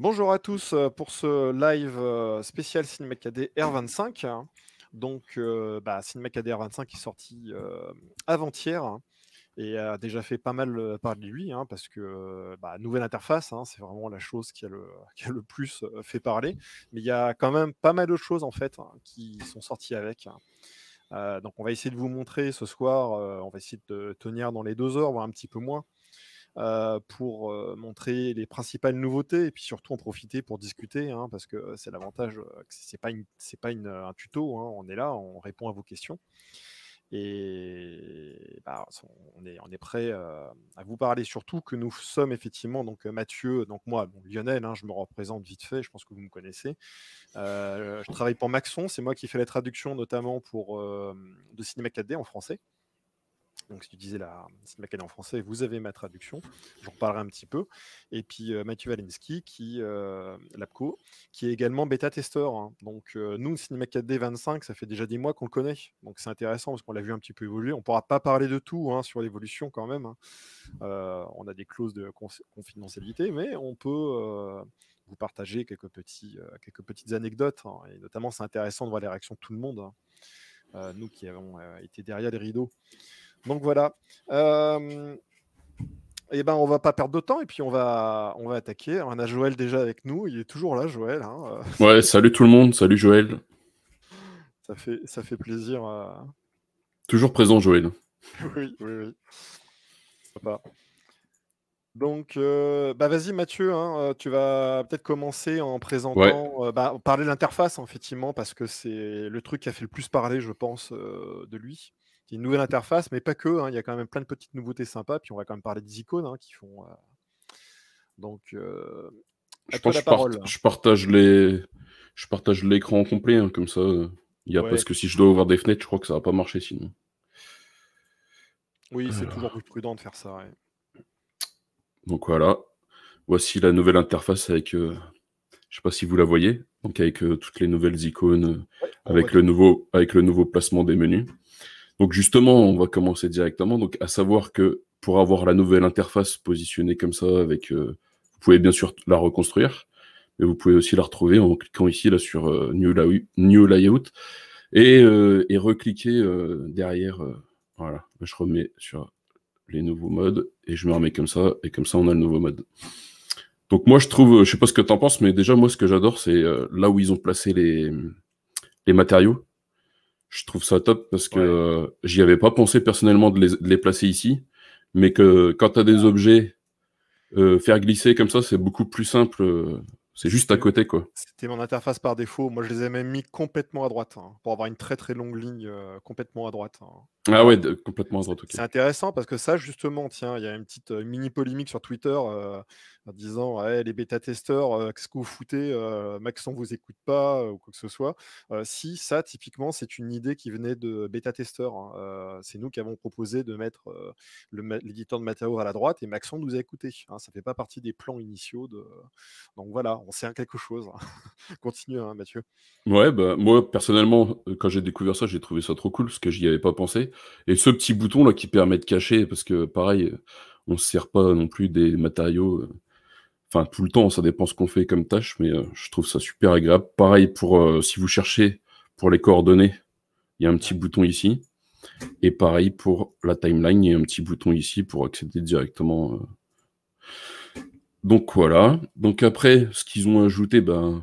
Bonjour à tous euh, pour ce live euh, spécial KD R25. Donc, euh, bah, R25 est sorti avant-hier hein, et a déjà fait pas mal parler de lui hein, parce que bah, nouvelle interface, hein, c'est vraiment la chose qui a, le, plus fait parler. Mais il y a quand même pas mal d'autres choses en fait qui sont sorties avec. donc, on va essayer de vous montrer ce soir. on va essayer de tenir dans les deux heures, voire un petit peu moins. Euh, pour euh, montrer les principales nouveautés et puis surtout en profiter pour discuter, hein, parce que c'est l'avantage, euh, c'est pas, une, pas une, un tuto, hein, on est là, on répond à vos questions. Et bah, on, est, on est prêt à vous parler, surtout que nous sommes effectivement, donc Mathieu, donc moi, Lionel, hein, je me représente vite fait, je pense que vous me connaissez. je travaille pour Maxon, c'est moi qui fais la traduction notamment pour, de Cinéma 4D en français. Donc, si tu disais la Cinéma en français, vous avez ma traduction. J'en reparlerai un petit peu. Et puis, euh, Mathieu Walensky, qui, euh, Labco, qui est également bêta-testeur. Hein. Donc, euh, nous, Cinéma 4D 25, ça fait déjà des mois qu'on le connaît. Donc, c'est intéressant parce qu'on l'a vu un petit peu évoluer. On ne pourra pas parler de tout hein, sur l'évolution quand même. Hein. on a des clauses de confidentialité, mais on peut vous partager quelques, petits, quelques petites anecdotes. Et notamment, c'est intéressant de voir les réactions de tout le monde. nous qui avons été derrière les rideaux. Donc voilà. Euh, et eh ben, on va pas perdre de temps et puis on va, on va attaquer. On a Joël déjà avec nous. Il est toujours là, Joël. Hein. Ouais, salut tout le monde. Salut Joël. Ça fait, ça fait plaisir. Toujours présent, Joël. oui, oui, oui. Sympa. Donc, euh, bah vas-y Mathieu, hein, euh, tu vas peut-être commencer en présentant, euh, bah, parler de l'interface effectivement, parce que c'est le truc qui a fait le plus parler, je pense, de lui une nouvelle interface, mais pas que. Hein, il y a quand même plein de petites nouveautés sympas. Puis on va quand même parler des icônes hein, qui font. Euh, donc, euh, je, pense je, partage les, je partage l'écran complet hein, comme ça. Il y a parce que si je dois ouvrir des fenêtres, je crois que ça va pas marcher sinon. Oui, c'est toujours plus prudent de faire ça. Donc voilà, voici la nouvelle interface avec. Euh, je sais pas si vous la voyez, donc avec toutes les nouvelles icônes, avec le nouveau, avec le nouveau placement des menus. Donc justement, on va commencer directement. Donc à savoir que pour avoir la nouvelle interface positionnée comme ça, avec, euh, vous pouvez bien sûr la reconstruire, mais vous pouvez aussi la retrouver en cliquant ici là sur euh, New, Layout et, euh, et recliquer derrière. voilà, je remets sur les nouveaux modes et je me remets comme ça et comme ça on a le nouveau mode. Donc moi je trouve, je sais pas ce que tu en penses, mais déjà moi ce que j'adore c'est là où ils ont placé les, les matériaux je trouve ça top parce que euh, j'y avais pas pensé personnellement de les, placer ici, mais que quand tu as des objets, euh, faire glisser comme ça, c'est beaucoup plus simple. Euh, c'est juste à côté, quoi. C'était mon interface par défaut. Moi, je les ai même mis complètement à droite hein, pour avoir une très très longue ligne complètement à droite. Hein. Ah ouais, complètement à droite. C'est intéressant parce que ça, justement, tiens, il y a une petite mini polémique sur Twitter en disant les bêta-testeurs, euh, qu'est-ce que vous foutez euh, Maxon vous écoute pas ou quoi que ce soit. si ça, typiquement, c'est une idée qui venait de bêta-testeurs. Hein, c'est nous qui avons proposé de mettre l'éditeur de matériaux à la droite et Maxon nous a écouté. Hein, ça fait pas partie des plans initiaux. Donc voilà, on sait quelque chose. Continue, hein, Mathieu. Ouais, bah, moi, personnellement, quand j'ai découvert ça, j'ai trouvé ça trop cool parce que j'y avais pas pensé. Et ce petit bouton là qui permet de cacher, parce que pareil, on ne sert pas non plus des matériaux Enfin, tout le temps, ça dépend ce qu'on fait comme tâche, mais euh, je trouve ça super agréable. Pareil pour euh, si vous cherchez pour les coordonnées, il y a un petit bouton ici. Et pareil pour la timeline, il y a un petit bouton ici pour accéder directement. Euh. Donc voilà. Donc après, ce qu'ils ont ajouté, ben,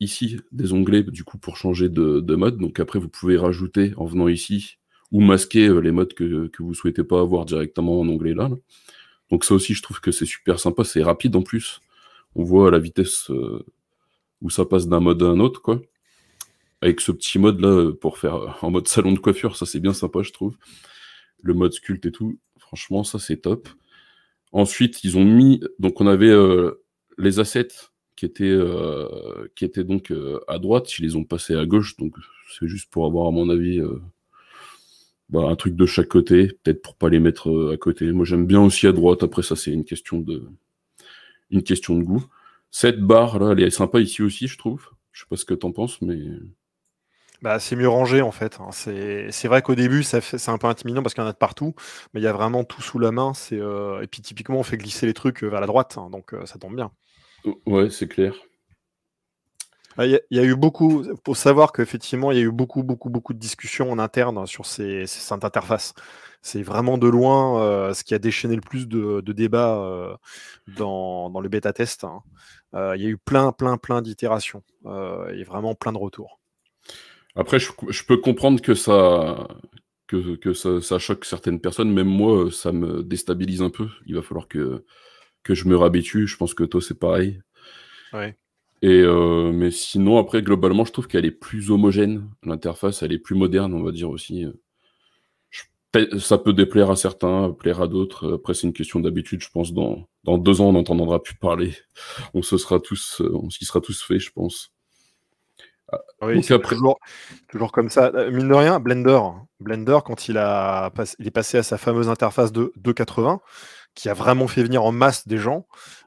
ici, des onglets du coup pour changer de, mode. Donc après, vous pouvez rajouter en venant ici ou masquer les modes que, que vous souhaitez pas avoir directement en onglet là. Donc ça aussi, je trouve que c'est super sympa, c'est rapide en plus. On voit la vitesse euh, où ça passe d'un mode à un autre, quoi. Avec ce petit mode là pour faire euh, en mode salon de coiffure, ça c'est bien sympa, je trouve. Le mode sculpte et tout, franchement, ça c'est top. Ensuite, ils ont mis, donc on avait euh, les assets qui étaient, qui étaient donc à droite, ils les ont passés à gauche, donc c'est juste pour avoir, à mon avis, bah, un truc de chaque côté, peut-être pour pas les mettre euh, à côté. Moi, j'aime bien aussi à droite. Après, ça, c'est une question de, une question de goût. Cette barre là, elle est sympa ici aussi, je trouve. Je sais pas ce que tu en penses, mais bah, c'est mieux rangé en fait. Hein. C'est vrai qu'au début, c'est un peu intimidant parce qu'il y en a de partout, mais il y a vraiment tout sous la main. Euh, et puis typiquement, on fait glisser les trucs euh, vers la droite, hein, donc ça tombe bien. Ouais, c'est clair. Ah, il y, a eu beaucoup, pour savoir qu'effectivement, il y a eu beaucoup, beaucoup, beaucoup de discussions en interne sur ces, ces interfaces. C'est vraiment de loin euh, ce qui a déchaîné le plus de, débats euh, dans, le bêta test. Hein. Euh, il y a eu plein, plein, plein d'itérations et vraiment plein de retours. Après, je, peux comprendre que ça, que, ça, choque certaines personnes. Même moi, ça me déstabilise un peu. Il va falloir que, que je me réhabitue. Je pense que toi, c'est pareil. Ouais. Et euh, mais sinon, après, globalement, je trouve qu'elle est plus homogène. L'interface, elle est plus moderne, on va dire aussi. ça peut déplaire à certains, plaire à d'autres. Après, c'est une question d'habitude. Je pense dans, dans deux ans, on n'entendra plus parler. On se sera tous, on s'y sera tous fait, je pense. Ah, oui, toujours, comme ça. Euh, mine de rien, Blender, Blender quand il, a, il est passé à sa fameuse interface de 2.80, qui a vraiment fait venir en masse des gens,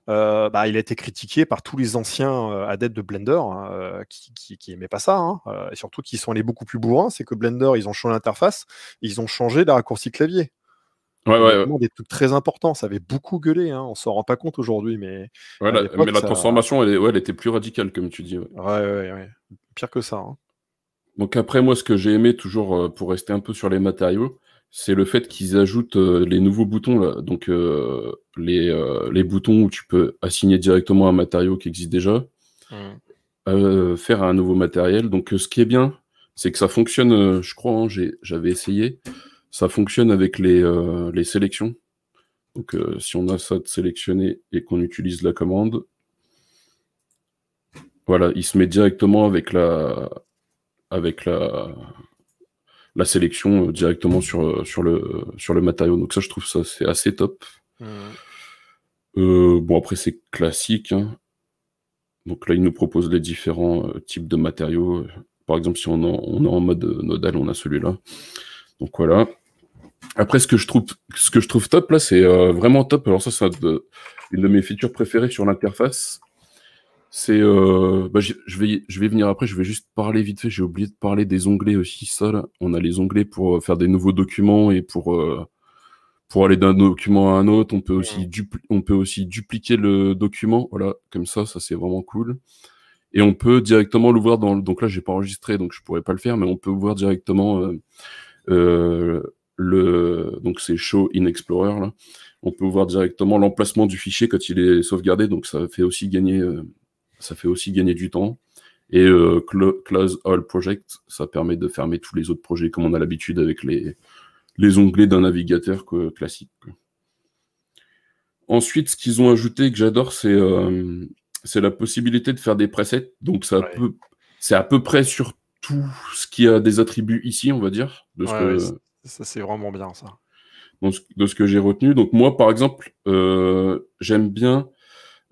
euh, bah, il a été critiqué par tous les anciens euh, adeptes de Blender hein, euh, qui, qui, aimaient pas ça, hein, et surtout qui sont allés beaucoup plus bourrins. C'est que Blender, ils ont changé l'interface, ils ont changé la raccourci clavier. Ouais, ouais, ouais. Des trucs très importants, ça avait beaucoup gueulé, hein, on s'en rend pas compte aujourd'hui, mais. La, mais la transformation, elle, elle, était plus radicale, comme tu dis. Ouais, ouais, ouais. Pire que ça. Hein. Donc après, moi, ce que j'ai aimé, toujours pour rester un peu sur les matériaux, c'est le fait qu'ils ajoutent euh, les nouveaux boutons, là. donc euh, les, euh, les, boutons où tu peux assigner directement un matériau qui existe déjà, mmh. faire un nouveau matériel. Donc ce qui est bien, c'est que ça fonctionne, je crois, hein, j'avais essayé, ça fonctionne avec les, les sélections. Donc si on a ça de sélectionné et qu'on utilise la commande, voilà, il se met directement avec la, avec la, la sélection euh, directement sur, euh, sur, le, sur le matériau. Donc ça, je trouve ça c'est assez top. Mmh. Euh, bon, après, c'est classique. Hein. Donc là, il nous propose les différents types de matériaux. Par exemple, si on, on est en mode nodal, on a celui-là. Donc voilà. Après, ce que je trouve, ce que je trouve top là, c'est vraiment top. Alors ça, c'est une de mes features préférées sur l'interface. C'est, euh, bah, je, vais, je vais venir après. Je vais juste parler vite fait. J'ai oublié de parler des onglets aussi. Ça, on a les onglets pour euh, faire des nouveaux documents et pour euh, pour aller d'un document à un autre. On peut aussi on peut aussi dupliquer le document. Voilà, comme ça, ça c'est vraiment cool. Et on peut directement l'ouvrir dans. Donc là, j'ai pas enregistré, donc je pourrais pas le faire, mais on peut ouvrir directement le. Donc c'est Show in Explorer là. On peut voir directement l'emplacement du fichier quand il est sauvegardé, donc ça fait aussi gagner ça fait aussi gagner du temps. Et euh, Close All Project, ça permet de fermer tous les autres projets comme on a l'habitude avec les, les onglets d'un navigateur classique. Ensuite, ce qu'ils ont ajouté que j'adore, c'est euh, la possibilité de faire des presets. Donc, ça c'est à peu près sur tout ce qui a des attributs ici, on va dire. De ce ça, c'est vraiment bien, ça. de ce que j'ai retenu. Donc, moi, par exemple, euh, j'aime bien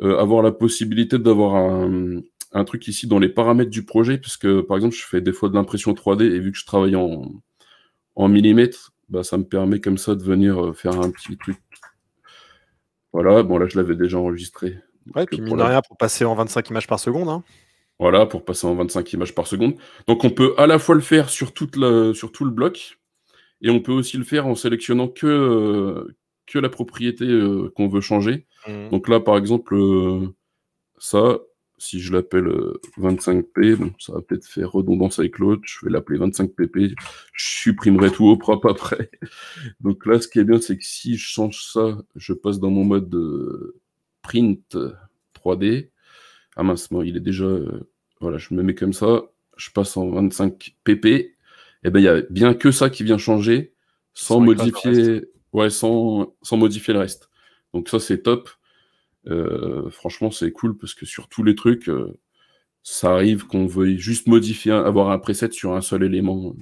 euh, avoir la possibilité d'avoir un, un, truc ici dans les paramètres du projet, puisque par exemple, je fais des fois de l'impression 3D et vu que je travaille en, en millimètres, bah, ça me permet comme ça de venir euh, faire un petit truc. Voilà, bon là je l'avais déjà enregistré. Ouais, puis mine de rien pour passer en 25 images par seconde. Hein. Voilà, pour passer en 25 images par seconde. Donc on peut à la fois le faire sur, toute la, sur tout le bloc, et on peut aussi le faire en sélectionnant que, euh, que la propriété euh, qu'on veut changer. Mmh. Donc là, par exemple, euh, ça, si je l'appelle 25p, euh, ça va peut-être faire redondance avec l'autre, je vais l'appeler 25pp, je supprimerai tout au propre après. Donc là, ce qui est bien, c'est que si je change ça, je passe dans mon mode de print 3D. Ah mince, il est déjà... voilà, je me mets comme ça, je passe en 25pp, et eh ben il y a bien que ça qui vient changer, sans modifier Ouais, sans, modifier le reste. Donc ça, c'est top. Euh, franchement, c'est cool parce que sur tous les trucs, euh, ça arrive qu'on veuille juste modifier, avoir un preset sur un seul élément,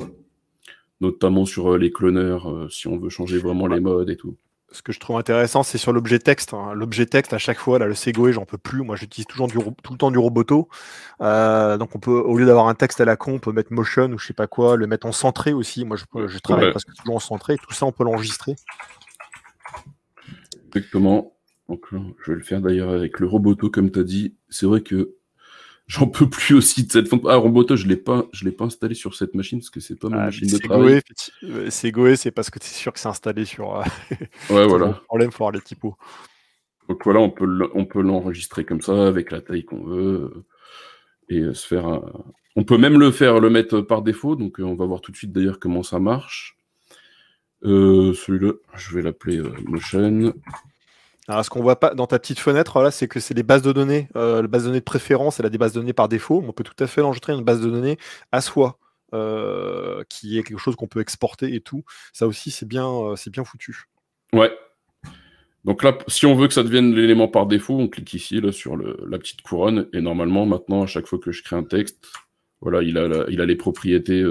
notamment sur euh, les cloneurs, si on veut changer vraiment les modes et tout. Ce que je trouve intéressant, c'est sur l'objet texte. Hein. L'objet texte, à chaque fois, là, le Segway, j'en peux plus. Moi, j'utilise toujours du, tout le temps du roboto. donc, on peut, au lieu d'avoir un texte à la con, on peut mettre motion ou je sais pas quoi, le mettre en centré aussi. Moi, je, je travaille presque toujours en centré. Tout ça, on peut l'enregistrer. Exactement. Donc, je vais le faire d'ailleurs avec le Roboto, comme tu as dit. C'est vrai que j'en peux plus aussi de cette. Ah, Roboto, je ne l'ai pas, je l'ai pas installé sur cette machine parce que c'est pas ma ah, machine de travail. C'est Goé, c'est parce que tu es sûr que c'est installé sur. Euh, ouais, voilà. problème, il faut avoir les typos. Donc voilà, on peut l'enregistrer comme ça, avec la taille qu'on veut, et se faire On peut même le faire, le mettre par défaut, donc on va voir tout de suite d'ailleurs comment ça marche. Celui-là, je vais l'appeler Motion. Alors, ce qu'on voit pas dans ta petite fenêtre, c'est que c'est des bases de données. Euh, la base de données de préférence, elle a des bases de données par défaut. On peut tout à fait enregistrer une base de données à soi, euh, qui est quelque chose qu'on peut exporter et tout. Ça aussi, c'est bien, euh, bien foutu. Ouais. Donc là, si on veut que ça devienne l'élément par défaut, on clique ici sur la petite couronne. Et normalement, maintenant, à chaque fois que je crée un texte, voilà, il a, il a les propriétés.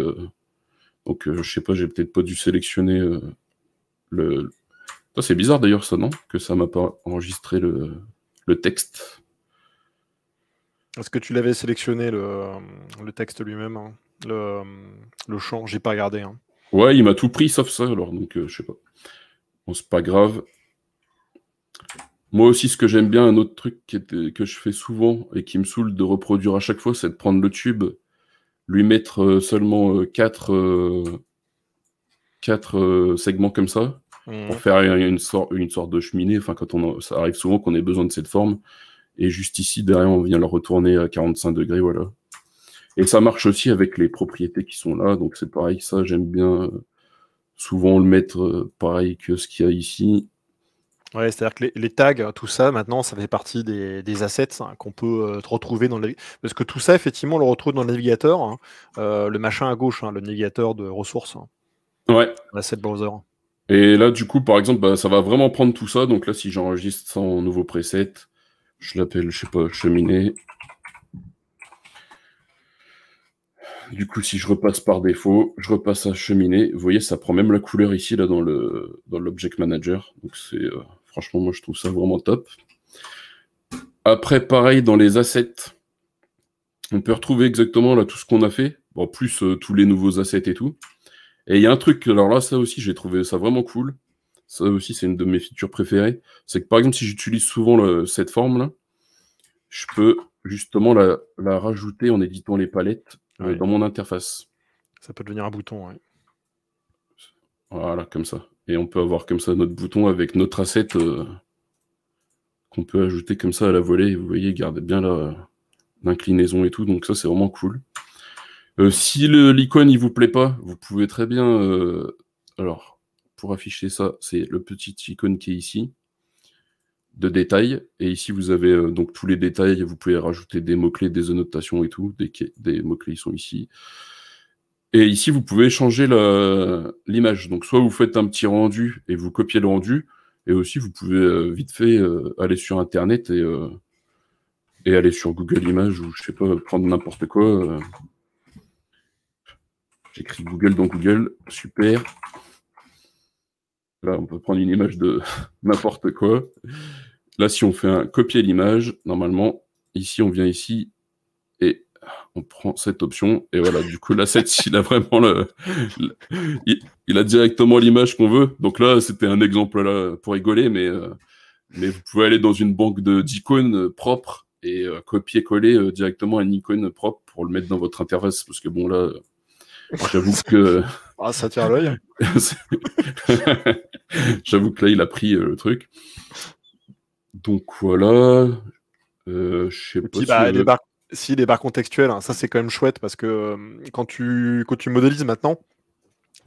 donc, je sais pas, j'ai peut-être pas dû sélectionner le, c'est bizarre d'ailleurs ça, non? Que ça m'a pas enregistré le, texte. Est-ce que tu l'avais sélectionné le, texte lui-même hein le, le chant J'ai pas regardé. Hein. Ouais, il m'a tout pris sauf ça alors, donc euh, je sais pas. Bon, c'est pas grave. Moi aussi, ce que j'aime bien, un autre truc que je fais souvent et qui me saoule de reproduire à chaque fois, c'est de prendre le tube, lui mettre euh, seulement 4 euh, quatre, segments comme ça, Mmh. pour faire une, sorte, une sorte de cheminée. Enfin, quand on ça arrive souvent qu'on ait besoin de cette forme. Et juste ici, derrière, on vient le retourner à 45 degrés, voilà. Et ça marche aussi avec les propriétés qui sont là. Donc c'est pareil, ça, j'aime bien euh, souvent le mettre euh, pareil que ce qu'il y a ici. Ouais, c'est-à-dire que les, tags, tout ça, maintenant, ça fait partie des, assets hein, qu'on peut euh, retrouver dans le Parce que tout ça, effectivement, on le retrouve dans le navigateur, hein. le machin à gauche, hein, le navigateur de ressources. Ouais. L'asset browser. Et là, du coup, par exemple, bah, ça va vraiment prendre tout ça. Donc là, si j'enregistre sans nouveau preset, je l'appelle, je sais pas, cheminée. Du coup, si je repasse par défaut, je repasse à cheminée. Vous voyez, ça prend même la couleur ici, là, dans dans l'object manager. Donc c'est euh, franchement, moi, je trouve ça vraiment top. Après, pareil, dans les assets, on peut retrouver exactement là tout ce qu'on a fait. Bon, plus euh, tous les nouveaux assets et tout. Et il y a un truc, alors là, ça aussi, j'ai trouvé ça vraiment cool. Ça aussi, c'est une de mes features préférées. C'est que par exemple, si j'utilise souvent cette forme-là, je peux justement la, rajouter en éditant les palettes euh, dans mon interface. Ça peut devenir un bouton, oui. Voilà, comme ça. Et on peut avoir comme ça notre bouton avec notre asset euh, qu'on peut ajouter comme ça à la volée. Vous voyez, gardez bien l'inclinaison et tout. Donc ça, c'est vraiment cool. Euh, si l'icône il vous plaît pas, vous pouvez très bien. Euh, alors, pour afficher ça, c'est le petit icône qui est ici de détails. Et ici, vous avez euh, donc tous les détails. Vous pouvez rajouter des mots-clés, des annotations et tout. Des, des mots-clés sont ici. Et ici, vous pouvez changer l'image. Donc, soit vous faites un petit rendu et vous copiez le rendu. Et aussi, vous pouvez vite fait aller sur Internet et, et aller sur Google Images ou je sais pas, prendre n'importe quoi J'écris Google dans Google, super. Là, on peut prendre une image de n'importe quoi. Là, si on fait un copier l'image, normalement, ici, on vient ici et on prend cette option. Et voilà, du coup, l'asset, il a vraiment le, il, a directement l'image qu'on veut. Donc là, c'était un exemple là pour rigoler, mais, euh, mais vous pouvez aller dans une banque d'icônes propres et euh, copier-coller euh, directement une icône propre pour le mettre dans votre interface. Parce que bon, là, J'avoue que. Ah, ça tient l'œil. J'avoue que là, il a pris euh, le truc. Donc voilà. Euh, je sais pas. Bah, si, les barres, si, les barres contextuelles, hein, ça c'est quand même chouette parce que euh, quand, tu, quand tu modélises maintenant,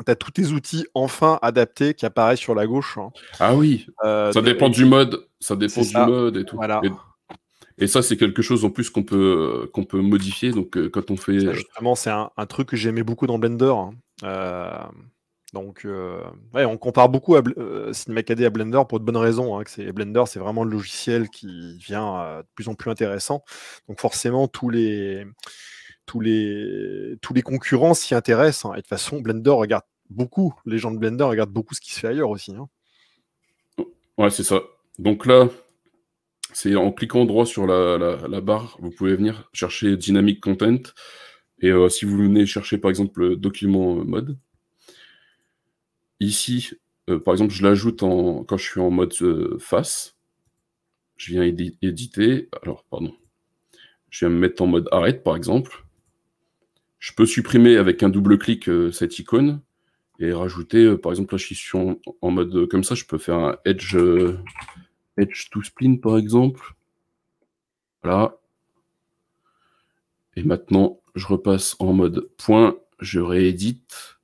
tu as tous tes outils enfin adaptés qui apparaissent sur la gauche. Hein. Ah oui. ça dépend du mode. Ça dépend du mode et tout. Voilà. Et ça, c'est quelque chose en plus qu'on peut, qu'on peut modifier. Donc, euh, quand on fait. Euh, justement, c'est un, truc que j'aimais beaucoup dans Blender. Hein. Euh, donc, ouais, on compare beaucoup à CinemaCAD à Blender pour de bonnes raisons. Hein, que Blender, c'est vraiment le logiciel qui vient de plus en plus intéressant. Donc, forcément, tous les, tous les, tous les concurrents s'y intéressent. Hein. Et de toute façon, Blender regarde beaucoup. Les gens de Blender regardent beaucoup ce qui se fait ailleurs aussi. Ouais, c'est ça. Donc là, c'est en cliquant droit sur la, barre, vous pouvez venir chercher Dynamic Content. Et euh, si vous venez chercher par exemple document mode, ici, euh, par exemple, je l'ajoute quand je suis en mode euh, face. Je viens éditer. Alors, pardon. Je viens me mettre en mode arrête, par exemple. Je peux supprimer avec un double clic cette icône et rajouter, par exemple, là, je suis en, mode comme ça, je peux faire un edge Edge to Spline par exemple. Voilà. Et maintenant, je repasse en mode point, je réédite.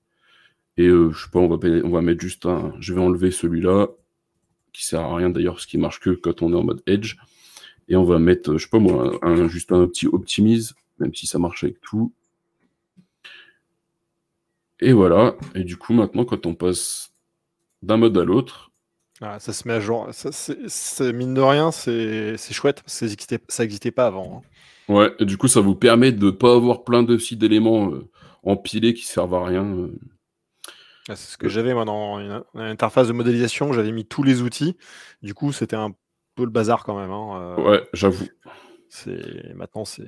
Et euh, je sais pas, on va, on mettre juste un. Je vais enlever celui-là, qui sert à rien d'ailleurs, ce qui marche que quand on est en mode Edge. Et on va mettre, je sais pas moi, juste un petit optimise, même si ça marche avec tout. Et voilà. Et du coup, maintenant, quand on passe d'un mode à l'autre. Ça se met à jour. Ça, mine de rien, c'est, chouette. ça n'existait pas avant. Hein. Ouais, et du coup, ça vous permet de ne pas avoir plein de sites d'éléments euh, empilés qui servent à rien. Euh. Ah, c'est ce que j'avais moi dans une, interface de modélisation. J'avais mis tous les outils. Du coup, c'était un peu le bazar quand même. Hein, euh. Ouais, j'avoue. C'est maintenant c'est.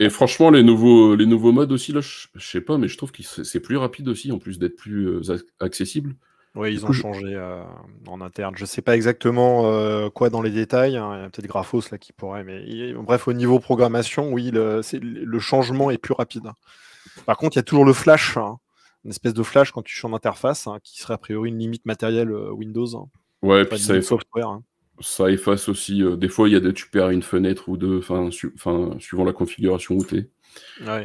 Et, franchement, les nouveaux les nouveaux modes aussi là, je, sais pas, mais je trouve que c'est plus rapide aussi en plus d'être plus accessible. Oui, ils ont changé euh, en interne. Je ne sais pas exactement euh, quoi dans les détails. Hein. Il y a peut-être Graphos là qui pourrait, mais bref, au niveau programmation, oui, le, le, changement est plus rapide. Par contre, il y a toujours le flash, hein. une espèce de flash quand tu changes d'interface, hein, qui serait a priori une limite matérielle euh, Windows. Ouais, puis ça, efface, software, ça efface aussi. des fois, il y a des, tu perds une fenêtre ou deux, enfin, suivant la configuration où tu es.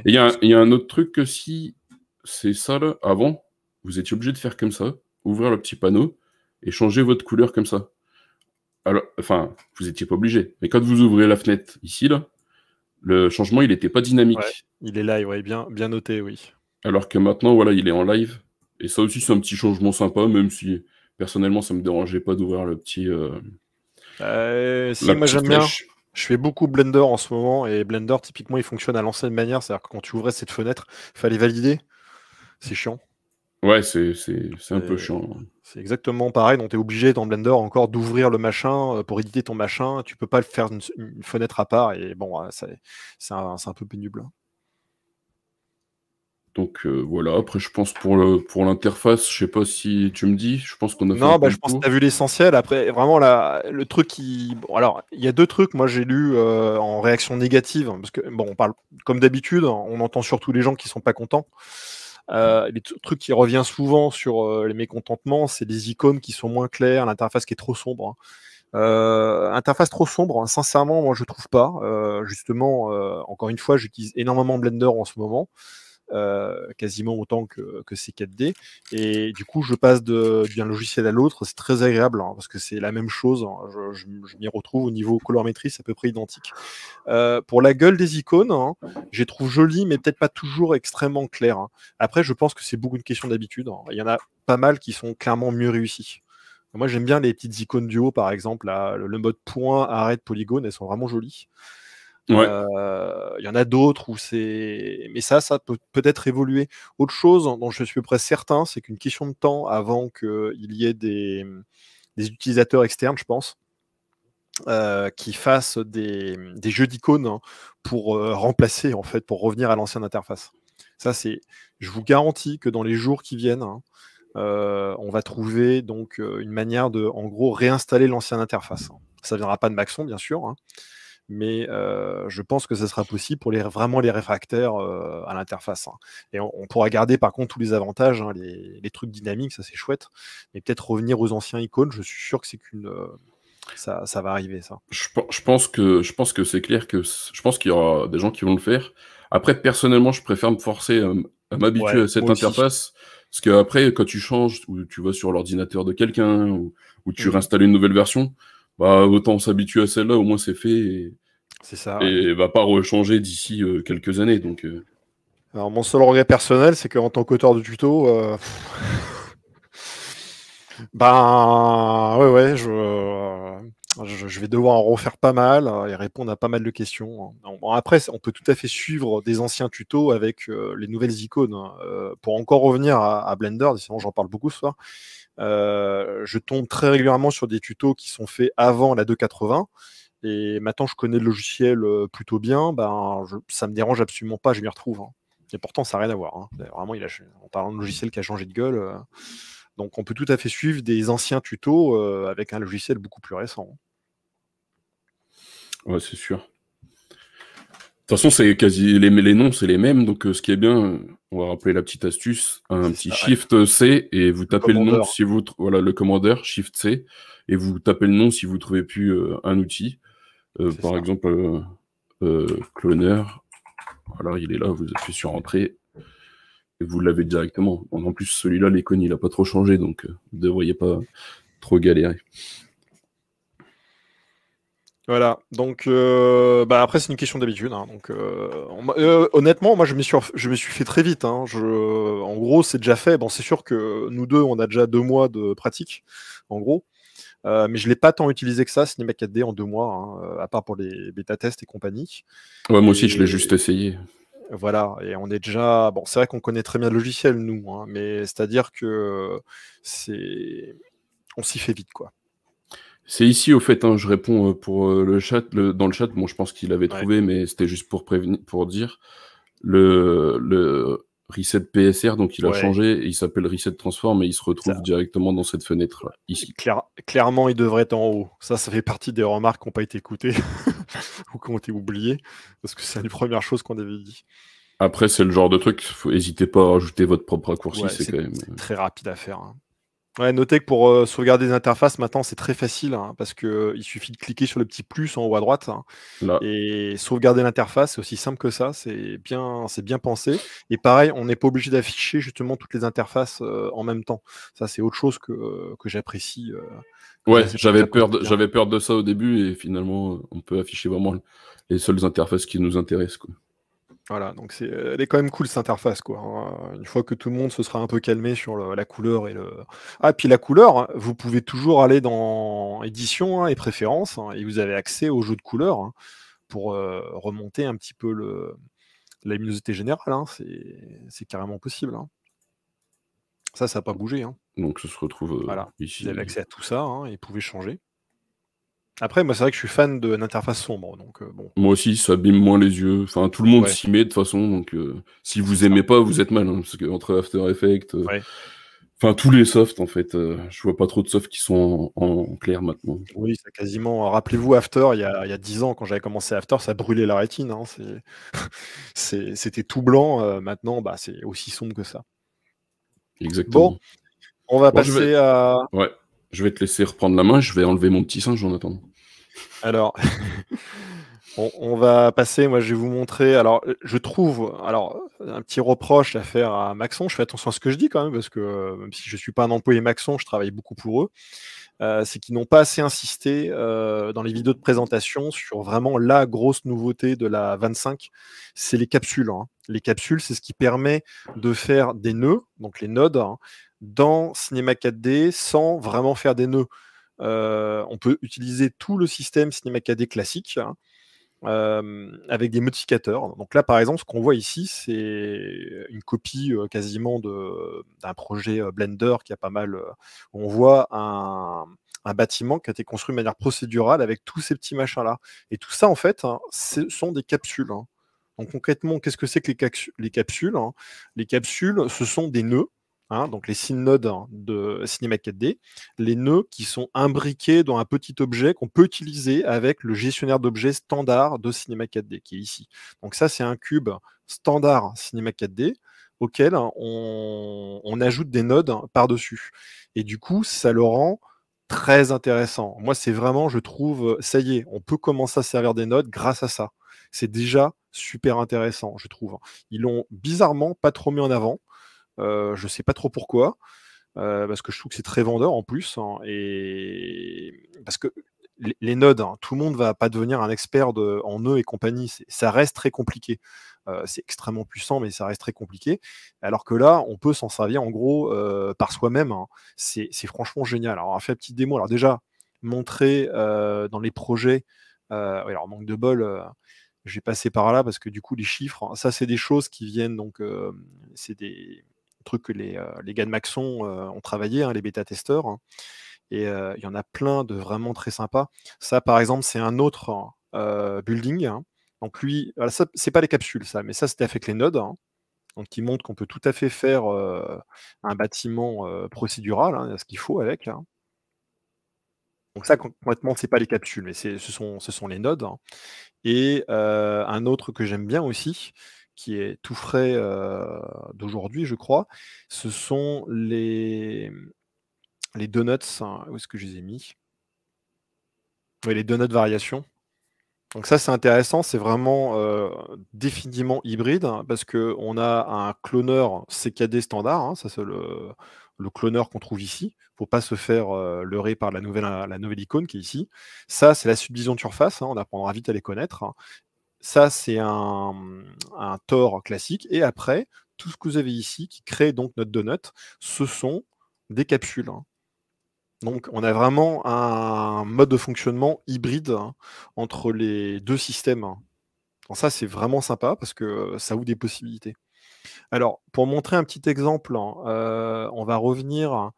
il y, y, a un autre truc que si c'est ça là, avant, vous étiez obligé de faire comme ça ouvrir le petit panneau et changer votre couleur comme ça. Alors, enfin, vous n'étiez pas obligé. Mais quand vous ouvrez la fenêtre ici, là, le changement, il n'était pas dynamique. il est live, ouais, bien, bien noté, oui. Alors que maintenant, voilà, il est en live. Et ça aussi, c'est un petit changement sympa, même si personnellement, ça ne me dérangeait pas d'ouvrir le petit. Euh, euh, si, moi j'aime bien. Je fais beaucoup Blender en ce moment et Blender, typiquement, il fonctionne à l'ancienne manière. C'est-à-dire que quand tu ouvrais cette fenêtre, il fallait valider. C'est chiant. Ouais, c'est un peu chiant. C'est exactement pareil. Donc, tu es obligé dans Blender encore d'ouvrir le machin euh, pour éditer ton machin. Tu peux pas le faire une, fenêtre à part. Et bon, c'est un, un, peu pénible. Donc euh, voilà, après je pense pour le pour l'interface, je sais pas si tu me dis, je pense qu'on a fait Non, bah, je pense que tu as vu l'essentiel. Après vraiment le truc qui bon, alors, il y a deux trucs moi j'ai lu euh, en réaction négative parce que bon, on parle comme d'habitude, on entend surtout les gens qui sont pas contents. Euh, les trucs qui revient souvent sur euh, les mécontentements, c'est des icônes qui sont moins claires, l'interface qui est trop sombre. Hein. Euh, interface trop sombre, hein, sincèrement, moi je trouve pas. justement, encore une fois, j'utilise énormément Blender en ce moment. Euh, quasiment autant que, que C4D. Et du coup, je passe d'un logiciel à l'autre. C'est très agréable hein, parce que c'est la même chose. Hein. Je, m'y retrouve au niveau colorimétrie, c'est à peu près identique. Euh, pour la gueule des icônes, hein, je trouve jolie, mais peut-être pas toujours extrêmement claire. Après, je pense que c'est beaucoup une question d'habitude. Il y en a pas mal qui sont clairement mieux réussis. Moi, j'aime bien les petites icônes du haut, par exemple. le mode point, arrête, polygone, elles sont vraiment jolies. Euh, il y en a d'autres où c'est. Mais ça, ça peut peut-être évoluer. Autre chose dont je suis presque certain, c'est qu'une question de temps avant qu'il y ait des, utilisateurs externes, je pense, euh, qui fassent des, jeux d'icônes hein, pour euh, remplacer, en fait, pour revenir à l'ancienne interface. Ça, c'est. Je vous garantis que dans les jours qui viennent, hein, on va trouver donc une manière de, en gros, réinstaller l'ancienne interface. Ça ne viendra pas de Maxon, bien sûr, hein, mais je pense que ce sera possible pour les, vraiment les réfractaires à l'interface. Hein. Et on, pourra garder par contre tous les avantages, hein, les, trucs dynamiques, ça c'est chouette, mais peut-être revenir aux anciens icônes, je suis sûr que c'est qu'une. Ça, ça, va arriver, ça. Je, je pense que, je pense que c'est clair que je pense qu'il y aura des gens qui vont le faire. Après, personnellement, je préfère me forcer à, m'habituer à cette interface. Parce qu'après, quand tu changes, ou tu vas sur l'ordinateur de quelqu'un, ou, tu mmh. réinstalles une nouvelle version, bah, autant s'habituer à celle-là, au moins c'est fait. Et, c'est ça. Et va pas rechanger d'ici euh, quelques années. Donc, euh. Alors, mon seul regret personnel, c'est qu'en tant qu'auteur de tuto, euh, ben ouais, ouais, je, je, vais devoir en refaire pas mal et répondre à pas mal de questions. après, on peut tout à fait suivre des anciens tutos avec les nouvelles icônes. Hein. pour encore revenir à, Blender, sinon j'en parle beaucoup ce soir. je tombe très régulièrement sur des tutos qui sont faits avant la 280 et maintenant, je connais le logiciel plutôt bien, ben, je, ça me dérange absolument pas, je m'y retrouve. Hein. Et pourtant, ça n'a rien à voir. Hein. Vraiment, il a, en parlant de logiciel qui a changé de gueule. donc, on peut tout à fait suivre des anciens tutos avec un logiciel beaucoup plus récent. Ouais, c'est sûr. toute façon, c'est quasi les, les noms, c'est les mêmes. Donc, ce qui est bien, on va rappeler la petite astuce un petit Shift C et vous tapez le, nom si vous voilà le commandeur Shift C et vous tapez le nom si vous trouvez plus un outil. Par exemple, cloner. Voilà, il est là. Vous appuyez sur Entrée et vous l'avez directement. En plus, celui-là, l'icône, il n'a pas trop changé, donc vous ne devriez pas trop galérer. Voilà, donc euh, bah après c'est une question d'habitude. Hein, donc euh, euh, honnêtement, moi je me suis je me suis fait très vite. Hein, je, en gros, c'est déjà fait. Bon, c'est sûr que nous deux, on a déjà deux mois de pratique, en gros. Mais je l'ai pas tant utilisé que ça, Cinema 4D en deux mois, hein, à part pour les bêta tests et compagnie. Ouais, moi aussi, je l'ai juste essayé. Voilà, et on est déjà. Bon, c'est vrai qu'on connaît très bien le logiciel, nous, mais c'est-à-dire que c'est. On s'y fait vite, quoi. C'est ici, au fait, hein, je réponds euh, pour euh, le chat. dans le chat, bon, je pense qu'il avait trouvé, mais c'était juste pour prévenir, pour dire. Le, le reset PSR, donc il a changé, il s'appelle reset transform et il se retrouve directement dans cette fenêtre là, ici. clairement, il devrait être en haut. Ça, ça fait partie des remarques qui n'ont pas été écoutées ou qui ont été oubliées, parce que c'est la première chose qu'on avait dit. Après, c'est le genre de truc, n'hésitez pas à rajouter votre propre raccourci, c'est quand même. Euh, très rapide à faire. Hein. Ouais, notez que pour euh, sauvegarder des interfaces, maintenant, c'est très facile hein, parce qu'il euh, il suffit de cliquer sur le petit plus en haut à droite hein, et sauvegarder l'interface, c'est aussi simple que ça. C'est bien, c'est bien pensé. Et pareil, on n'est pas obligé d'afficher justement toutes les interfaces euh, en même temps. Ça, c'est autre chose que, que j'apprécie. ouais, j'avais peur, de, j'avais peur de ça au début et finalement, on peut afficher vraiment les seules interfaces qui nous intéressent. Quoi. Voilà, donc c'est, elle est quand même cool cette interface, quoi. Hein. Une fois que tout le monde se sera un peu calmé sur la couleur et le. Ah, puis la couleur, vous pouvez toujours aller dans édition hein, et préférences hein, et vous avez accès au jeu de couleurs pour euh, remonter un petit peu le, la luminosité générale. C'est, carrément possible. Ça, ça n'a pas bougé. Donc ça se retrouve euh, ici. Vous avez accès à tout ça et vous pouvez changer. Après, moi, c'est vrai que je suis fan de l'interface sombre, donc euh, bon. Moi aussi, ça abîme moins les yeux. Enfin, tout le monde s'y met de toute façon, donc euh, si vous aimez pas, vous êtes mal, hein, parce que entre After Effects, euh, enfin tous les softs en fait, je vois pas trop de softs qui sont en, clair maintenant. Oui, c'est quasiment. Rappelez-vous After, il y a, il 10 ans quand j'avais commencé After, ça brûlait la rétine. Hein, c'était tout blanc. maintenant, bah, c'est aussi sombre que ça. Exactement. Bon, on va passer à. Ouais. Je vais te laisser reprendre la main, je vais enlever mon petit singe en attendant. Alors, on, va passer. Moi, je vais vous montrer. Alors, je trouve, alors, un petit reproche à faire à Maxon. Je fais attention à ce que je dis quand même, parce que euh, même si je ne suis pas un employé Maxon, je travaille beaucoup pour eux. Euh, c'est qu'ils n'ont pas assez insisté euh, dans les vidéos de présentation sur vraiment la grosse nouveauté de la 25, c'est les capsules. Hein. Les capsules, c'est ce qui permet de faire des nœuds, donc les nodes, hein, dans Cinema 4D sans vraiment faire des nœuds. Euh, on peut utiliser tout le système Cinema 4D classique hein, euh, avec des modificateurs. Donc là, par exemple, ce qu'on voit ici, c'est une copie euh, quasiment d'un projet Blender qui a pas mal. on voit un, bâtiment qui a été construit de manière procédurale avec tous ces petits machins-là. Et tout ça, en fait, hein, ce sont des capsules. Hein. Donc concrètement, qu'est-ce que c'est que les, capsules Les capsules, ce sont des nœuds Hein, donc les synodes de Cinema 4D, les nœuds qui sont imbriqués dans un petit objet qu'on peut utiliser avec le gestionnaire d'objets standard de Cinema 4D qui est ici. Donc ça, c'est un cube standard Cinema 4D auquel on, on ajoute des nodes par-dessus. Et du coup, ça le rend très intéressant. Moi, c'est vraiment, je trouve, ça y est, on peut commencer à servir des nodes grâce à ça. C'est déjà super intéressant, je trouve. Ils l'ont bizarrement pas trop mis en avant. Euh, je ne sais pas trop pourquoi. Euh, parce que je trouve que c'est très vendeur en plus. Hein, et parce que les, nodes, hein, tout le monde ne va pas devenir un expert en nœuds et compagnie. Ça reste très compliqué. Euh, c'est extrêmement puissant, mais ça reste très compliqué. Alors que là, on peut s'en servir en gros par soi-même. Hein. C'est franchement génial. Alors, on va faire une petite démo. Alors, déjà, montrer dans les projets. alors, manque de bol. j'ai passé par là parce que du coup, les chiffres, ça, c'est des choses qui viennent. Donc, c'est des truc que les, euh, les gars de Maxon euh, ont travaillé, hein, les bêta-testeurs. Hein. Et euh, il y en a plein de vraiment très sympas. Ça, par exemple, c'est un autre building. Hein. Donc lui, ça, c'est pas les capsules, ça, mais ça, c'était avec les nodes. Donc, qui montre qu'on peut tout à fait faire un bâtiment procédural, ce qu'il faut avec. Donc ça, complètement, c'est pas les capsules, mais ce sont, les nodes. Et un autre que j'aime bien aussi, qui est tout frais d'aujourd'hui, je crois, ce sont les, les donuts. Hein, où est-ce que je les ai mis? Oui, les donuts variations. Donc ça, c'est intéressant, c'est vraiment définitivement hybride hein, parce qu'on a un cloneur CKD standard, ça c'est le, cloneur qu'on trouve ici. Faut pas se faire euh, leurrer par la nouvelle, la nouvelle icône qui est ici. Ça, c'est la subdivision de surface. Hein, on apprendra vite à les connaître. Ça, c'est un, un Tor classique. Et après, tout ce que vous avez ici qui crée donc notre donut, ce sont des capsules. Hein. Donc, on a vraiment un mode de fonctionnement hybride hein, entre les deux systèmes. Donc ça, c'est vraiment sympa parce que ça ouvre des possibilités. Alors, pour montrer un petit exemple, hein, euh, on va revenir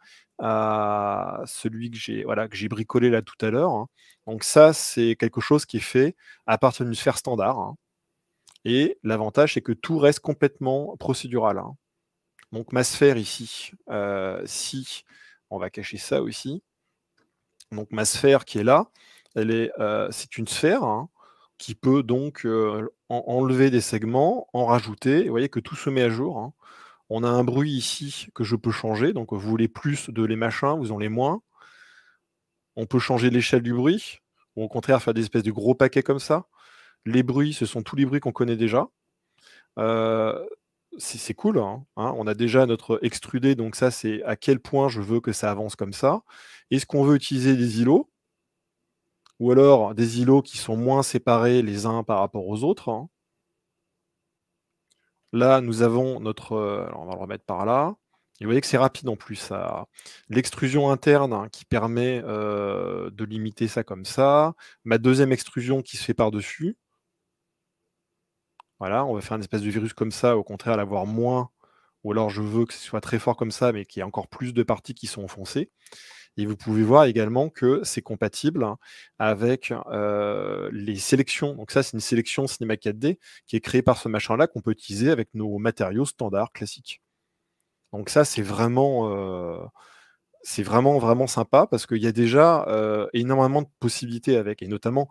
à celui que j'ai voilà, que j'ai bricolé là tout à l'heure. Hein. Donc ça, c'est quelque chose qui est fait à partir d'une sphère standard. Hein. Et l'avantage, c'est que tout reste complètement procédural. Donc ma sphère ici, euh, si on va cacher ça aussi. Donc ma sphère qui est là, elle est, euh, c'est une sphère qui peut donc enlever des segments, en rajouter. Vous voyez que tout se met à jour. Hein. On a un bruit ici que je peux changer. Donc vous voulez plus de les machins, vous en les moins. On peut changer l'échelle du bruit, ou au contraire faire des espèces de gros paquets comme ça. Les bruits, ce sont tous les bruits qu'on connaît déjà. c'est cool. Hein, hein. On a déjà notre extrudé, donc ça, c'est à quel point je veux que ça avance comme ça. Est-ce qu'on veut utiliser des îlots? Ou alors des îlots qui sont moins séparés les uns par rapport aux autres. Hein. Là, nous avons notre... Euh, on va le remettre par là. Et vous voyez que c'est rapide en plus. L'extrusion interne hein, qui permet euh, de limiter ça comme ça. Ma deuxième extrusion qui se fait par-dessus. Voilà, on va faire une espèce de virus comme ça, au contraire, l'avoir moins. Ou alors je veux que ce soit très fort comme ça, mais qu'il y ait encore plus de parties qui sont enfoncées. Et vous pouvez voir également que c'est compatible avec les sélections. Donc ça, c'est une sélection Cinema 4D qui est créée par ce machin-là qu'on peut utiliser avec nos matériaux standards classiques. Donc ça, c'est vraiment, c'est vraiment, vraiment sympa parce qu'il y a déjà énormément de possibilités avec, et notamment,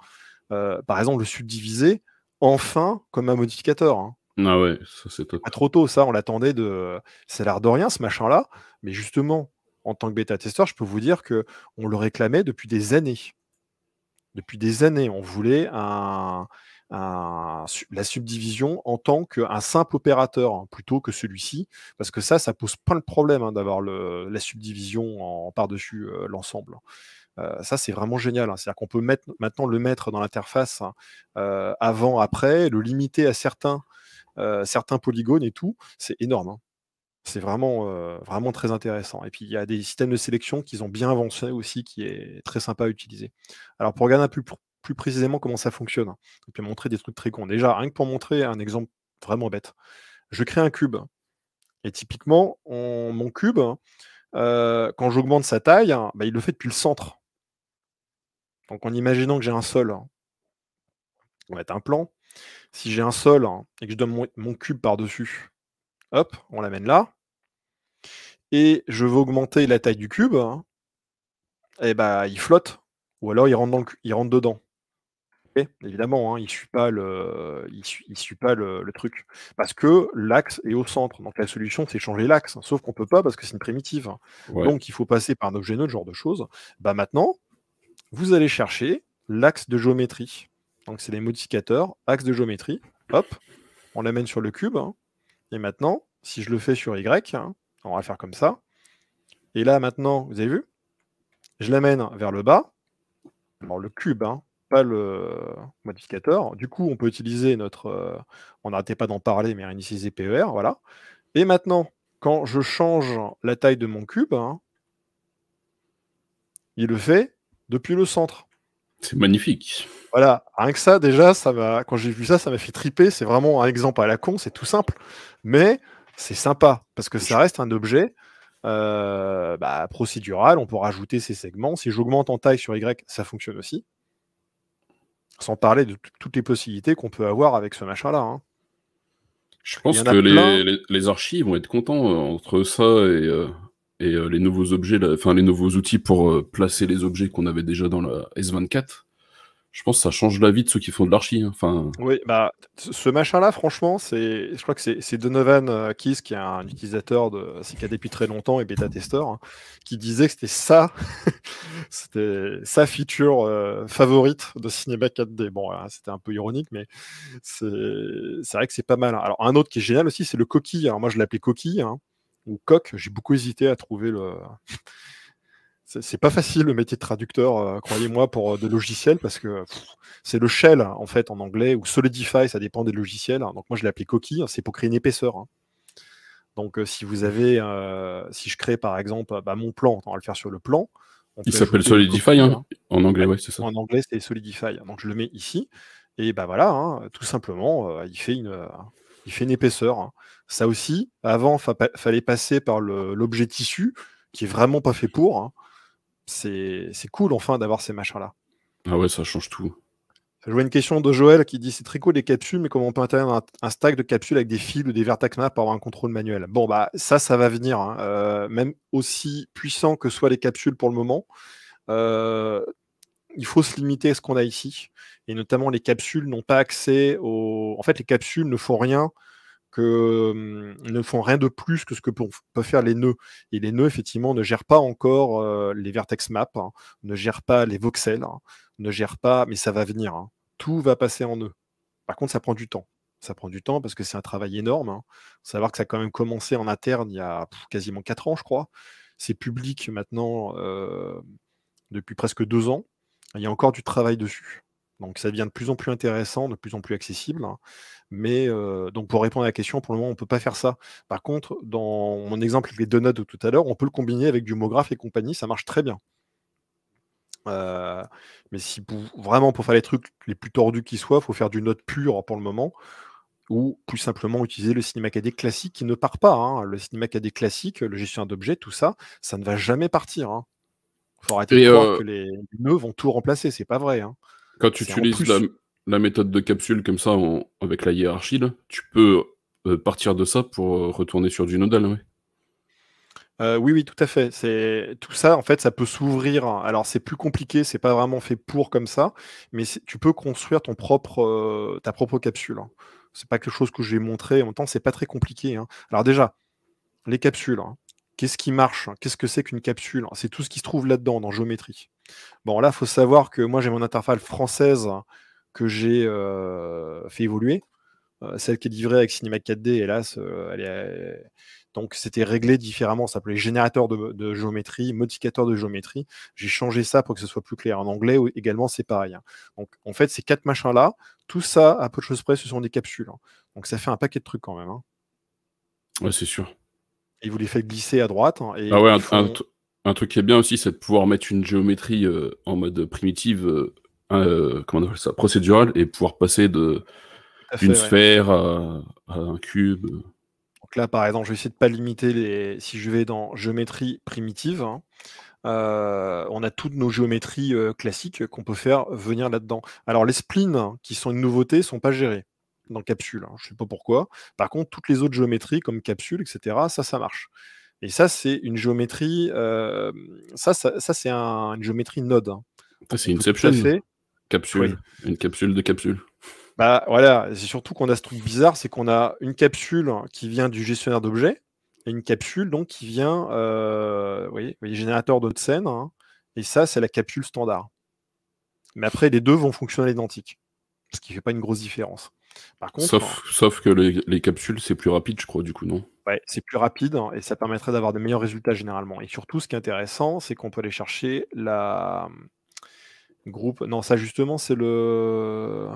par exemple, le subdiviser enfin comme un modificateur. Hein. Ah ouais, ça c'est. Pas trop tôt, ça, on l'attendait de. Ça a l'air de rien, ce machin-là, mais justement, en tant que bêta-testeur, je peux vous dire que on le réclamait depuis des années. Depuis des années, on voulait la subdivision en tant qu'un simple opérateur hein, plutôt que celui-ci, parce que ça, ça pose pas le problème hein, d'avoir la subdivision en, par-dessus euh, l'ensemble. Euh, ça, c'est vraiment génial. Hein. C'est-à-dire qu'on peut maintenant le mettre dans l'interface euh, avant, après, le limiter à certains, certains polygones et tout. C'est énorme. C'est vraiment, euh, vraiment très intéressant. Et puis, il y a des systèmes de sélection qu'ils ont bien avancé aussi, qui est très sympa à utiliser. Alors, pour regarder un peu plus, précisément comment ça fonctionne, hein, et puis montrer des trucs très cons. Déjà, rien que pour montrer un exemple vraiment bête, je crée un cube. Et typiquement, mon cube, euh, quand j'augmente sa taille, hein, bah, il le fait depuis le centre. Donc, en imaginant que j'ai un sol, on va un plan. Si j'ai un sol hein, et que je donne mon cube par-dessus, Hop, on l'amène là. Et je veux augmenter la taille du cube. et hein. eh bah, il flotte. Ou alors il rentre, dans le, il rentre dedans. évidemment, hein, il ne suit pas, le, il suit, pas le, truc. Parce que l'axe est au centre. Donc la solution, c'est changer l'axe. Sauf qu'on ne peut pas parce que c'est une primitive. Donc il faut passer par un objet neutre, genre de choses. Bah, maintenant, vous allez chercher l'axe de géométrie. Donc c'est les modificateurs, axe de géométrie. Hop, on l'amène sur le cube. Hein. Et maintenant, si je le fais sur Y, hein, on va faire comme ça. Et là, maintenant, vous avez vu? Je l'amène vers le bas. Alors, le cube, hein, pas le modificateur. Du coup, on peut utiliser notre... Euh, on n'arrêtait pas d'en parler, mais réinitialiser PER, voilà. Et maintenant, quand je change la taille de mon cube, hein, il le fait depuis le centre. C'est magnifique. Voilà, rien que ça, déjà, ça. Quand j'ai vu ça, ça m'a fait triper. C'est vraiment un exemple à la con, c'est tout simple, mais c'est sympa parce que ça reste un objet euh, bah, procédural. On peut rajouter ces segments. Si j'augmente en taille sur Y, ça fonctionne aussi. Sans parler de toutes les possibilités qu'on peut avoir avec ce machin-là. Hein. Je pense que les, archives vont être contents euh, entre ça et, euh, et les nouveaux objets, enfin les nouveaux outils pour placer les objets qu'on avait déjà dans la S24 je pense que ça change la vie de ceux qui font de l'archi. Hein. Enfin... Oui, bah, ce machin-là, franchement, c'est, je crois que c'est Donovan euh, Keys, qui est un utilisateur de CKD depuis très longtemps et bêta-testeur, hein, qui disait que c'était ça, c'était sa feature euh, favorite de Cinema 4D. Bon, c'était un peu ironique, mais c'est vrai que c'est pas mal. Hein. Alors, un autre qui est génial aussi, c'est le coquille. Alors, moi, je l'appelais coquille, ou coq. J'ai beaucoup hésité à trouver le c'est pas facile le métier de traducteur, euh, croyez-moi, pour euh, de logiciels, parce que c'est le shell en fait en anglais ou Solidify, ça dépend des logiciels. Donc moi je l'ai appelé coquille, c'est pour créer une épaisseur. Hein. Donc euh, si vous avez, si je crée par exemple bah, mon plan, on va le faire sur le plan. Il s'appelle Solidify hein, hein. en anglais, ouais, c'est ça. En anglais c'est Solidify, donc je le mets ici et bah voilà, tout simplement, il fait une, il fait une épaisseur. Ça aussi, avant, il fallait passer par l'objet tissu, qui est vraiment pas fait pour c'est cool enfin d'avoir ces machins-là. Ah ouais, ça change tout. Je vois une question de Joël qui dit c'est très cool les capsules, mais comment on peut intégrer un, stack de capsules avec des fils ou des vertex maps pour avoir un contrôle manuel? Bon, bah ça, ça va venir. Hein. Euh, même aussi puissant que soient les capsules pour le moment, euh, il faut se limiter à ce qu'on a ici. Et notamment, les capsules n'ont pas accès aux. En fait, les capsules ne font rien que ne font rien de plus que ce que peuvent faire les nœuds. Et les nœuds, effectivement, ne gèrent pas encore les vertex maps, hein, ne gèrent pas les voxels, hein, ne gèrent pas, mais ça va venir. Hein. Tout va passer en nœud. Par contre, ça prend du temps. Ça prend du temps parce que c'est un travail énorme. Savoir que ça a quand même commencé en interne il y a quasiment 4 ans, je crois. C'est public maintenant depuis presque 2 ans. Il y a encore du travail dessus. Donc ça devient de plus en plus intéressant, de plus en plus accessible. Hein. Mais donc pour répondre à la question, pour le moment, on ne peut pas faire ça. Par contre, dans mon exemple avec les donuts de tout à l'heure, on peut le combiner avec du MoGraph et compagnie, ça marche très bien. mais si vraiment pour faire les trucs les plus tordus qui soient, il faut faire du note pur pour le moment, ou plus simplement utiliser le Cinema KD classique qui ne part pas. Hein. Le Cinema KD classique, le gestion d'objets, tout ça, ça ne va jamais partir. Il hein. faut arrêter de croire que les nœuds vont tout remplacer, c'est pas vrai. Quand tu utilises la, méthode de capsule comme ça avec la hiérarchie, tu peux euh, partir de ça pour euh, retourner sur du nodal. Euh, oui, oui, tout à fait. C'est tout ça, en fait, ça peut s'ouvrir. Alors, c'est plus compliqué, c'est pas vraiment fait pour comme ça, mais tu peux construire ton propre, ta propre capsule. Hein. C'est pas quelque chose que j'ai montré. En même temps, c'est pas très compliqué. Hein. Alors déjà, les capsules. Hein. Qu'est-ce qui marche? Qu'est-ce que c'est qu'une capsule? C'est tout ce qui se trouve là-dedans, dans géométrie. Bon, là, il faut savoir que moi, j'ai mon interface française que j'ai euh, fait évoluer. Euh, celle qui est livrée avec Cinema 4D, hélas, euh, elle est... donc c'était réglé différemment. Ça s'appelait générateur de, géométrie, modificateur de géométrie. J'ai changé ça pour que ce soit plus clair. En anglais également, c'est pareil. Hein. Donc en fait, ces quatre machins-là, tout ça, à peu de choses près, ce sont des capsules. Hein. Donc ça fait un paquet de trucs quand même. Hein. Ouais, c'est sûr. Et vous les faites glisser à droite. et ah ouais, un, truc qui est bien aussi, c'est de pouvoir mettre une géométrie en mode primitive euh, comment on appelle ça, procédural et pouvoir passer de d'une sphère à, un cube. Donc là, par exemple, je vais essayer de pas limiter les. Si je vais dans géométrie primitive, hein, euh, on a toutes nos géométries euh, classiques qu'on peut faire venir là-dedans. Alors les splines, qui sont une nouveauté, sont pas gérées dans capsule. Hein, je sais pas pourquoi. Par contre, toutes les autres géométries comme capsule, etc., ça, ça marche. Et ça, c'est une géométrie. ça, ça, c'est une géométrie node. Hein. C'est Inception. Fait, Capsule. Une capsule de capsule. Bah voilà, c'est surtout qu'on a ce truc bizarre, c'est qu'on a une capsule qui vient du gestionnaire d'objets et une capsule donc qui vient, euh, voyez, générateur de scène, hein, et ça c'est la capsule standard. Mais après les deux vont fonctionner à l'identique, ce qui fait pas une grosse différence. Par contre, sauf, sauf que les, capsules c'est plus rapide, je crois, du coup, non? Ouais, c'est plus rapide hein, et ça permettrait d'avoir de meilleurs résultats généralement. Et surtout, ce qui est intéressant, c'est qu'on peut aller chercher la, Groupe. Non, ça justement, c'est le.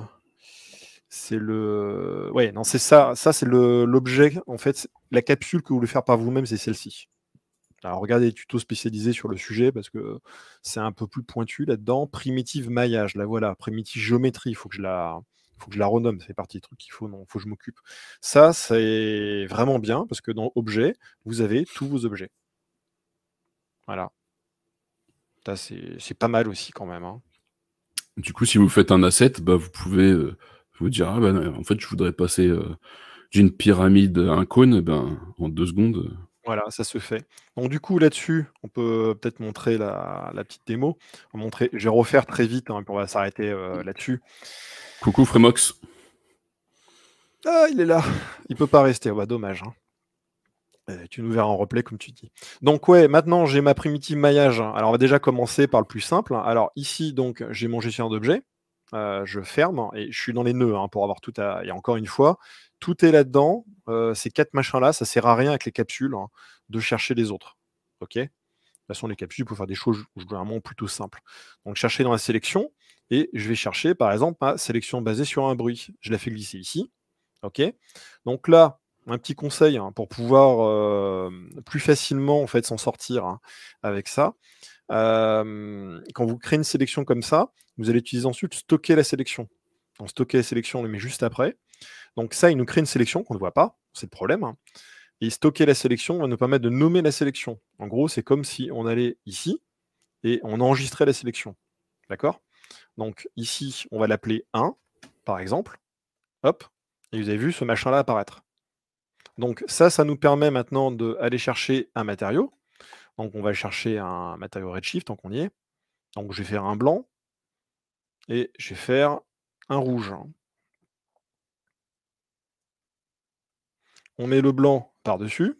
C'est le. Ouais, non, c'est ça. Ça, c'est l'objet. En fait, la capsule que vous voulez faire par vous-même, c'est celle-ci. Alors, regardez les tutos spécialisés sur le sujet parce que c'est un peu plus pointu là-dedans. Primitive maillage, la voilà. Primitive géométrie, il faut que je la. Faut que je la renomme, c'est partie des trucs qu'il faut, non, faut que je m'occupe. Ça, c'est vraiment bien parce que dans objet, vous avez tous vos objets. Voilà. C'est pas mal aussi quand même. Hein. Du coup, si vous faites un asset, bah, vous pouvez euh, vous dire ah, en fait, je voudrais passer euh, d'une pyramide à un cône, ben, en deux secondes. Voilà, ça se fait. Donc du coup, là-dessus, on peut peut-être montrer la, petite démo. On montrer, je vais refaire très vite, hein, puis on va s'arrêter euh, là-dessus. Coucou Fremox. Ah, il est là. Il peut pas rester. Oh, bah, dommage. Hein. Euh, tu nous verras en replay, comme tu dis. Donc ouais, maintenant j'ai ma primitive maillage. Alors on va déjà commencer par le plus simple. Alors ici, donc, j'ai mon gestionnaire d'objets. Je ferme et je suis dans les nœuds hein, pour avoir tout à. Et encore une fois, tout est là-dedans. Ces quatre machins-là, ça sert à rien avec les capsules hein, de chercher les autres. Ok? De toute façon, les capsules peuvent faire des choses généralement plutôt simples. Donc, chercher dans la sélection et je vais chercher, par exemple, ma sélection basée sur un bruit. Je la fais glisser ici. Ok? Donc là, un petit conseil hein, pour pouvoir plus facilement en fait s'en sortir hein, avec ça. Quand vous créez une sélection comme ça, vous allez utiliser ensuite stocker la sélection. Donc stocker la sélection, on le met juste après. Donc ça, il nous crée une sélection qu'on ne voit pas, c'est le problème. Hein. Et stocker la sélection va nous permettre de nommer la sélection. En gros, c'est comme si on allait ici et on enregistrait la sélection. D'accord? Donc ici, on va l'appeler 1, par exemple. Hop. Et vous avez vu ce machin-là apparaître. Donc ça, ça nous permet maintenant d'aller chercher un matériau. Donc on va chercher un matériau Redshift, tant qu'on y est. Donc je vais faire un blanc et je vais faire un rouge. On met le blanc par-dessus,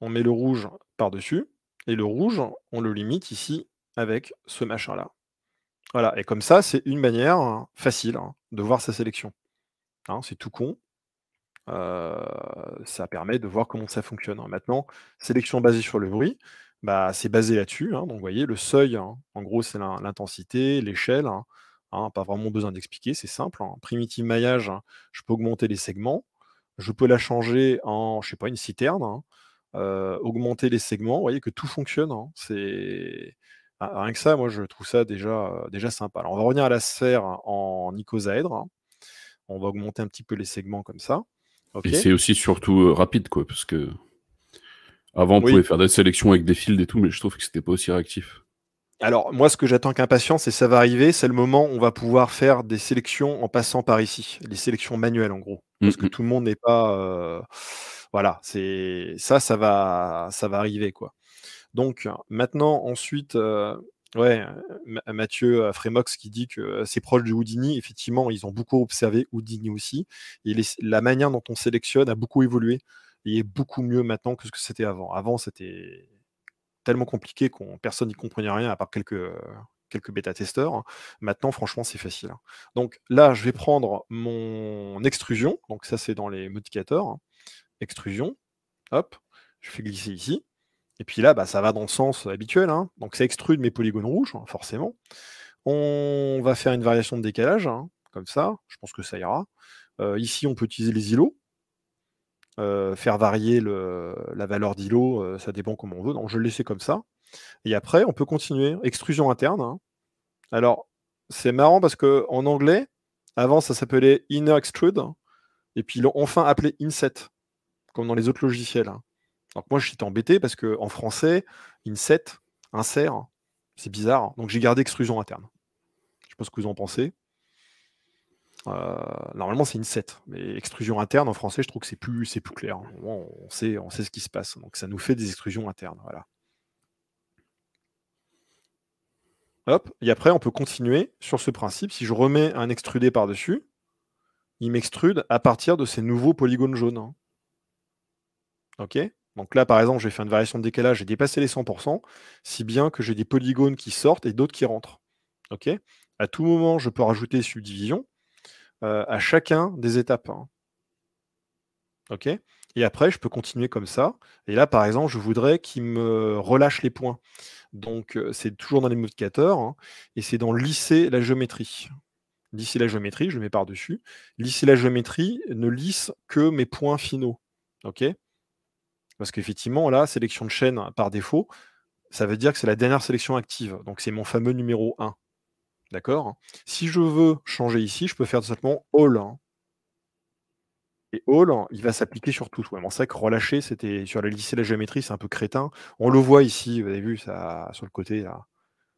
on met le rouge par-dessus, et le rouge, on le limite ici avec ce machin-là. Voilà, et comme ça, c'est une manière hein, facile hein, de voir sa sélection. Hein, c'est tout con. Euh, ça permet de voir comment ça fonctionne. Maintenant, sélection basée sur le bruit, bah, c'est basé là-dessus. donc, vous voyez, le seuil, en gros, c'est l'intensité, l'échelle. pas vraiment besoin d'expliquer, c'est simple. Primitive maillage, je peux augmenter les segments. Je peux la changer en, je sais pas, une citerne, hein. euh, augmenter les segments. Vous voyez que tout fonctionne. Hein. C'est ah, rien que ça, moi je trouve ça déjà, déjà sympa. Alors on va revenir à la sphère en icosaèdre. Hein. On va augmenter un petit peu les segments comme ça. Et c'est aussi surtout euh, rapide, quoi, parce que avant on pouvait faire des sélections avec des fils et tout, mais je trouve que c'était pas aussi réactif. Alors, moi, ce que j'attends qu'impatience, et ça va arriver, c'est le moment où on va pouvoir faire des sélections en passant par ici, les sélections manuelles, en gros. Parce que tout le monde n'est pas. Euh, voilà, c'est ça, ça va, ça va arriver, quoi. Donc, maintenant, ensuite, euh, ouais, Mathieu Frémox qui dit que c'est proche de Houdini. Effectivement, ils ont beaucoup observé Houdini aussi. Et la manière dont on sélectionne a beaucoup évolué et est beaucoup mieux maintenant que ce que c'était avant. Avant, c'était tellement compliqué qu'on personne n'y comprenait rien à part quelques, quelques bêta-testeurs. Hein. Maintenant, franchement, c'est facile. Hein. Donc là, je vais prendre mon extrusion. Donc ça, c'est dans les modificateurs. Hein. Extrusion. Hop. Je fais glisser ici. Et puis là, bah, ça va dans le sens habituel. Donc ça extrude mes polygones rouges, forcément. On va faire une variation de décalage, comme ça. Je pense que ça ira. Euh, ici, on peut utiliser les îlots. Euh, faire varier la valeur d'îlot, euh, ça dépend comment on veut. Donc je vais le laisser comme ça. Et après, on peut continuer. Extrusion interne. Hein. Alors, c'est marrant parce qu'en anglais, avant, ça s'appelait inner extrude. Et puis ils l'ont enfin appelé inset, comme dans les autres logiciels. Donc moi, je suis embêté parce qu'en français, inset, insert, c'est bizarre. Donc j'ai gardé extrusion interne. Je ne sais pas ce que vous en pensez. Euh, normalement, c'est 7, mais extrusion interne en français, je trouve que c'est plus, plus clair. On sait, on sait ce qui se passe. Donc, ça nous fait des extrusions internes. Voilà. Hop, et après, on peut continuer sur ce principe. Si je remets un extrudé par-dessus, il m'extrude à partir de ces nouveaux polygones jaunes. Hein. Ok? Donc là, par exemple, j'ai fait une variation de décalage, j'ai dépassé les 100%, si bien que j'ai des polygones qui sortent et d'autres qui rentrent. À tout moment, je peux rajouter subdivision. Euh, à chacun des étapes. Hein. Et après, je peux continuer comme ça. Et là, par exemple, je voudrais qu'il me relâche les points. Donc, euh, c'est toujours dans les modificateurs. Hein, et c'est dans lisser la géométrie. Lisser la géométrie, je le mets par-dessus. Lisser la géométrie ne lisse que mes points finaux. OK? Parce qu'effectivement, là, sélection de chaîne par défaut, ça veut dire que c'est la dernière sélection active. Donc, c'est mon fameux numéro 1. D'accord Si je veux changer ici, je peux faire tout simplement all. Hein. Et all, il va s'appliquer sur tout. c'est vrai que relâcher, c'était sur la lycée la géométrie, c'est un peu crétin. On le voit ici, vous avez vu ça sur le côté.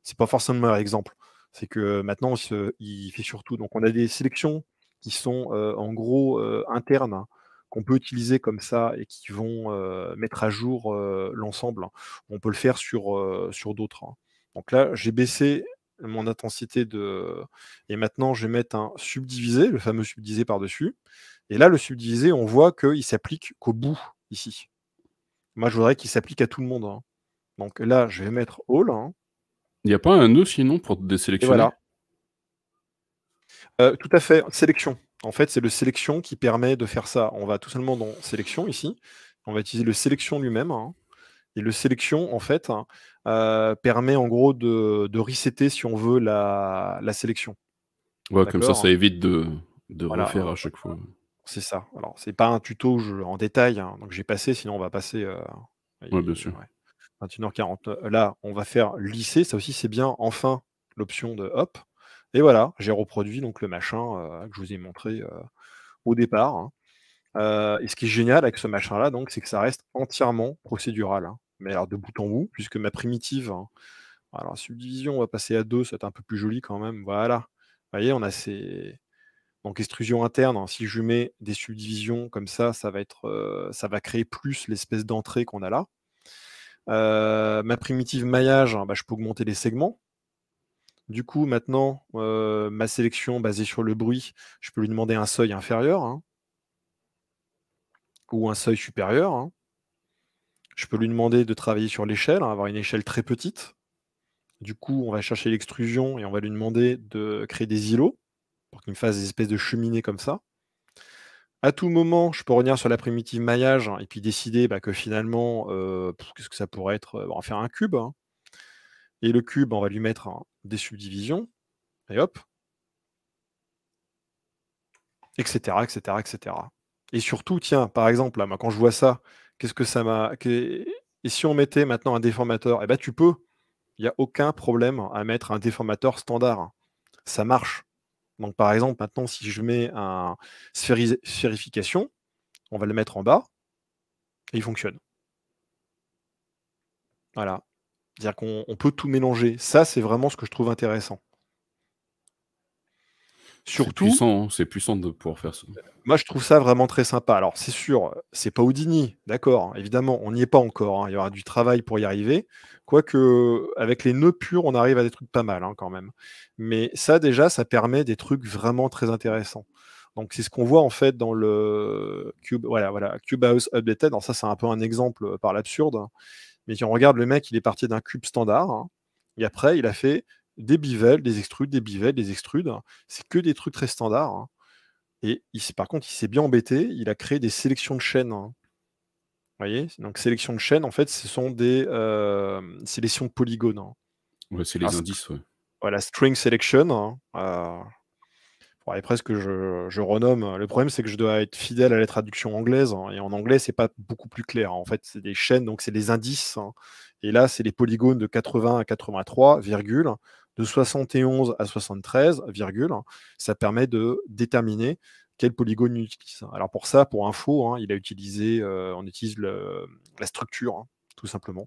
C'est pas forcément meilleur exemple. C'est que maintenant, il fait surtout. Donc, on a des sélections qui sont euh, en gros euh, internes qu'on peut utiliser comme ça et qui vont mettre à jour l'ensemble. On peut le faire sur, sur d'autres. Hein. Donc là, j'ai baissé mon intensité de. Et maintenant, je vais mettre un subdivisé, le fameux subdivisé par-dessus. Et là, le subdivisé, on voit qu'il s'applique qu'au bout, ici. Moi, je voudrais qu'il s'applique à tout le monde. Hein. Donc là, je vais mettre All. Hein. Il n'y a pas un nœud sinon pour désélectionner? voilà. Tout à fait, sélection. En fait, c'est le sélection qui permet de faire ça. On va tout simplement dans sélection ici. On va utiliser le sélection lui-même. Hein. Et le sélection, en fait, euh, permet en gros de, de resetter, si on veut, la, sélection. Ouais, comme ça, ça évite de, de refaire à chaque fois. C'est ça. Alors, c'est pas un tuto en détail, hein, donc j'ai passé, sinon on va passer. Euh, ouais, bien sûr. 21h40. Là, on va faire lisser. Ça aussi, c'est bien. Enfin, l'option de hop. Et voilà, j'ai reproduit donc le machin euh, que je vous ai montré au départ. Hein. Euh, et ce qui est génial avec ce machin-là, donc, c'est que ça reste entièrement procédural. Hein. Mais alors de bout en bout, puisque ma primitive, hein, alors subdivision, on va passer à 2, c'est un peu plus joli quand même. Voilà. Vous voyez, on a ces. Donc extrusion interne, si je mets des subdivisions comme ça, ça va, être, euh, ça va créer plus l'espèce d'entrée qu'on a là. Euh, ma primitive maillage, bah, je peux augmenter les segments. Du coup, maintenant, ma sélection basée sur le bruit, je peux lui demander un seuil inférieur ou un seuil supérieur. Hein. Je peux lui demander de travailler sur l'échelle, hein, avoir une échelle très petite. Du coup, on va chercher l'extrusion et on va lui demander de créer des îlots pour qu'il me fasse des espèces de cheminées comme ça. À tout moment, je peux revenir sur la primitive maillage et puis décider bah, que finalement, euh, qu'est-ce que ça pourrait être? On va faire un cube. Hein. Et le cube, on va lui mettre des subdivisions. Et hop. Etc. etc. etc. Et surtout, tiens, par exemple, là, quand je vois ça, qu'est-ce que ça m'a. Et si on mettait maintenant un déformateur, eh ben, tu peux. Il n'y a aucun problème à mettre un déformateur standard. Ça marche. Donc, par exemple, maintenant, si je mets un sphérification, on va le mettre en bas et il fonctionne. Voilà. C'est-à-dire qu'on peut tout mélanger. Ça, c'est vraiment ce que je trouve intéressant. Surtout, c'est puissant, de pouvoir faire ça. Moi, je trouve ça vraiment très sympa. Alors, c'est sûr, c'est pas Houdini, d'accord. Évidemment, on n'y est pas encore. Hein, il y aura du travail pour y arriver. Quoique, avec les nœuds purs, on arrive à des trucs pas mal hein, quand même. Mais ça, déjà, ça permet des trucs vraiment très intéressants. Donc, c'est ce qu'on voit en fait dans le Cube, voilà, voilà, Cube House Updated. Alors, ça, c'est un peu un exemple par l'absurde. Mais si on regarde le mec, il est parti d'un cube standard. Hein, et après, il a fait des bivelles, des extrudes, des bivelles, des extrudes. C'est que des trucs très standards. Hein. Et par contre, il s'est bien embêté. Il a créé des sélections de chaînes. Hein. Vous voyez? Donc, sélection de chaînes, en fait, ce sont des euh, sélections de polygones. Ouais, c'est les indices. Voilà, string selection. Euh, faudrait presque que je, renomme. Le problème, c'est que je dois être fidèle à la traduction anglaise. et en anglais, c'est pas beaucoup plus clair. En fait, c'est des chaînes, donc c'est des indices. et là, c'est les polygones de 80 à 83, virgule de 71 à 73, virgule, ça permet de déterminer quel polygone on utilise. Alors pour ça, pour info, hein, il a utilisé, euh, on utilise la structure, hein, tout simplement.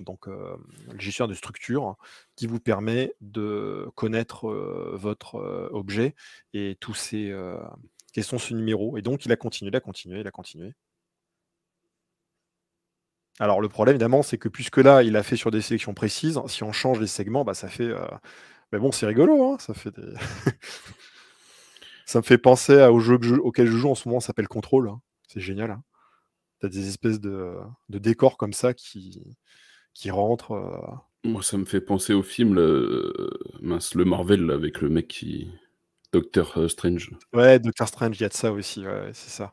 Donc euh, le gestionnaire de structure qui vous permet de connaître euh, votre objet et tous ces quels sont ce numéro. Et donc il a continué, il a continué, il a continué. Alors le problème évidemment, c'est que puisque là, il a fait sur des sélections précises, si on change les segments, bah, ça fait. Euh, mais bon, c'est rigolo, hein, ça fait ça me fait penser au jeu auquel je joue en ce moment, s'appelle Control. Hein. C'est génial. Hein. Tu as des espèces de, décors comme ça qui, qui rentrent. Euh. Moi, ça me fait penser au film le, mince, le Marvel avec le mec qui. Doctor euh, Strange. Ouais, Doctor Strange, il y a de ça aussi, c'est ça.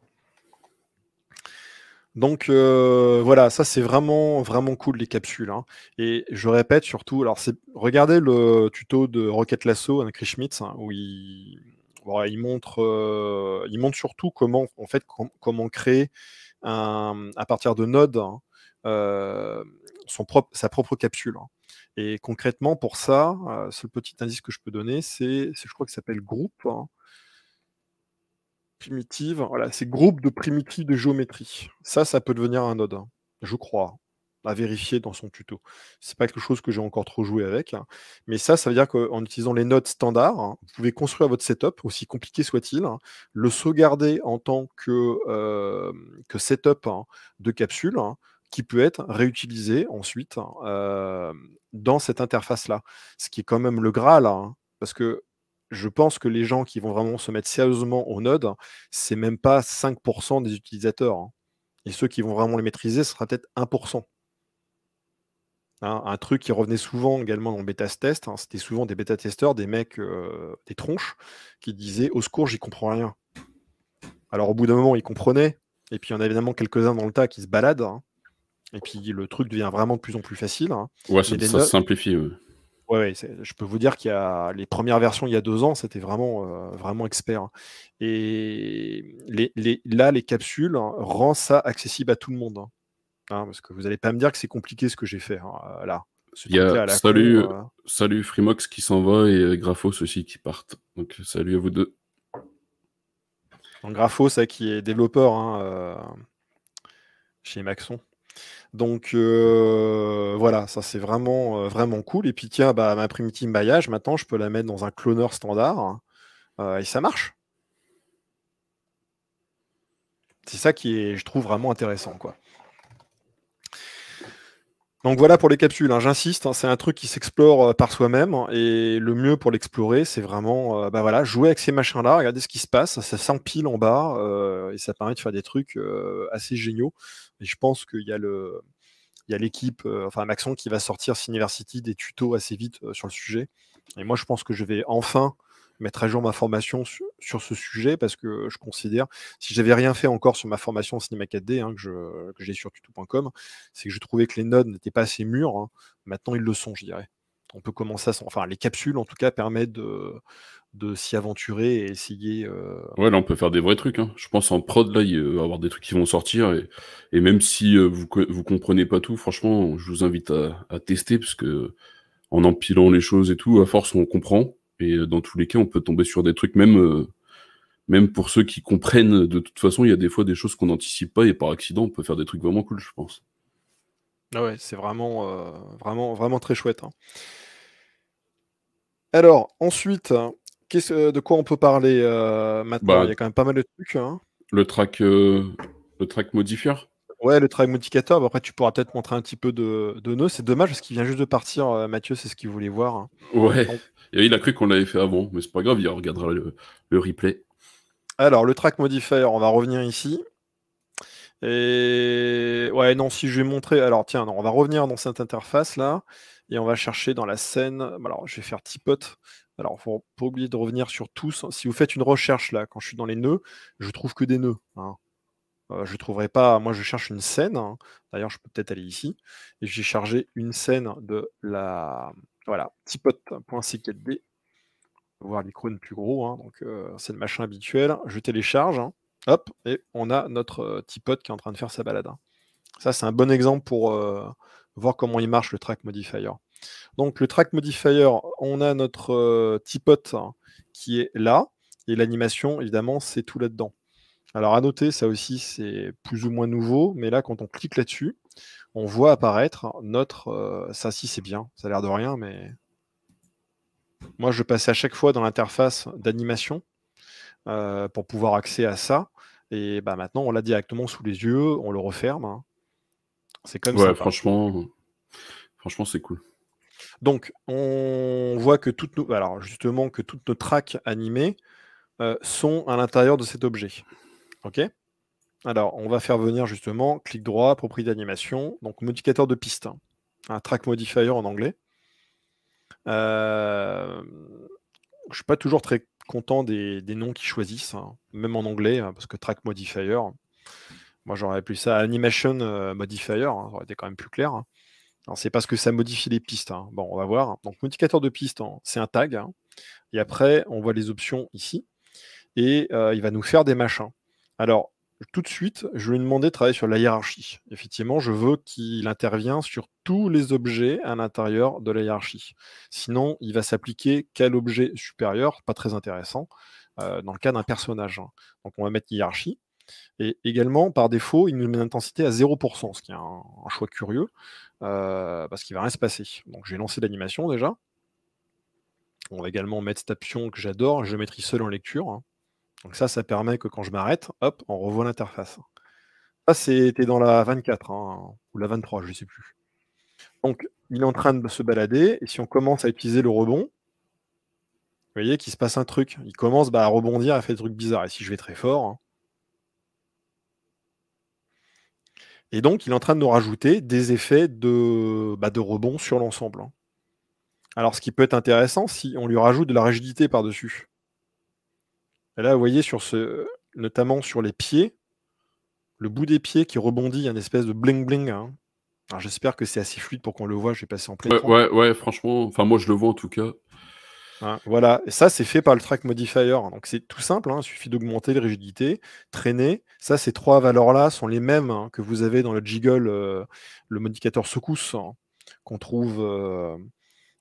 Donc euh, voilà, ça c'est vraiment vraiment cool les capsules. Hein. Et je répète surtout, alors c'est regardez le tuto de Rocket Lasso Chris Schmitz hein, où il, il montre euh, il montre surtout comment en fait comment créer un, à partir de Node hein, euh, sa propre capsule. Et concrètement pour ça, ce petit indice que je peux donner, c'est je crois que s'appelle groupe primitive. Voilà, c'est groupe de primitives de géométrie. Ça, ça peut devenir un node, hein, je crois. à vérifier dans son tuto. C'est pas quelque chose que j'ai encore trop joué avec. Hein. Mais ça, ça veut dire qu'en utilisant les nodes standards, hein, vous pouvez construire votre setup, aussi compliqué soit-il, hein, le sauvegarder en tant que, euh, que setup de capsule, qui peut être réutilisé ensuite euh, dans cette interface-là. Ce qui est quand même le Graal, parce que je pense que les gens qui vont vraiment se mettre sérieusement au node, c'est même pas 5% des utilisateurs. Et ceux qui vont vraiment les maîtriser, ce sera peut-être 1%. Hein, un truc qui revenait souvent également dans le bêta test, hein, c'était souvent des bêta-testeurs, des mecs, euh, des tronches, qui disaient Au secours, j'y comprends rien. Alors au bout d'un moment, ils comprenaient, et puis il y en a évidemment quelques-uns dans le tas qui se baladent, hein. Et puis le truc devient vraiment de plus en plus facile. Ouais, ça, se simplifie. Ouais, je peux vous dire qu'il y a les premières versions il y a deux ans, c'était vraiment, euh, vraiment expert. Et les, là, les capsules rendent ça accessible à tout le monde. Hein, parce que vous n'allez pas me dire que c'est compliqué ce que j'ai fait hein, là. Il y a salut, euh. salut Freemox qui s'en va et Graphos aussi qui partent. Donc salut à vous deux. Donc Graphos, ça, qui est développeur hein, euh, chez Maxon. Donc euh, voilà, ça c'est vraiment, vraiment cool. Et puis tiens, bah, ma primitive maillage, maintenant je peux la mettre dans un cloneur standard et ça marche. C'est ça qui est, je trouve, vraiment intéressant. quoi. Donc voilà pour les capsules, hein, j'insiste, hein, c'est un truc qui s'explore euh, par soi-même et le mieux pour l'explorer, c'est vraiment euh, bah voilà, jouer avec ces machins-là, regarder ce qui se passe, ça s'empile en bas euh, et ça permet de faire des trucs assez géniaux. Je pense qu'il y a le il y a l'équipe, enfin Maxon, qui va sortir University des tutos assez vite sur le sujet. Et moi, je pense que je vais enfin mettre à jour ma formation sur, ce sujet parce que je considère, si j'avais rien fait encore sur ma formation Cinéma 4D, hein, que, j'ai sur tuto.com, c'est que je trouvais que les nodes n'étaient pas assez mûrs. Hein. Maintenant, ils le sont, je dirais. On peut commencer à. Enfin, les capsules, en tout cas, permettent de, s'y aventurer et essayer. Euh, ouais, là, on peut faire des vrais trucs. Hein. Je pense en prod, là, il va y avoir des trucs qui vont sortir. Et, même si euh, vous vous comprenez pas tout, franchement, je vous invite à, tester parce que en empilant les choses et tout, à force, on comprend. Et euh, dans tous les cas, on peut tomber sur des trucs, même, euh, même pour ceux qui comprennent. De toute façon, il y a des fois des choses qu'on n'anticipe pas et par accident, on peut faire des trucs vraiment cool, je pense. Ah ouais, c'est vraiment, euh, vraiment, vraiment très chouette. Hein. Alors, ensuite, de quoi on peut parler maintenant? Bah, Il y a quand même pas mal de trucs. Hein. Le track, le track modifier Ouais, le track modificateur. Après, tu pourras peut-être montrer un petit peu de, de nœuds. C'est dommage parce qu'il vient juste de partir, Mathieu, c'est ce qu'il voulait voir. Hein. Ouais. Et il a cru qu'on l'avait fait avant, mais c'est pas grave, il regardera le, replay. Alors, le track modifier, on va revenir ici. Et ouais, non, si je vais montrer. Alors, tiens, on va revenir dans cette interface là et on va chercher dans la scène. Alors, je vais faire tipot. Alors, faut pas oublier de revenir sur tous. Si vous faites une recherche là, quand je suis dans les nœuds, je trouve que des nœuds. Hein. Euh, je trouverai pas. Moi, je cherche une scène. Hein. D'ailleurs, je peux peut-être aller ici. Et j'ai chargé une scène de la, voilà, tipot.c4d. Voir l'icône plus gros, hein, donc euh, c'est le machin habituel. Je télécharge, hein. Hop, et on a notre euh, tipot qui est en train de faire sa balade. Hein. Ça, c'est un bon exemple pour euh, voir comment il marche le track modifier. Donc le track modifier, on a notre tipot qui est là, et l'animation, évidemment, c'est tout là-dedans. Alors à noter, ça aussi, c'est plus ou moins nouveau, mais là, quand on clique là-dessus, on voit apparaître notre. Euh, ça, si, c'est bien. Ça a l'air de rien, mais. Moi, je passais à chaque fois dans l'interface d'animation euh, pour pouvoir accéder à ça. Et bah, maintenant, on l'a directement sous les yeux, on le referme. Hein. C'est comme ça. franchement, franchement, c'est cool. Donc, on voit que toutes nos, alors justement que toutes nos tracks animées euh, sont à l'intérieur de cet objet. Ok? Alors, on va faire venir justement clic droit, propriété d'animation, donc modificateur de piste, hein. un track modifier en anglais. Euh, je ne suis pas toujours très content des, noms qu'ils choisissent, hein, même en anglais, hein, parce que track modifier, moi j'aurais appelé ça animation euh, modifier, ça aurait été quand même plus clair. c'est parce que ça modifie les pistes. Bon, on va voir. Donc, modificateur de piste, c'est un tag. Et après, on voit les options ici. Et euh, il va nous faire des machins. Alors, tout de suite, je lui ai de travailler sur la hiérarchie. Effectivement, je veux qu'il intervienne sur tous les objets à l'intérieur de la hiérarchie. Sinon, il va s'appliquer qu'à l'objet supérieur, pas très intéressant, euh, dans le cas d'un personnage. Hein. Donc, on va mettre hiérarchie. Et également, par défaut, il nous met l'intensité à 0%, ce qui est un, choix curieux, euh, parce qu'il va rien se passer. Donc j'ai lancé l'animation déjà. On va également mettre cette option que j'adore, géométrie seule en lecture. Hein. Donc ça, ça permet que quand je m'arrête, hop, on revoit l'interface. Ça, c'était dans la 24, hein, ou la 23, je ne sais plus. Donc, il est en train de se balader, et si on commence à utiliser le rebond, vous voyez qu'il se passe un truc. Il commence bah, à rebondir, à faire des trucs bizarres. Et si je vais très fort, hein. Et donc, il est en train de nous rajouter des effets de, bah, rebond sur l'ensemble. Hein. Alors, ce qui peut être intéressant, si on lui rajoute de la rigidité par-dessus. Et là, vous voyez, sur ce, notamment sur les pieds, le bout des pieds qui rebondit, il y a une espèce de bling-bling. Hein. Alors, j'espère que c'est assez fluide pour qu'on le voit. Je vais passer en plein ouais, ouais, franchement, enfin, moi, je le vois en tout cas. Hein, voilà, et ça c'est fait par le track modifier. Donc c'est tout simple, hein, il suffit d'augmenter la rigidité, traîner. Ça, ces trois valeurs-là sont les mêmes hein, que vous avez dans le jiggle, euh, le modificateur secousse qu'on trouve. Euh,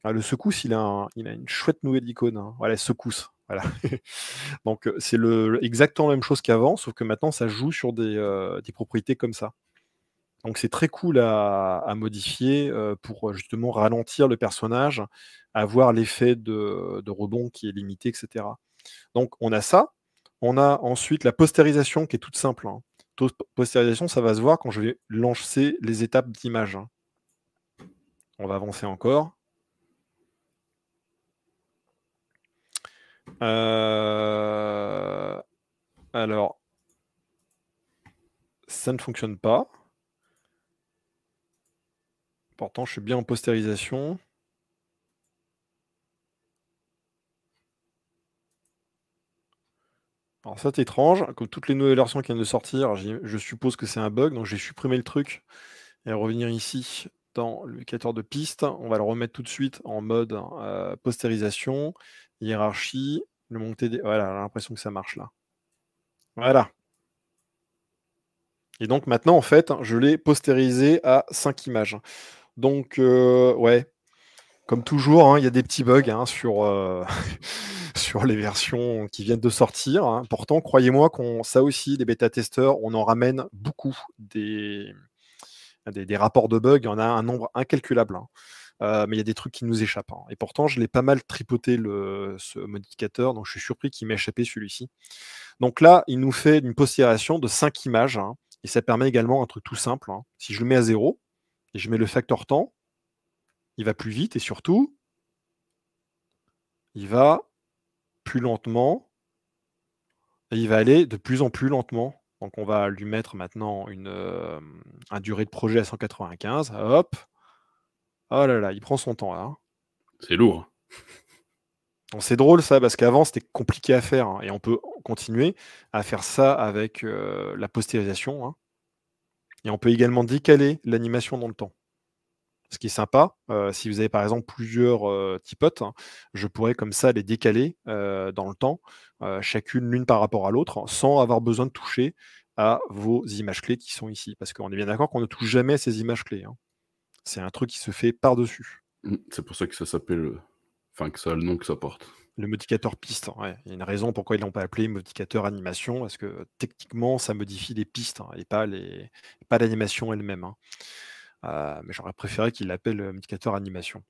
ah, le secousse, il a, il a une chouette nouvelle icône. Voilà, secousse. Voilà. Donc c'est exactement la même chose qu'avant, sauf que maintenant ça joue sur des, des propriétés comme ça. Donc c'est très cool à, modifier pour justement ralentir le personnage, avoir l'effet de, rebond qui est limité, etc. Donc on a ça. On a ensuite la postérisation qui est toute simple. Hein. Postérisation, ça va se voir quand je vais lancer les étapes d'image. Hein. On va avancer encore. Euh, alors, ça ne fonctionne pas. Pourtant, je suis bien en postérisation. Alors ça, c'est étrange. Comme toutes les nouvelles versions qui viennent de sortir, je suppose que c'est un bug. Donc, j'ai supprimé le truc et revenir ici dans le l'éducateur de piste. On va le remettre tout de suite en mode euh, postérisation, hiérarchie, le monter des... Voilà, j'ai l'impression que ça marche là. Voilà. Et donc maintenant, en fait, je l'ai postérisé à 5 images. Donc, euh, ouais, comme toujours, hein, il y a des petits bugs hein, sur, euh, sur les versions qui viennent de sortir. Hein. Pourtant, croyez-moi qu'on ça aussi, des bêta-testeurs, on en ramène beaucoup des, des, rapports de bugs. Il y en a un nombre incalculable. Euh, mais il y a des trucs qui nous échappent. Et pourtant, je l'ai pas mal tripoté ce modificateur, donc je suis surpris qu'il m'ait échappé celui-ci. Donc là, il nous fait une postérisation de 5 images, et ça permet également un truc tout simple. Si je le mets à 0, et je mets le facteur temps, il va plus vite et surtout, il va plus lentement et il va aller de plus en plus lentement. Donc on va lui mettre maintenant une, euh, durée de projet à 195. Hop. Oh là là, il prend son temps là. Hein. C'est lourd. C'est drôle ça, parce qu'avant c'était compliqué à faire, hein, et on peut continuer à faire ça avec euh, la postérisation. Hein. Et on peut également décaler l'animation dans le temps. Ce qui est sympa, euh, si vous avez par exemple plusieurs euh, typotes, hein, je pourrais comme ça les décaler dans le temps, chacune l'une par rapport à l'autre, sans avoir besoin de toucher à vos images clés qui sont ici. Parce qu'on est bien d'accord qu'on ne touche jamais à ces images clés. Hein. C'est un truc qui se fait par-dessus. Mmh, c'est pour ça que ça s'appelle. Enfin, que ça a le nom que ça porte. Le modificateur piste, ouais. il y a une raison pourquoi ils l'ont pas appelé modificateur animation, parce que techniquement ça modifie les pistes hein, et pas les pas l'animation elle-même. Hein. Euh, mais j'aurais préféré qu'il l'appelle modificateur animation.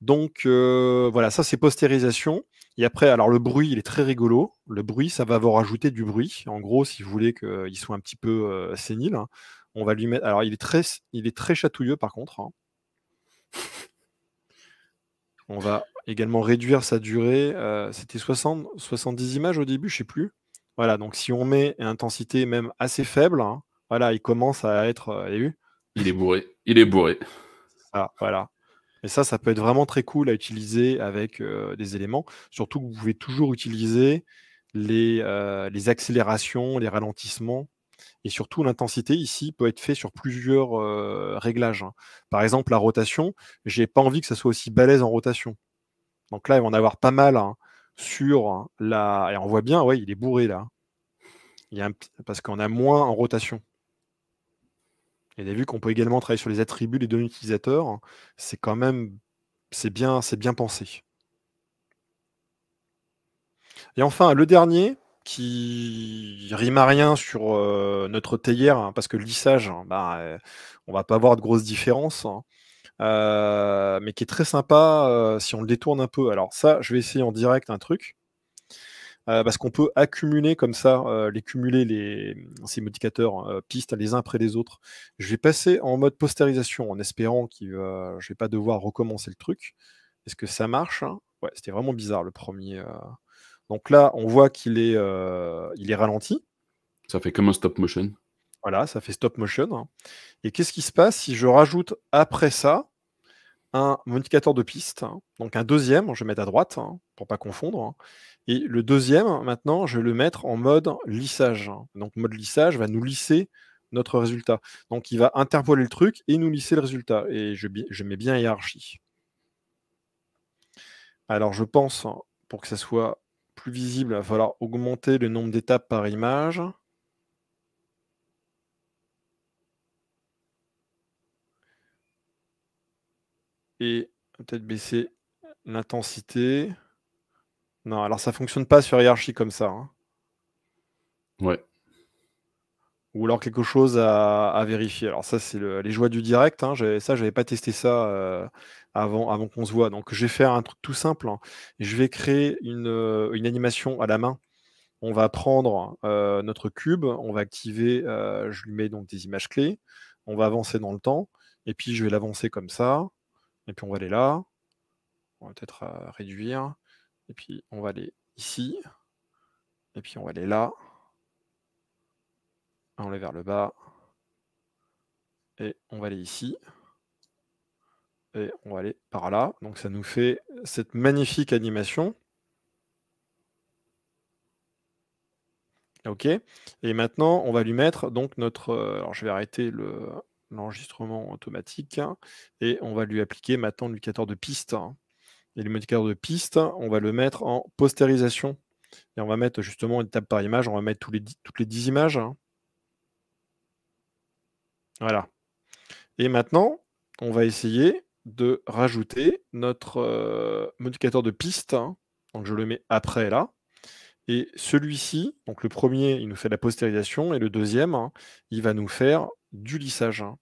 Donc euh, voilà, ça c'est postérisation. Et après, alors le bruit, il est très rigolo. Le bruit, ça va vous rajouter du bruit. En gros, si vous voulez qu'il soit un petit peu euh, sénile, hein, on va lui mettre. Alors il est très, il est très chatouilleux par contre. On va également réduire sa durée. Euh, c'était 60, 70 images au début, je ne sais plus. Voilà, donc si on met une intensité même assez faible, hein, voilà, il commence à être. Euh, il est bourré. Il est bourré. Ah, voilà. Et ça, ça peut être vraiment très cool à utiliser avec euh, des éléments. Surtout que vous pouvez toujours utiliser les, les accélérations, les ralentissements et surtout, l'intensité ici peut être fait sur plusieurs réglages. Hein. Par exemple, la rotation, j'ai pas envie que ça soit aussi balèze en rotation. Donc là, il va en avoir pas mal hein, sur la. Et on voit bien, ouais, il est bourré là. Il y a Parce qu'on a moins en rotation. Et vu qu'on peut également travailler sur les attributs des données utilisateurs. C'est quand même. C'est bien, bien pensé. Et enfin, le dernier, qui rime à rien sur notre théière, hein, parce que le lissage, bah, on va pas avoir de grosses différences, mais qui est très sympa si on le détourne un peu. Alors ça, je vais essayer en direct un truc. parce qu'on peut accumuler comme ça, les cumuler les, ces modificateurs pistes les uns après les autres. Je vais passer en mode postérisation en espérant que je vais pas devoir recommencer le truc. Est-ce que ça marche hein? Ouais, c'était vraiment bizarre le premier. Donc là, on voit qu'il est, il est ralenti. Ça fait comme un stop motion. Voilà, ça fait stop motion. Hein. Et qu'est-ce qui se passe si je rajoute après ça un modificateur de piste, hein, donc un deuxième, je vais mettre à droite pour hein, pour pas confondre. Et le deuxième, maintenant, je vais le mettre en mode lissage. Donc mode lissage va nous lisser notre résultat. Donc il va interpoler le truc et nous lisser le résultat. Et je, je mets bien hiérarchie. Alors je pense, pour que ça soit visible, il va falloir augmenter le nombre d'étapes par image. Et peut-être baisser l'intensité. Non, alors ça fonctionne pas sur hiérarchie comme ça. Hein. Ouais. Ou alors quelque chose à, vérifier. Alors ça, c'est les joies du direct. Hein. Ça, j'avais pas testé ça euh, avant, qu'on se voit. Donc je vais faire un truc tout simple. Hein. Je vais créer une, euh, une, animation à la main. On va prendre euh, notre cube, on va activer, je lui mets donc des images clés, on va avancer dans le temps, et puis je vais l'avancer comme ça, et puis on va aller là, on va peut-être réduire, et puis on va aller ici, et puis on va aller là, on vers le bas, et on va aller ici, et on va aller par là. Donc ça nous fait cette magnifique animation. Ok. Et maintenant, on va lui mettre donc notre. Euh, alors je vais arrêter l'enregistrement automatique hein, et on va lui appliquer maintenant l'indicateur de piste. Hein. Et le de piste, on va le mettre en postérisation. Et on va mettre justement une table par image, on va mettre toutes les 10 images. Hein. Voilà. Et maintenant, on va essayer de rajouter notre euh, modificateur de piste. Hein. Donc je le mets après là. Et celui-ci, donc le premier, il nous fait la postérisation, et le deuxième, hein, il va nous faire du lissage. Hein.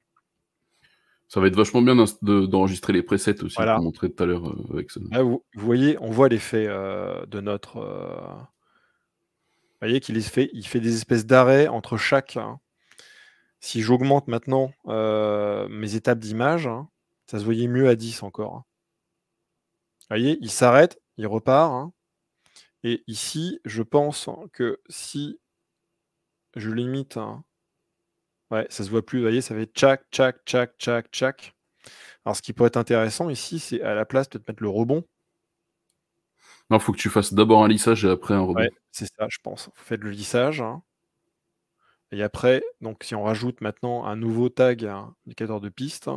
Ça va être vachement bien d'enregistrer les presets aussi, voilà. montrer tout à l'heure euh, avec ça. vous, voyez, on voit l'effet euh, de notre. vous voyez qu'il fait, il fait des espèces d'arrêts entre chaque. Si j'augmente maintenant mes étapes d'image, ça se voyait mieux à 10 encore. Vous voyez, il s'arrête, il repart. Hein. Et ici, je pense que si je limite, hein, ouais, ça se voit plus, vous voyez, ça fait tchac, tchac, tchac, tchac, tchac. Alors, ce qui pourrait être intéressant ici, c'est à la place de te mettre le rebond. Non, il faut que tu fasses d'abord un lissage et après un rebond. Ouais, c'est ça, je pense. Vous faites le lissage. Hein. Et après, donc si on rajoute maintenant un nouveau tag, indicateur de piste,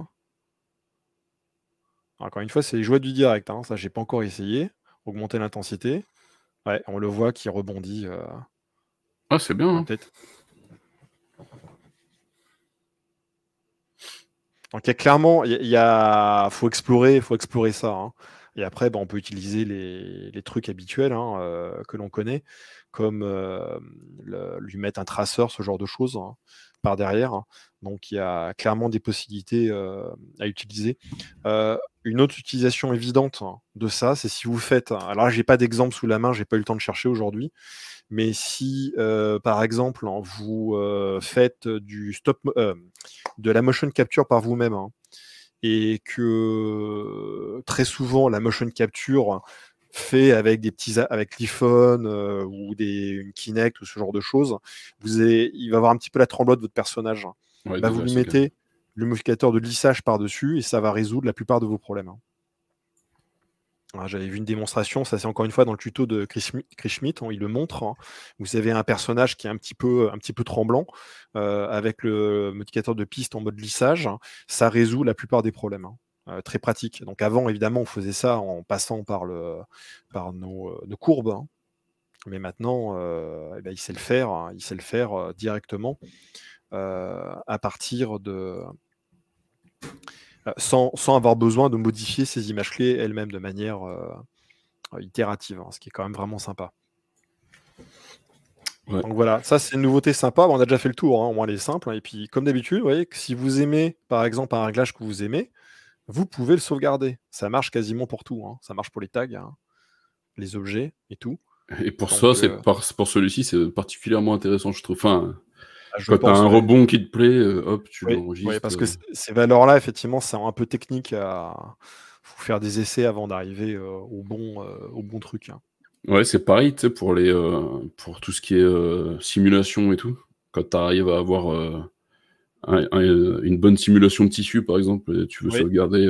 encore une fois, c'est les joies du direct. Hein. Ça, j'ai pas encore essayé. Augmenter l'intensité. Ouais, on le voit qui rebondit. Euh, ah, c'est bien. Hein. Donc, il y a clairement, il y, a, faut explorer, faut explorer ça. Hein. Et après, bah, on peut utiliser les, trucs habituels euh, que l'on connaît, comme euh, lui mettre un traceur, ce genre de choses par derrière. Donc il y a clairement des possibilités euh, à utiliser. Euh, une autre utilisation évidente de ça, c'est si vous faites. Alors là, j'ai pas d'exemple sous la main, j'ai pas eu le temps de chercher aujourd'hui. Mais si, par exemple, vous faites du stop, de la motion capture par vous-même, hein, et que très souvent la motion capture fait avec des petits avec l'iPhone ou des une Kinect ou ce genre de choses, vous avez, il va avoir un petit peu la tremblote de votre personnage. Bah, vous lui mettez le modificateur de lissage par-dessus et ça va résoudre la plupart de vos problèmes. Hein. J'avais vu une démonstration, ça c'est encore une fois dans le tuto de Chris, Schmidt, il le montre. Hein. Vous avez un personnage qui est un petit peu, un petit peu tremblant euh, avec le modificateur de piste en mode lissage. Ça résout la plupart des problèmes. Hein. Euh, très pratique. Donc avant, évidemment, on faisait ça en passant par, le, par nos, euh, courbes. Mais maintenant, eh ben, il sait le faire, il sait le faire directement. Euh, à partir de. Euh, sans, avoir besoin de modifier ces images clés elles-mêmes de manière euh, itérative, hein, ce qui est quand même vraiment sympa. Donc voilà, ça c'est une nouveauté sympa. on a déjà fait le tour, hein, au moins les simples. Et puis, comme d'habitude, vous voyez que si vous aimez, par exemple, un réglage que vous aimez, vous pouvez le sauvegarder. Ça marche quasiment pour tout. Hein. Ça marche pour les tags, hein, les objets et tout. Et pour ça, c'est euh, pour celui-ci, c'est particulièrement intéressant, je trouve. Enfin, ah, quand tu as un rebond qui te plaît, euh, hop, tu l'enregistres. Oui, parce que euh. ces valeurs-là, effectivement, c'est un peu technique à faut faire des essais avant d'arriver au, bon, au bon truc. Hein. Ouais, c'est pareil, tu sais, pour, les, pour tout ce qui est simulation et tout. Quand tu arrives à avoir une bonne simulation de tissu, par exemple, tu veux sauvegarder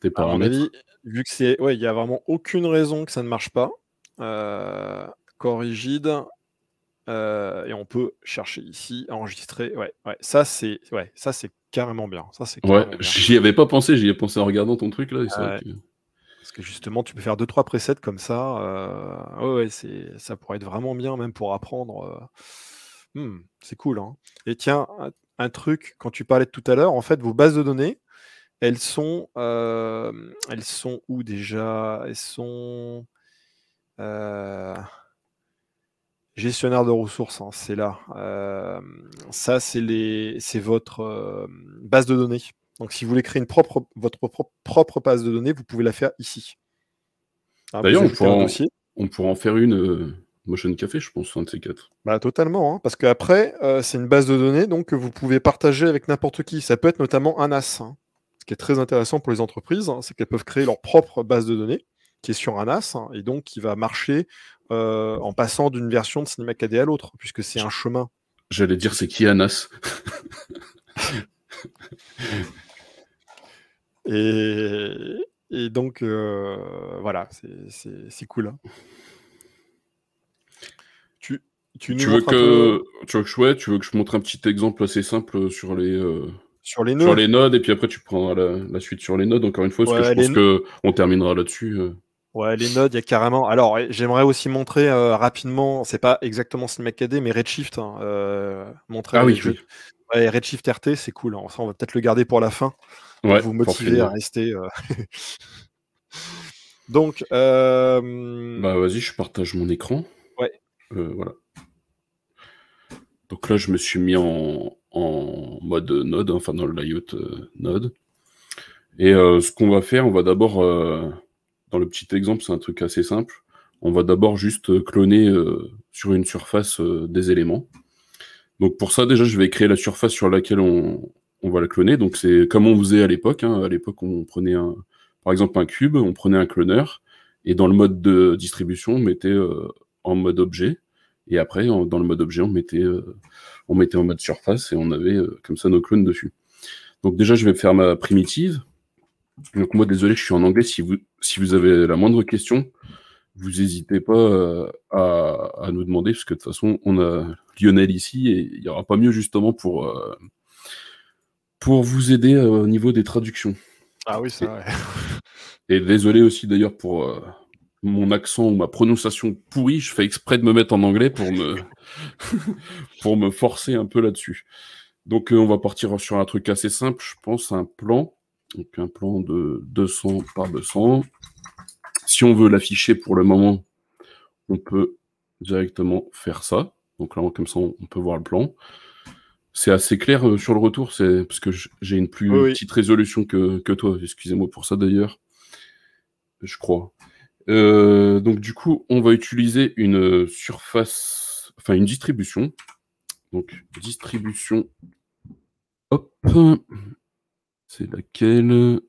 tes paramètres. vu que c'est. Ouais, il n'y a vraiment aucune raison que ça ne marche pas. Euh, corps rigide. Euh, et on peut chercher ici, enregistrer. Ouais, ouais, ça c'est, ouais, ça c'est carrément bien. Ça c'est. Ouais, j'y avais pas pensé. J'y ai pensé en regardant ton truc là. Parce que justement, tu peux faire deux trois presets comme ça. Euh, ouais, c'est, ça pourrait être vraiment bien, même pour apprendre. Hmm, c'est cool. Hein. Et tiens, un, truc quand tu parlais de tout à l'heure, en fait, vos bases de données, elles sont, elles sont où déjà? Elles sont euh, gestionnaire de ressources, hein, c'est là. Euh, ça, c'est votre euh, base de données. Donc, si vous voulez créer une propre, votre propre, base de données, vous pouvez la faire ici. Hein, D'ailleurs, on, on pourra en faire une Motion Café, je pense, un de ces quatre. Bah, totalement, hein, parce qu'après, c'est une base de données donc, que vous pouvez partager avec n'importe qui. Ça peut être notamment un NAS. Ce qui est très intéressant pour les entreprises, c'est qu'elles peuvent créer leur propre base de données qui est sur un NAS hein, et donc qui va marcher euh, en passant d'une version de Cinema KD à l'autre, puisque c'est un chemin. J'allais dire, c'est qui un NAS et, et, donc, euh, voilà, c'est cool. Tu, tu, veux que, tu, veux que je, tu veux que je montre un petit exemple assez simple sur les. Euh, sur les nodes. Sur les nodes, et puis après tu prendras la, suite sur les nodes, encore une fois, parce que je pense qu'on terminera là-dessus. Ouais, les nodes, il y a carrément. Alors, j'aimerais aussi montrer euh, rapidement, c'est pas exactement CinemaKD, mais Redshift. Hein, euh, montrer ah oui, Ouais, Redshift RT, c'est cool. Hein. on va peut-être le garder pour la fin. Pour vous motiver à rester. Euh. Donc. Bah, vas-y, je partage mon écran. Ouais. voilà. Donc là, je me suis mis en, mode node, enfin dans le layout node. Et ce qu'on va faire, on va d'abord dans le petit exemple, c'est un truc assez simple. On va d'abord juste euh, cloner euh, sur une surface euh, des éléments. Donc pour ça, déjà, je vais créer la surface sur laquelle on, va la cloner. Donc c'est comme on faisait à l'époque. Hein. À l'époque, on prenait un, par exemple un cube, on prenait un cloneur, et dans le mode de distribution, on mettait en mode objet. Et après, dans le mode objet, on mettait, on mettait en mode surface et on avait comme ça nos clones dessus. Donc déjà, je vais faire ma primitive. Donc moi, désolé, je suis en anglais. Si vous, si vous avez la moindre question, vous n'hésitez pas euh, à, nous demander, parce que de toute façon, on a Lionel ici et il n'y aura pas mieux justement pour, euh, pour vous aider euh, au niveau des traductions. Ah oui, c'est vrai. Et désolé aussi d'ailleurs pour mon accent ou ma prononciation pourrie, je fais exprès de me mettre en anglais pour me, pour me forcer un peu là-dessus. Donc on va partir sur un truc assez simple, je pense, un plan. Donc un plan de 200 par 200. Si on veut l'afficher pour le moment, on peut directement faire ça. Donc là, comme ça, on peut voir le plan. C'est assez clair euh, sur le retour, c'est parce que j'ai une plus petite résolution que, toi. Excusez-moi pour ça d'ailleurs. Je crois. Euh, donc du coup, on va utiliser une surface, enfin une distribution. Donc distribution. Hop. C'est laquelle?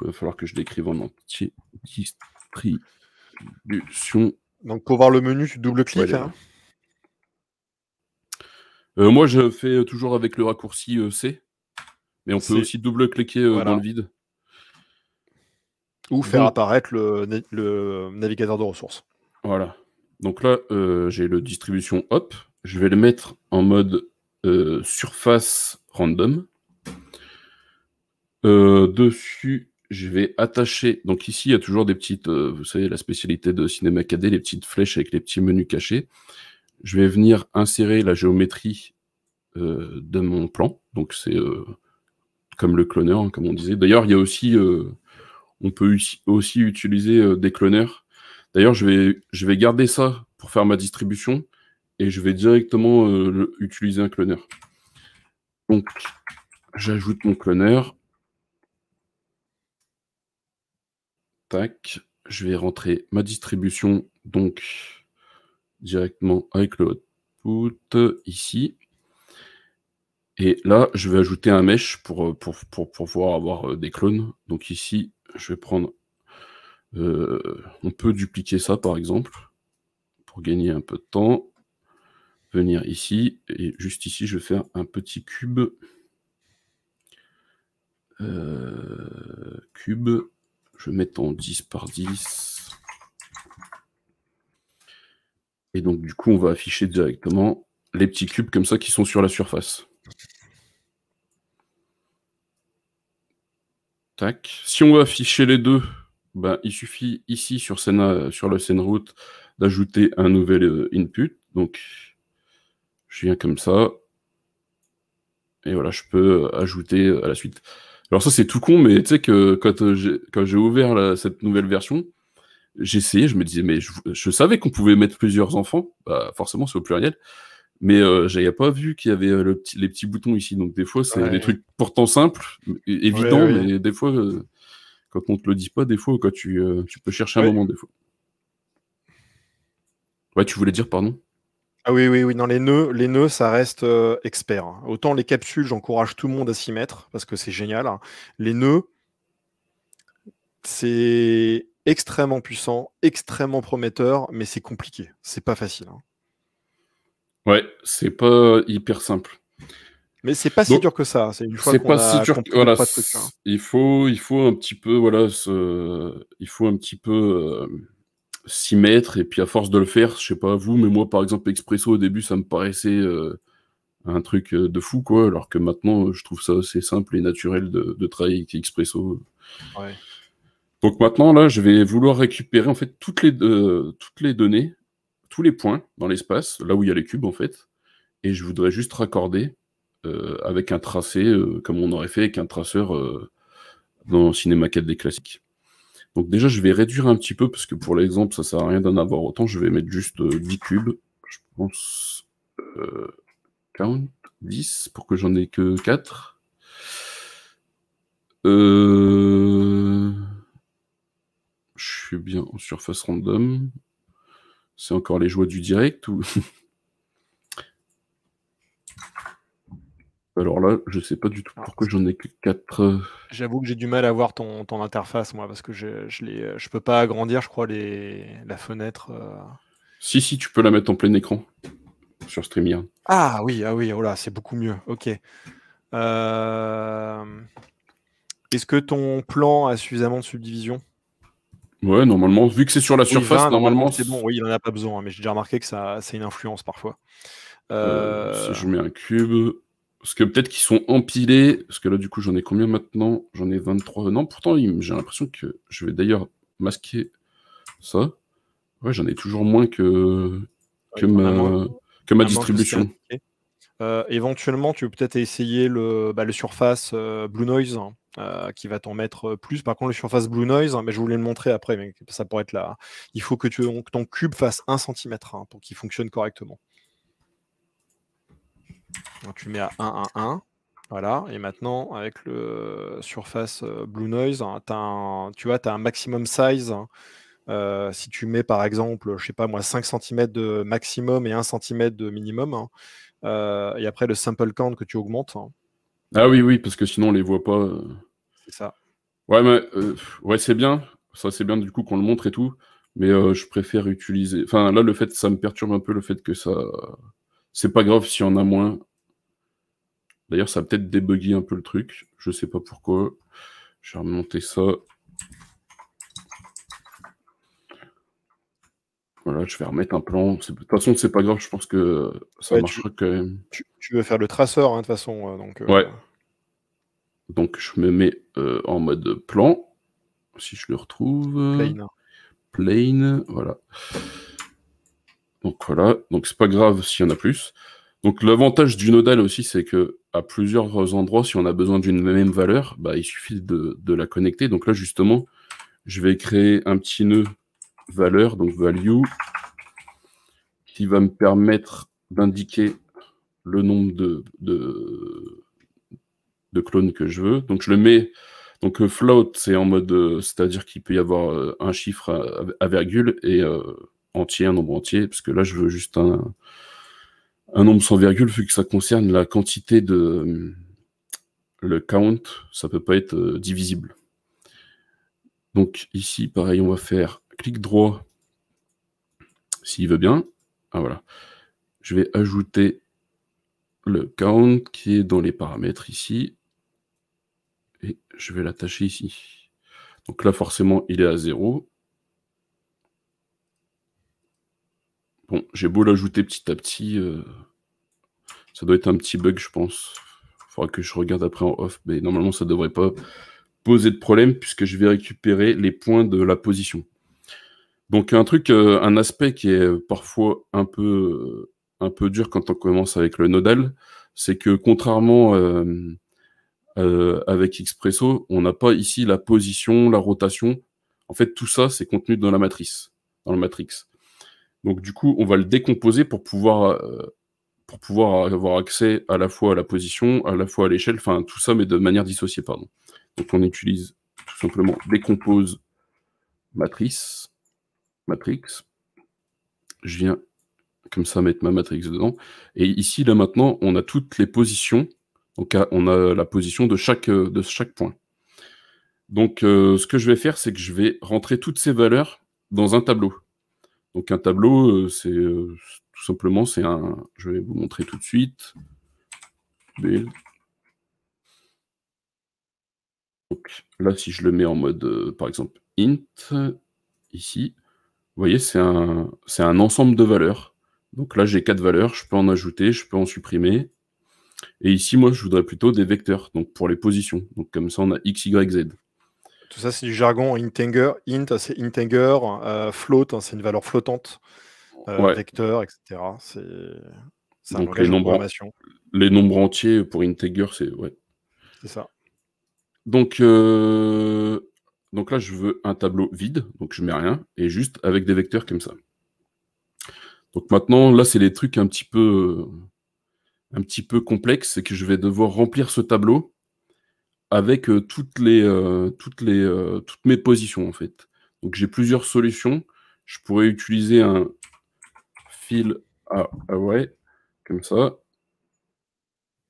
Il va falloir que je l'écrive en entier. Distribution. Donc pour voir le menu, tu double-cliques. Hein? Euh, moi, je fais toujours avec le raccourci euh, C. Mais on peut aussi double-cliquer euh, dans le vide. Ou faire apparaître le, le, navigateur de ressources. Voilà. Donc là, j'ai le distribution hop. Je vais le mettre en mode surface random. Euh, dessus, je vais attacher. Donc ici, il y a toujours des petites, euh, vous savez, la spécialité de Cinéma KD, les petites flèches avec les petits menus cachés. Je vais venir insérer la géométrie euh, de mon plan. Donc c'est comme le cloneur, hein, comme on disait. D'ailleurs, il y a aussi, on peut aussi utiliser des cloneurs. D'ailleurs, je vais, garder ça pour faire ma distribution. et je vais directement euh, utiliser un cloneur. Donc, j'ajoute mon cloneur. Tac. Je vais rentrer ma distribution, donc directement avec le output ici. Et là, je vais ajouter un mesh pour, pour, pouvoir avoir des clones. Donc ici, je vais prendre... on peut dupliquer ça, par exemple, pour gagner un peu de temps venir ici, et juste ici, je vais faire un petit cube. Euh, cube, je vais mettre en 10 par 10. Et donc, du coup, on va afficher directement les petits cubes comme ça qui sont sur la surface. Tac. Si on veut afficher les deux, ben, il suffit ici sur, sur le scène route d'ajouter un nouvel euh, input. Donc, je viens comme ça. Et voilà, je peux ajouter à la suite. Alors ça, c'est tout con, mais tu sais que quand euh, j'ai ouvert cette nouvelle version, essayé, je me disais, mais je, savais qu'on pouvait mettre plusieurs enfants, bah, forcément c'est au pluriel, mais euh, j'avais pas vu qu'il y avait euh, le petit, les petits boutons ici. Donc des fois, c'est des trucs pourtant simples, évidents, mais des fois, quand on te le dit pas, des fois, quand tu, tu peux chercher un moment, des fois. Ouais, tu voulais dire, pardon? Ah oui, oui, oui. Dans les nœuds, les nœuds, ça reste euh, expert. Hein. Autant les capsules, j'encourage tout le monde à s'y mettre parce que c'est génial. Hein. Les nœuds, c'est extrêmement puissant, extrêmement prometteur, mais c'est compliqué. C'est pas facile. Hein. Ouais, c'est pas hyper simple. Mais c'est pas si dur que ça. C'est une fois qu'on pas si dur. Voilà, il faut, il faut un petit peu, voilà, il faut un petit peu. Euh, s'y mettre, et puis à force de le faire, je sais pas vous, mais moi par exemple Expresso au début ça me paraissait euh, un truc euh, de fou quoi, alors que maintenant je trouve ça assez simple et naturel de, travailler avec Expresso. Donc maintenant là je vais vouloir récupérer en fait toutes les, euh, toutes les données, tous les points dans l'espace, là où il y a les cubes en fait, et je voudrais juste raccorder avec un tracé comme on aurait fait avec un traceur dans Cinema 4D classique. Donc déjà, je vais réduire un petit peu, parce que pour l'exemple, ça sert à rien d'en avoir autant. Je vais mettre juste 10 euh, cubes. Je pense... Euh, 10, pour que j'en ai que 4. Euh, je suis bien en surface random. C'est encore les joies du direct ou... Alors là, je sais pas du tout pourquoi j'en ai que 4. J'avoue que j'ai du mal à voir ton, interface, moi, parce que je, je, je peux pas agrandir, je crois, les, la fenêtre. Euh. Si, si, tu peux la mettre en plein écran sur StreamYard. Ah oui, ah oui, oh là, c'est beaucoup mieux. Ok. Euh, est-ce que ton plan a suffisamment de subdivision? Ouais, normalement, vu que c'est sur la surface, normalement, c'est bon. Oui, il en a pas besoin, mais j'ai déjà remarqué que ça, c'est une influence parfois. Euh, si je mets un cube, parce que peut-être qu'ils sont empilés. Parce que là, du coup, j'en ai combien maintenant? J'en ai 23. Non, pourtant, j'ai l'impression que je vais d'ailleurs masquer ça. Ouais, j'en ai toujours moins que, que ma, que ma distribution. Euh, éventuellement, tu peux peut-être essayer le, bah, Surface euh, Blue Noise hein, euh, qui va t'en mettre plus. Par contre, le Surface Blue Noise, mais je voulais le montrer après, mais ça pourrait être là. Il faut que, tu, ton cube fasse 1 cm hein, pour qu'il fonctionne correctement tu mets à 1, 1, 1. Voilà, et maintenant avec le surface Blue Noise, hein, tu vois, tu as un maximum size. Hein. Si tu mets par exemple, je sais pas moi, 5 cm de maximum et 1 cm de minimum, hein, et après le sample count que tu augmentes. Ah oui, oui, parce que sinon on les voit pas. C'est ça. Ouais, mais ouais, c'est bien. Ça, c'est bien du coup qu'on le montre et tout. Mais je préfère utiliser. Enfin, là, le fait, ça me perturbe un peu le fait que ça. C'est pas grave si on a moins. D'ailleurs, ça a peut-être débugger un peu le truc. Je sais pas pourquoi. Je vais remonter ça. Voilà, je vais remettre un plan. De toute façon, c'est pas grave, je pense que ça marchera quand même. Tu, veux faire le traceur, hein, de toute façon. Euh, donc, euh. Ouais. Donc, je me mets euh, en mode plan. Si je le retrouve. Plane. Plane, voilà. Donc voilà, donc c'est pas grave s'il y en a plus. Donc l'avantage du nodal aussi, c'est que à plusieurs endroits, si on a besoin d'une même valeur, bah, il suffit de, la connecter. Donc là, justement, je vais créer un petit nœud valeur, donc value, qui va me permettre d'indiquer le nombre de, de, clones que je veux. Donc je le mets. Donc float, c'est en mode, c'est-à-dire qu'il peut y avoir un chiffre à, virgule et entier, un nombre entier, parce que là je veux juste un, un nombre sans virgule, vu que ça concerne la quantité de le count, ça peut pas être divisible. Donc ici, pareil, on va faire clic droit s'il veut bien. Ah voilà. Je vais ajouter le count qui est dans les paramètres ici. Et je vais l'attacher ici. Donc là, forcément, il est à 0. Bon, j'ai beau l'ajouter petit à petit. Euh, ça doit être un petit bug, je pense. Il faudra que je regarde après en off. Mais normalement, ça ne devrait pas poser de problème puisque je vais récupérer les points de la position. Donc un truc, euh, un aspect qui est parfois un peu, euh, un peu dur quand on commence avec le nodal, c'est que contrairement euh, avec Expresso, on n'a pas ici la position, la rotation. En fait, tout ça, c'est contenu dans la matrice, dans le matrix. Donc du coup, on va le décomposer pour pouvoir, pour pouvoir avoir accès à la fois à la position, à la fois à l'échelle, enfin tout ça, mais de manière dissociée, pardon. Donc on utilise tout simplement décompose matrice, matrix. Je viens comme ça mettre ma matrix dedans. Et ici, là maintenant, on a toutes les positions. Donc on a la position de chaque, de chaque point. Donc euh, ce que je vais faire, c'est que je vais rentrer toutes ces valeurs dans un tableau. Donc un tableau, euh, c'est euh, tout simplement, c'est un... Je vais vous montrer tout de suite. Build. Donc là, si je le mets en mode, euh, par exemple, int, ici, vous voyez, c'est un, un ensemble de valeurs. Donc là, j'ai quatre valeurs, je peux en ajouter, je peux en supprimer. Et ici, moi, je voudrais plutôt des vecteurs, donc pour les positions. Donc comme ça, on a x, y, z. Tout ça, c'est du jargon integer. Int, c'est integer. Euh, float, hein, c'est une valeur flottante. Euh, vecteur, etc. C'est un les nombres, les nombres entiers pour integer, c'est ouais. C'est ça. Donc, euh, donc là, je veux un tableau vide, donc je mets rien, et juste avec des vecteurs comme ça. Donc maintenant, là, c'est les trucs un petit peu, un petit peu complexes, c'est que je vais devoir remplir ce tableau avec euh, toutes, les, euh, toutes, les, toutes mes positions, en fait. Donc j'ai plusieurs solutions. Je pourrais utiliser un fil array, comme ça.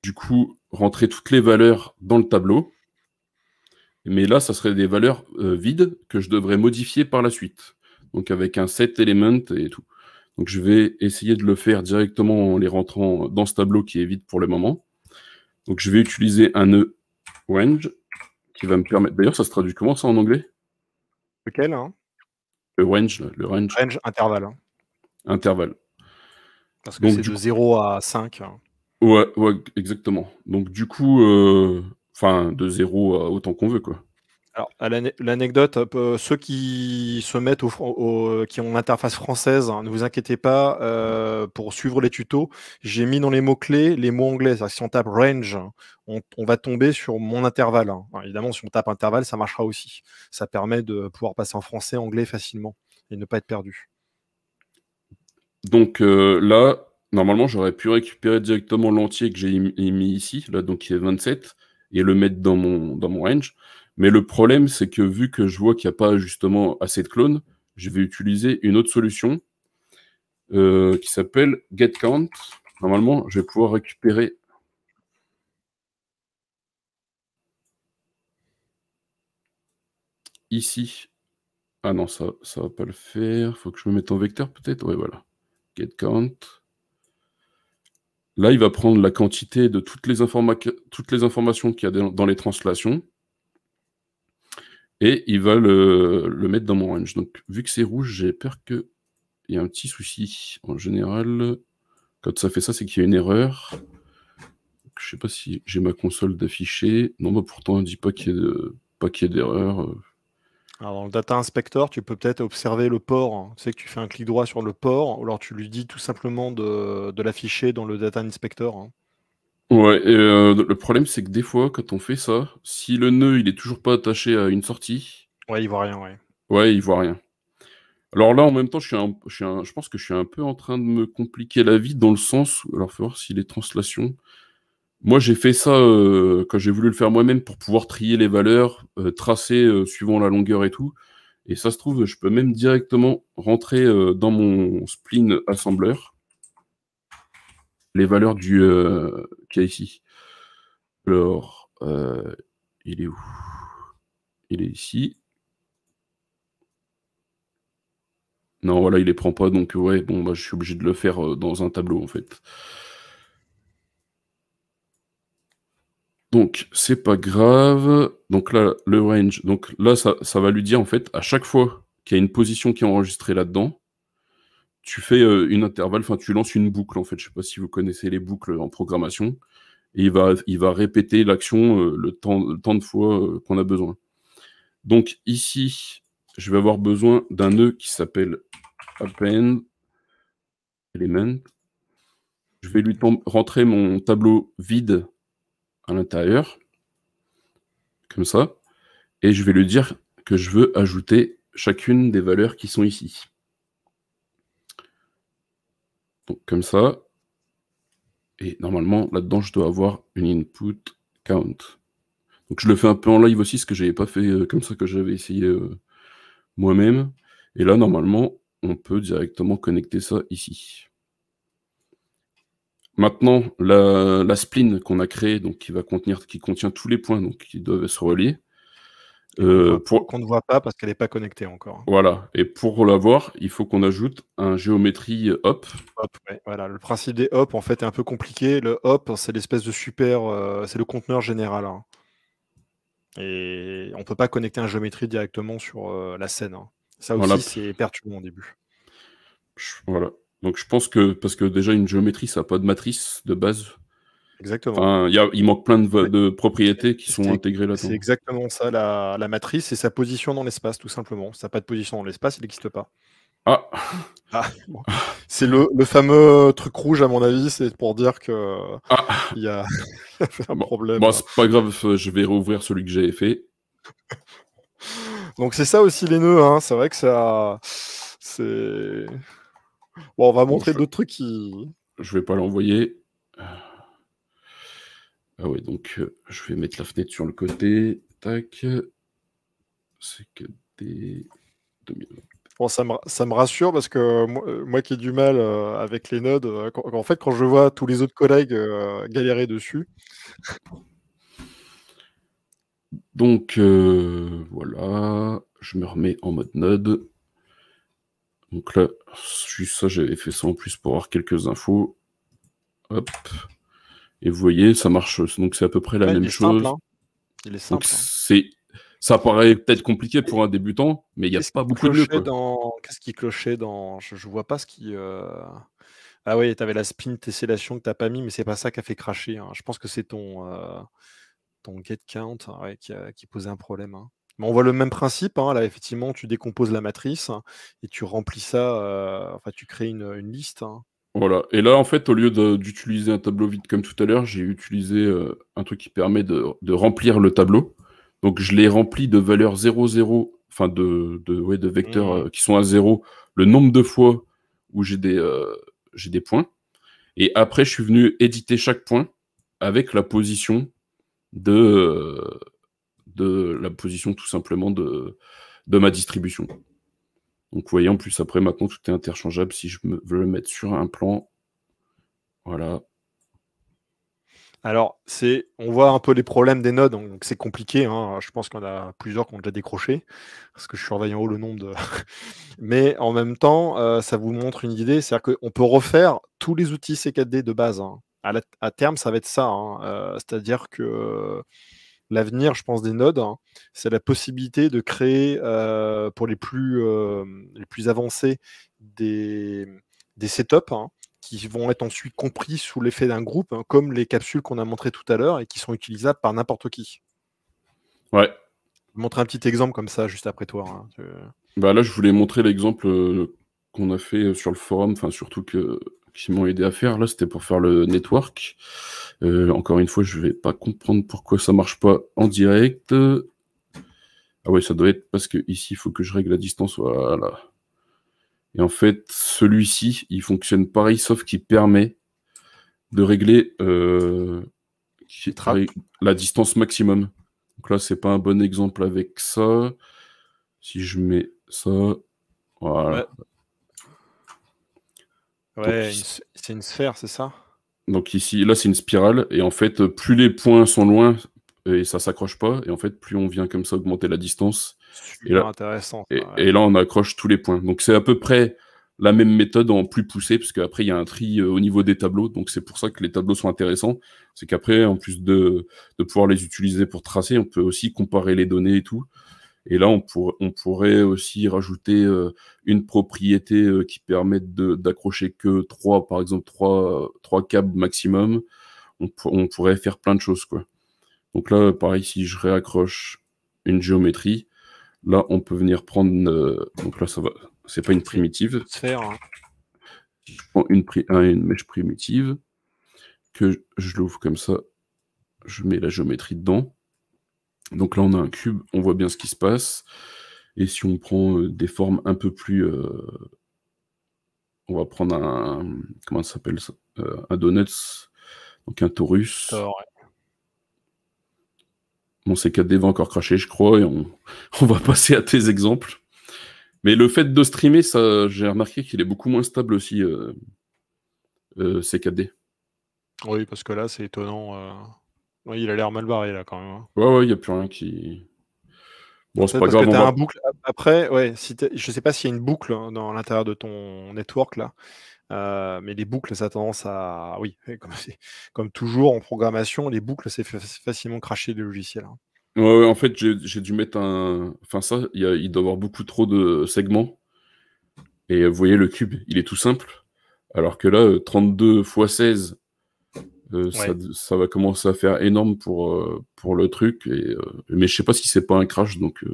Du coup, rentrer toutes les valeurs dans le tableau. Mais là, ça serait des valeurs euh, vides que je devrais modifier par la suite. Donc avec un set element et tout. Donc je vais essayer de le faire directement en les rentrant dans ce tableau qui est vide pour le moment. Donc je vais utiliser un nœud range qui va me permettre. D'ailleurs, ça se traduit comment ça en anglais? Lequel hein? Le range, le range. Range intervalle. Hein. Intervalle. Parce que c'est de 0 à 5. Hein. Ouais, ouais, exactement. Donc du coup, euh, Enfin, de zéro à autant qu'on veut, quoi. Alors, l'anecdote, ceux qui se mettent au, qui ont l'interface française, hein, ne vous inquiétez pas, euh, pour suivre les tutos, j'ai mis dans les mots-clés les mots anglais. Si on tape range, on, va tomber sur mon intervalle. Hein. évidemment, si on tape intervalle, ça marchera aussi. Ça permet de pouvoir passer en français, anglais facilement et ne pas être perdu. Donc euh, là, normalement, j'aurais pu récupérer directement l'entier que j'ai mis ici, là, donc qui est 27 et le mettre dans mon, dans mon range. Mais le problème, c'est que vu que je vois qu'il n'y a pas justement assez de clones, je vais utiliser une autre solution euh, qui s'appelle getCount. Normalement, je vais pouvoir récupérer ici. Ah non, ça ne va pas le faire. Il faut que je me mette en vecteur peut-être? Oui, voilà. GetCount. Là, il va prendre la quantité de toutes les, informations qu'il y a dans les translations et il va le, mettre dans mon range. Donc, vu que c'est rouge, j'ai peur qu'il y ait un petit souci. En général, quand ça fait ça, c'est qu'il y a une erreur. Je ne sais pas si j'ai ma console d'afficher. Non, bah pourtant, on ne dit pas qu'il y ait d'erreur. Alors dans le Data Inspector, tu peux peut-être observer le port. Hein. Tu sais que tu fais un clic droit sur le port, ou alors tu lui dis tout simplement de, l'afficher dans le Data Inspector. Hein. Ouais, et euh, le problème c'est que des fois, quand on fait ça, si le nœud il est toujours pas attaché à une sortie, Ouais, il voit rien, ouais. ouais, il voit rien. Alors là, en même temps, je, suis je, pense que je suis un peu en train de me compliquer la vie dans le sens. Alors, il faut voir si les translations. Moi, j'ai fait ça euh, quand j'ai voulu le faire moi-même pour pouvoir trier les valeurs, euh, tracer euh, suivant la longueur et tout. Et ça se trouve, je peux même directement rentrer dans mon spleen assembleur les valeurs du qu'il y a ici. Alors, il est où? Il est ici. Non, voilà, il les prend pas, donc ouais, bon, bah, je suis obligé de le faire dans un tableau, en fait. Donc, c'est pas grave. Donc là, le range, donc là, ça, va lui dire, en fait, à chaque fois qu'il y a une position qui est enregistrée là-dedans, tu fais euh, une intervalle, enfin, tu lances une boucle, en fait. Je sais pas si vous connaissez les boucles en programmation. Et il va, il va répéter l'action euh, le, temps, temps de fois euh, qu'on a besoin. Donc ici, je vais avoir besoin d'un nœud qui s'appelle append element. Je vais lui rentrer mon tableau vide à l'intérieur, comme ça, et je vais lui dire que je veux ajouter chacune des valeurs qui sont ici. Donc comme ça, et normalement là-dedans je dois avoir une input count. Donc je le fais un peu en live aussi, ce que j'avais pas fait euh, comme ça que j'avais essayé euh, moi-même. Et là normalement on peut directement connecter ça ici. Maintenant, la, spline qu'on a créée, donc qui va contenir, qui contient tous les points donc, qui doivent se relier. Euh, pour... Qu'on ne voit pas parce qu'elle n'est pas connectée encore. Voilà. Et pour la voir, il faut qu'on ajoute un géométrie hop. Voilà. Le principe des hop, en fait, est un peu compliqué. Le hop, c'est l'espèce de super. Euh, c'est le conteneur général. Hein. Et on ne peut pas connecter un géométrie directement sur euh, la scène. Hein. Ça aussi, c'est perturbant au début. Voilà. Donc je pense que, parce que déjà une géométrie, ça n'a pas de matrice de base. Exactement. il manque plein de, propriétés qui sont intégrées là-dedans. C'est exactement ça, la, matrice, c'est sa position dans l'espace, tout simplement. Ça n'a pas de position dans l'espace, il n'existe pas. Ah, ah C'est le, fameux truc rouge, à mon avis, c'est pour dire que ah. il y a un problème. Bon, c'est pas grave, je vais rouvrir celui que j'avais fait. Donc c'est ça aussi les nœuds, hein. c'est vrai que ça... C'est... Bon, on va montrer d'autres trucs qui. Je vais pas l'envoyer. Ah oui, donc euh, je vais mettre la fenêtre sur le côté. Tac. C'est que des 2020. Bon, ça me, ça me rassure parce que euh, moi, qui ai du mal euh, avec les nodes, en fait, quand je vois tous les autres collègues galérer dessus. Donc voilà, je me remets en mode node. Donc là, juste ça, j'avais fait ça en plus pour avoir quelques infos. Hop. Et vous voyez, ça marche. Donc c'est à peu près la même chose. Hein. Il est simple. Hein. ça paraît peut-être compliqué pour un débutant, mais il n'y a pas beaucoup de mieux. Dans... Qu'est-ce qui clochait dans. Je, ne vois pas ce qui. Euh, ah oui, tu avais la spin tessellation que tu n'as pas mis, mais c'est pas ça qui a fait cracher. Hein. Je pense que c'est ton, euh, ton get count qui, qui, posait un problème on voit le même principe. Hein. Là, effectivement, tu décomposes la matrice et tu remplis ça. Euh, enfin, tu crées une, liste. Hein. Voilà. Et là, en fait, au lieu d'utiliser un tableau vide comme tout à l'heure, j'ai utilisé euh, un truc qui permet de, remplir le tableau. Donc, je l'ai rempli de valeurs 0, 0, enfin de, de, de vecteurs mmh. euh, qui sont à 0, le nombre de fois où j'ai des, des points. Et après, je suis venu éditer chaque point avec la position de de la position tout simplement de, de ma distribution. Donc vous voyez, en plus après maintenant tout est interchangeable. Si je veux le mettre sur un plan, voilà. Alors, c'est, on voit un peu les problèmes des nodes, donc c'est compliqué. Hein. Je pense qu'on a plusieurs qui ont déjà décroché, parce que je surveille en haut le nombre de. Mais en même temps, euh, ça vous montre une idée, c'est-à-dire qu'on peut refaire tous les outils C4D de base. Hein. À, terme, ça va être ça. Hein. Euh, c'est-à-dire que l'avenir, je pense, des nodes, hein, c'est la possibilité de créer euh, pour les plus, euh, les plus avancés des, des setups hein, qui vont être ensuite compris sous l'effet d'un groupe, hein, comme les capsules qu'on a montrées tout à l'heure et qui sont utilisables par n'importe qui. Ouais. Je vais montrer un petit exemple comme ça juste après toi. Bah là, je voulais montrer l'exemple euh, qu'on a fait sur le forum, enfin surtout que qui m'ont aidé à faire. Là, c'était pour faire le network. Euh, encore une fois, je vais pas comprendre pourquoi ça marche pas en direct. Ah ouais, ça doit être parce que ici, il faut que je règle la distance. Voilà. Et en fait, celui-ci, il fonctionne pareil, sauf qu'il permet de régler euh, la distance maximum. Donc là, c'est pas un bon exemple avec ça. Si je mets ça, voilà. Ouais, c'est une sphère, c'est ça? Donc ici, là, c'est une spirale. Et en fait, plus les points sont loin et ça s'accroche pas, et en fait, plus on vient comme ça augmenter la distance. et là, intéressant. et, là, on accroche tous les points. Donc c'est à peu près la même méthode en plus poussé, parce qu'après, il y a un tri euh, au niveau des tableaux. Donc c'est pour ça que les tableaux sont intéressants. C'est qu'après, en plus de, de pouvoir les utiliser pour tracer, on peut aussi comparer les données et tout. Et là, on, on pourrait aussi rajouter euh, une propriété euh, qui permette d'accrocher que trois, par exemple, trois, trois câbles maximum. On, on, pourrait faire plein de choses, quoi. Donc là, pareil, si je réaccroche une géométrie, là, on peut venir prendre. Euh, donc là, ça va. C'est pas une primitive. Sphère. Hein. Je prends une, une mèche primitive que je l'ouvre comme ça. Je mets la géométrie dedans. Donc là, on a un cube, on voit bien ce qui se passe. Et si on prend euh, des formes un peu plus... Euh, on va prendre un... Comment ça s'appelle ça? Euh, Un donuts, donc un torus. Mon C4D va encore cracher, je crois, et on, on va passer à tes exemples. Mais le fait de streamer, ça, j'ai remarqué qu'il est beaucoup moins stable aussi, C4D. Oui, parce que là, c'est étonnant. Oui, il a l'air mal barré là quand même. Hein. Ouais, ouais, il n'y a plus rien qui. Bon, c'est pas grave. un boucle... Après, ouais, si je sais pas s'il y a une boucle hein, dans l'intérieur de ton network là. Euh, mais les boucles, ça a tendance à. Oui, comme, comme toujours en programmation, les boucles, c'est facilement cracher des logiciels. Hein. Ouais, ouais, en fait, j'ai dû mettre un. Enfin, ça, il, il doit y avoir beaucoup trop de segments. Et vous voyez, le cube, il est tout simple. Alors que là, 32 x 16 euh, ça, va commencer à faire énorme pour, euh, pour le truc. Et, euh, mais je sais pas si c'est pas un crash, donc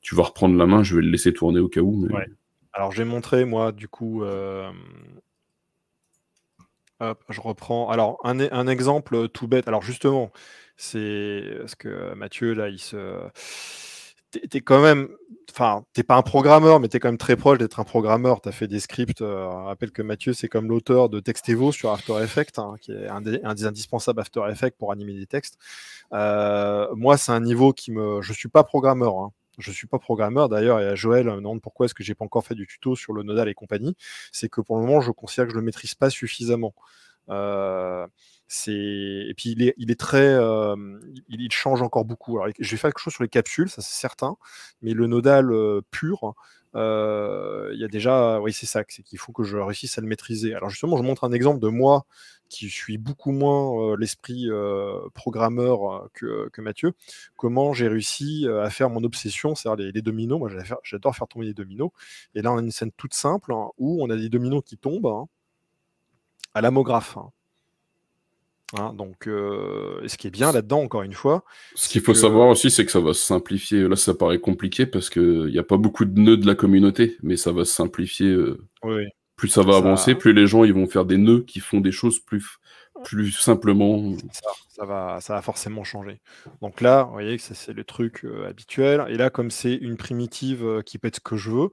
tu vas reprendre la main, je vais le laisser tourner au cas où. Alors j'ai montré, moi, du coup. Hop, je reprends. Alors, un, un, exemple tout bête. Alors, justement, c'est parce que Mathieu, là, il se t'es quand même, enfin, t'es pas un programmeur, mais tu es quand même très proche d'être un programmeur. Tu as fait des scripts. Euh, rappelle que Mathieu, c'est comme l'auteur de Textevo sur After Effects, hein, qui est un des, indispensables After Effects pour animer des textes. Euh, moi, c'est un niveau qui me. Je suis pas programmeur. Hein. Je suis pas programmeur d'ailleurs, et à Joël me demande pourquoi est-ce que j'ai pas encore fait du tuto sur le nodal et compagnie. C'est que pour le moment, je considère que je le maîtrise pas suffisamment. Euh, et puis il est, il est très, il, change encore beaucoup. Alors, je vais faire quelque chose sur les capsules, ça c'est certain, mais le nodal pur, il y a déjà, oui c'est ça, c'est qu'il faut que je réussisse à le maîtriser. Alors justement, je montre un exemple de moi qui suis beaucoup moins l'esprit programmeur que, que, Mathieu. Comment j'ai réussi à faire mon obsession, c'est-à-dire les, dominos. Moi, j'adore faire tomber les dominos. Et là, on a une scène toute simple hein, où on a des dominos qui tombent hein, à l'amographe. Hein. Hein, donc, euh, ce qui est bien là-dedans, encore une fois. Ce qu'il faut savoir aussi, c'est que ça va se simplifier. Là, ça paraît compliqué parce qu'il n'y a pas beaucoup de nœuds de la communauté, mais ça va se simplifier. Euh, plus ça va avancer, plus les gens ils vont faire des nœuds qui font des choses plus, plus simplement. Ça, va, ça va forcément changer. Donc là, vous voyez que c'est le truc euh, habituel. Et là, comme c'est une primitive qui peut être ce que je veux,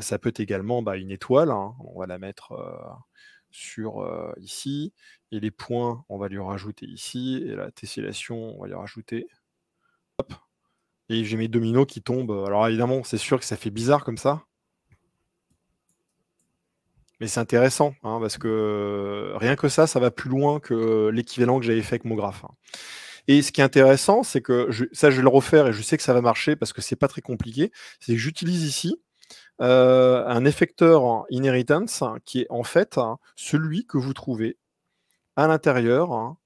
ça peut être également bah, une étoile. Hein. On va la mettre sur ici. Et les points, on va lui rajouter ici. Et la tessellation, on va lui rajouter. Et j'ai mes dominos qui tombent. Alors évidemment, c'est sûr que ça fait bizarre comme ça. Mais c'est intéressant, hein, parce que rien que ça, ça va plus loin que l'équivalent que j'avais fait avec mon graphe. Hein. Et ce qui est intéressant, c'est que ça, je vais le refaire et je sais que ça va marcher parce que c'est pas très compliqué. C'est que j'utilise ici euh, un effecteur inheritance qui est en fait hein, celui que vous trouvez à l'intérieur. Hein.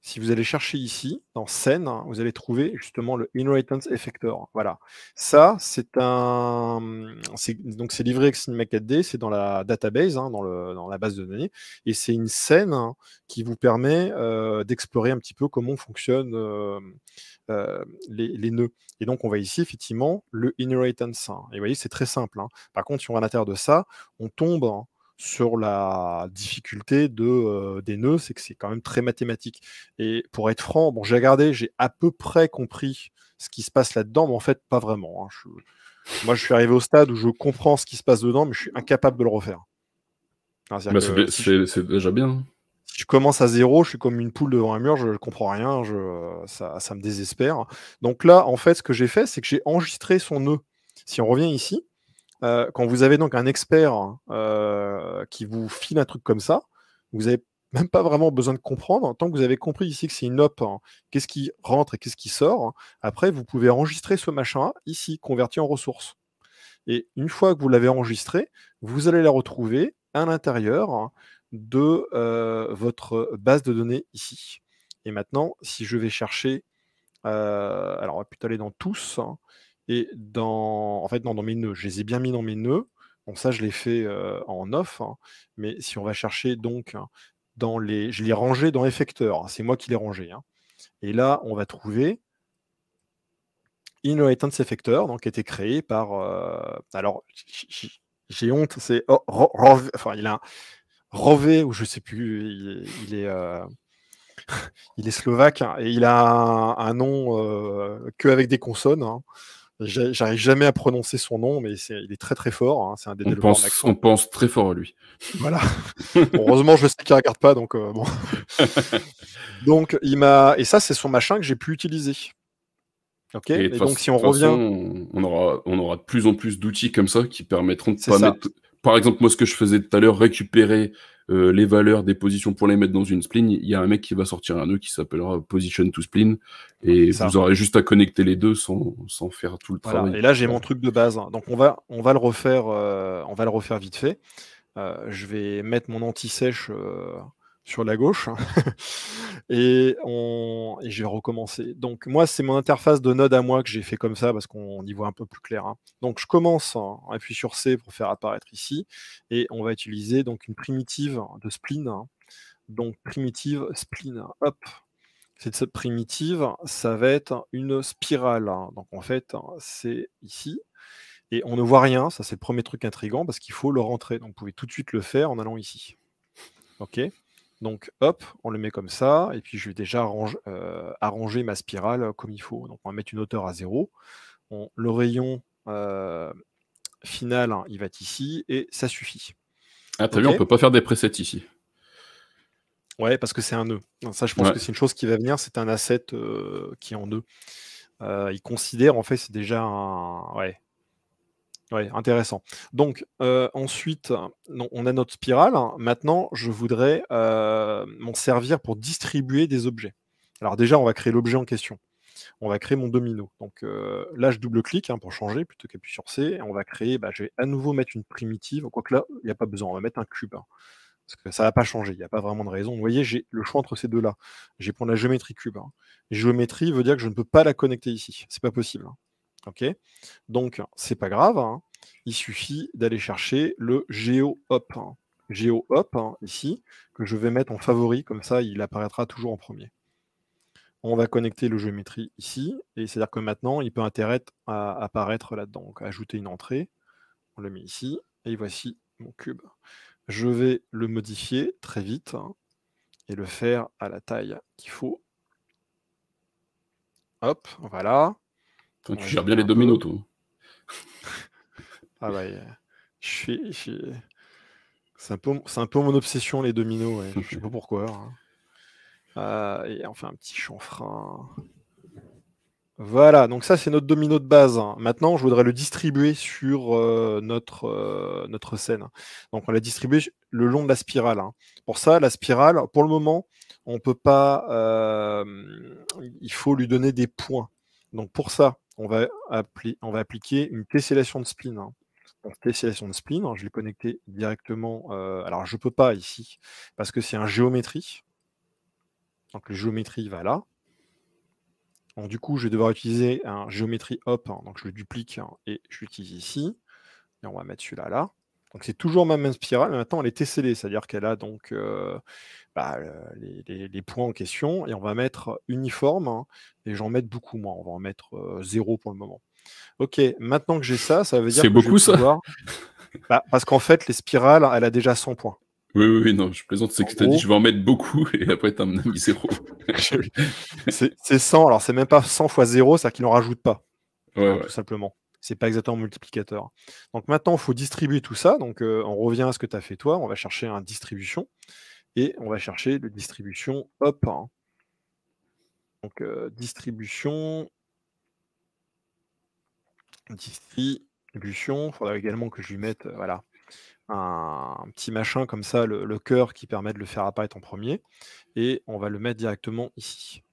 si vous allez chercher ici, dans scène, hein, vous allez trouver justement le inheritance effector. Voilà. Ça, c'est un. Donc, c'est livré avec Cinema 4D, c'est dans la database, dans, le, dans, la base de données. Et c'est une scène qui vous permet euh, d'explorer un petit peu comment fonctionne euh, euh, les, nœuds. Et donc, on va ici, effectivement, le inheritance. Et vous voyez, c'est très simple. Hein. Par contre, si on va à l'intérieur de ça, on tombe sur la difficulté de, euh, des nœuds, c'est que c'est quand même très mathématique. Et pour être franc, bon, j'ai regardé, j'ai à peu près compris ce qui se passe là-dedans, mais en fait, pas vraiment. Hein. Moi, je suis arrivé au stade où je comprends ce qui se passe dedans, mais je suis incapable de le refaire. Bah, c'est déjà bien. Je commence à zéro, je suis comme une poule devant un mur, je ne comprends rien, je, ça, ça, me désespère. Donc là, en fait, ce que j'ai fait, c'est que j'ai enregistré son nœud. Si on revient ici, euh, quand vous avez donc un expert euh, qui vous file un truc comme ça, vous n'avez même pas vraiment besoin de comprendre. Tant que vous avez compris ici que c'est une op, hein, qu'est-ce qui rentre et qu'est-ce qui sort, après, vous pouvez enregistrer ce machin ici, converti en ressources. Et une fois que vous l'avez enregistré, vous allez la retrouver à l'intérieur de euh, votre base de données ici. Et maintenant, si je vais chercher, alors on va plutôt aller dans tous, hein, et dans, en fait, non, dans mes nœuds, je les ai bien mis dans mes nœuds. Bon, ça, je l'ai fait en off. Hein. mais si on va chercher donc dans les. Je l'ai rangé dans effecteur. Hein, c'est moi qui l'ai rangé. Hein. Et là, on va trouver Inheritance Effector, donc qui a été créé par. alors, j'ai honte, c'est. Oh, enfin, il a Rové, ou je sais plus, il, est. il est slovaque et il a un, nom que avec des consonnes. J'arrive jamais à prononcer son nom, mais il est très très fort. Hein. C'est un des on pense, on pense très fort à lui. Voilà. heureusement, je sais qu'il regarde pas, donc euh, bon. donc il m'a et ça c'est son machin que j'ai pu utiliser. Ok? Et, donc si on revient, on aura on aura de plus en plus d'outils comme ça qui permettront de pas mettre. Par exemple, moi ce que je faisais tout à l'heure, récupérer euh, les valeurs des positions pour les mettre dans une spline, il y a un mec qui va sortir un nœud qui s'appellera position to spline et vous aurez juste à connecter les deux sans, sans faire tout le travail. Et là j'ai mon truc de base, hein. donc on va on va le refaire euh, on va le refaire vite fait. Euh, je vais mettre mon anti-sèche sur la gauche. et, on... je vais recommencer. Donc moi, c'est mon interface de Node à moi que j'ai fait comme ça parce qu'on y voit un peu plus clair. Hein. Donc je commence, on appuie sur C pour faire apparaître ici. Et on va utiliser donc une primitive de spleen. Hein. Donc primitive spleen. Hop. Cette primitive, ça va être une spirale. Hein. Donc en fait, c'est ici. Et on ne voit rien, ça c'est le premier truc intrigant parce qu'il faut le rentrer. Donc vous pouvez tout de suite le faire en allant ici. OK donc hop, on le met comme ça, et puis je vais déjà euh, arranger ma spirale comme il faut. Donc on va mettre une hauteur à 0. le rayon euh, final, hein, il va être ici, et ça suffit. Ah, t'as vu, on peut pas faire des presets ici. Ouais, parce que c'est un nœud. Ça, je pense que c'est une chose qui va venir, c'est un asset euh, qui est en nœud. il considère, en fait, c'est déjà un. Ouais, oui, intéressant. Donc, euh, ensuite, on a notre spirale. Maintenant, je voudrais euh, m'en servir pour distribuer des objets. Alors déjà, on va créer l'objet en question. On va créer mon domino. Donc euh, là, je double-clique hein, pour changer, plutôt qu'appuyer sur C. Et on va créer, bah, je vais à nouveau mettre une primitive. Quoique là, il n'y a pas besoin, on va mettre un cube. Hein, parce que ça ne va pas changer, il n'y a pas vraiment de raison. Vous voyez, j'ai le choix entre ces deux-là. J'ai pour la géométrie cube. Hein. Géométrie veut dire que je ne peux pas la connecter ici. C'est pas possible. Ok? Donc, c'est pas grave. Hein. Il suffit d'aller chercher le GeoHop. Hein. GeoHop, hein, ici, que je vais mettre en favori, comme ça, il apparaîtra toujours en premier. On va connecter le géométrie ici, et c'est-à-dire que maintenant, il peut à apparaître là-dedans. Donc, ajouter une entrée, on le met ici, et voici mon cube. Je vais le modifier très vite, et le faire à la taille qu'il faut. Hop, voilà tu gères bien les dominos, toi. ah ouais. Je suis. C'est un, peu, un peu mon obsession, les dominos. Ouais. Je sais pas pourquoi. Hein. Euh, et on fait un petit chanfrein. Voilà, donc ça c'est notre domino de base. Maintenant, je voudrais le distribuer sur euh, notre, euh, notre scène. Donc on l'a distribué le long de la spirale. Hein. Pour ça, la spirale, pour le moment, on peut pas. il faut lui donner des points. Donc pour ça, on va, appliquer une tessellation de spleen. Hein. tessellation de spleen, je l'ai connecté directement. Euh, alors, je ne peux pas ici, parce que c'est un géométrie. Donc, le géométrie va là. Du coup, je vais devoir utiliser un géométrie hop. Hein. donc, je le duplique hein, et je l'utilise ici. Et on va mettre celui-là là. Donc c'est toujours ma même spirale, mais maintenant elle est tessellée, c'est-à-dire qu'elle a donc euh, bah, les, points en question, et on va mettre uniforme, hein, et j'en mettre beaucoup moins, on va en mettre euh, zéro pour le moment. Ok, maintenant que j'ai ça, ça veut dire que beaucoup je vais ça? bah, Parce qu'en fait, les spirales, elle a déjà 100 points. Oui, oui, oui, non, je plaisante, c'est que tu as dit je vais en mettre beaucoup, et après tu as mis zéro. c'est 100, alors c'est même pas 100 fois 0, c'est-à-dire qu'il n'en rajoute pas, ouais, tout simplement. C'est pas exactement multiplicateur. Donc maintenant, il faut distribuer tout ça. Donc on revient à ce que tu as fait toi. On va chercher un distribution et on va chercher le distribution hop. Hein. Donc distribution. Distribution. Il faudra également que je lui mette voilà, un, petit machin comme ça, le, cœur qui permet de le faire apparaître en premier. Et on va le mettre directement ici.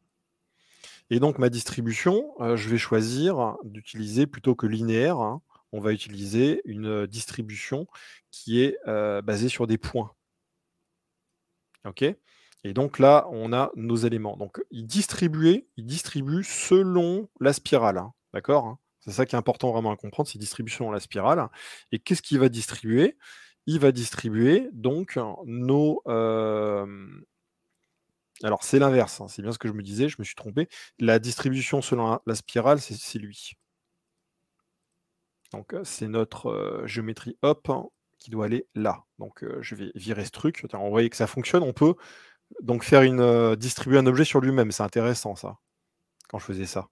Et donc ma distribution, je vais choisir d'utiliser plutôt que linéaire, hein, on va utiliser une distribution qui est basée sur des points. OK? Et donc là, on a nos éléments. Donc il distribue, il distribue selon la spirale. Hein, d'accord? C'est ça qui est important vraiment à comprendre, c'est distribution selon la spirale. Et qu'est-ce qu'il va distribuer? Il va distribuer donc nos. Alors c'est l'inverse, hein, c'est bien ce que je me disais, je me suis trompé. La distribution selon la spirale, c'est lui. Donc c'est notre géométrie hop qui doit aller là. Donc je vais virer ce truc. On voit que ça fonctionne. On peut donc faire une distribuer un objet sur lui-même. C'est intéressant ça. Quand je faisais ça.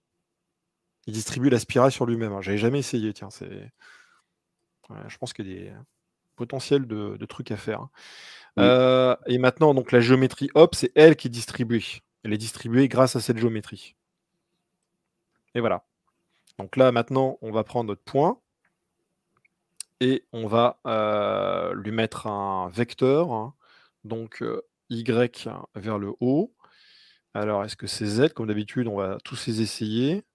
Il distribue la spirale sur lui-même. Hein. J'avais jamais essayé. Tiens, je pense qu'il y a des potentiels de, trucs à faire. Hein. et maintenant, donc la géométrie hop, c'est elle qui est distribuée. Elle est distribuée grâce à cette géométrie. Et voilà. Donc là, maintenant, on va prendre notre point et on va lui mettre un vecteur, hein. donc Y vers le haut. Alors, est-ce que c'est Z? Comme d'habitude, on va tous les essayer.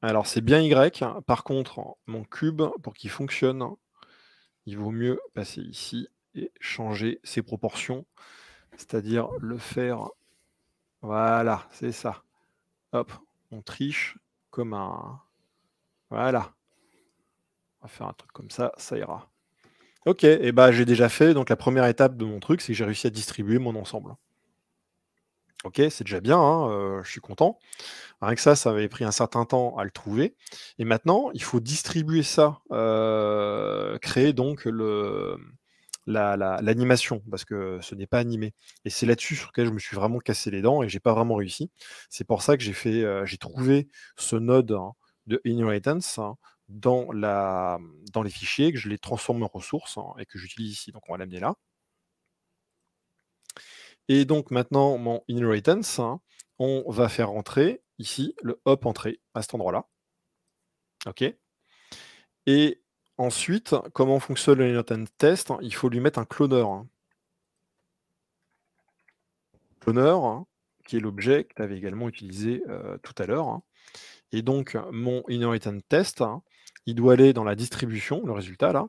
Alors, c'est bien Y. Par contre, mon cube, pour qu'il fonctionne, il vaut mieux passer ici et changer ses proportions, c'est-à-dire le faire. Voilà, c'est ça. Hop, on triche comme un, voilà. On va faire un truc comme ça, ça ira. Ok, et bah j'ai déjà fait. Donc la première étape de mon truc, c'est que j'ai réussi à distribuer mon ensemble. Ok, c'est déjà bien, hein, je suis content. Rien que ça, ça avait pris un certain temps à le trouver. Et maintenant, il faut distribuer ça, créer donc le, l'animation, parce que ce n'est pas animé. Et c'est là-dessus sur lequel je me suis vraiment cassé les dents et j'ai pas vraiment réussi. C'est pour ça que j'ai fait, j'ai trouvé ce node hein, de inheritance hein, dans, la, dans les fichiers, que je les transforme en ressources et que j'utilise ici. Donc on va l'amener là. Et donc maintenant, mon inheritance, hein, on va faire rentrer ici le hop entrée à cet endroit-là. OK Et ensuite, comment fonctionne le inheritance test Il faut lui mettre un cloneur. Cloneur, qui est l'objet que tu avais également utilisé euh, tout à l'heure. Et donc, mon inheritance test, hein, il doit aller dans la distribution, le résultat là.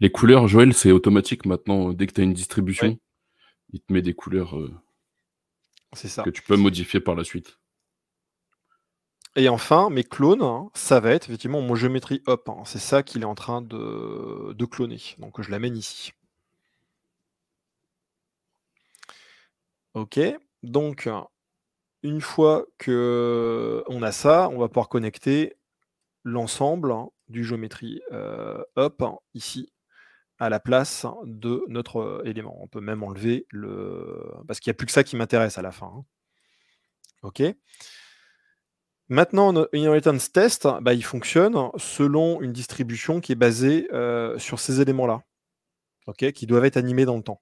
Les couleurs, Joël, c'est automatique maintenant. Dès que tu as une distribution, il te met des couleurs euh, ça. que tu peux modifier par la suite. Et enfin, mes clones, hein, ça va être effectivement mon géométrie hop. Hein. c'est ça qu'il est en train de, de cloner. Donc je l'amène ici. Ok, donc une fois qu'on a ça, on va pouvoir connecter l'ensemble hein, du géométrie euh, up ici à la place de notre euh, élément. On peut même enlever le... Parce qu'il n'y a plus que ça qui m'intéresse à la fin. Hein. OK Maintenant, inheritance test, bah, il fonctionne selon une distribution qui est basée euh, sur ces éléments-là, qui doivent être animés dans le temps.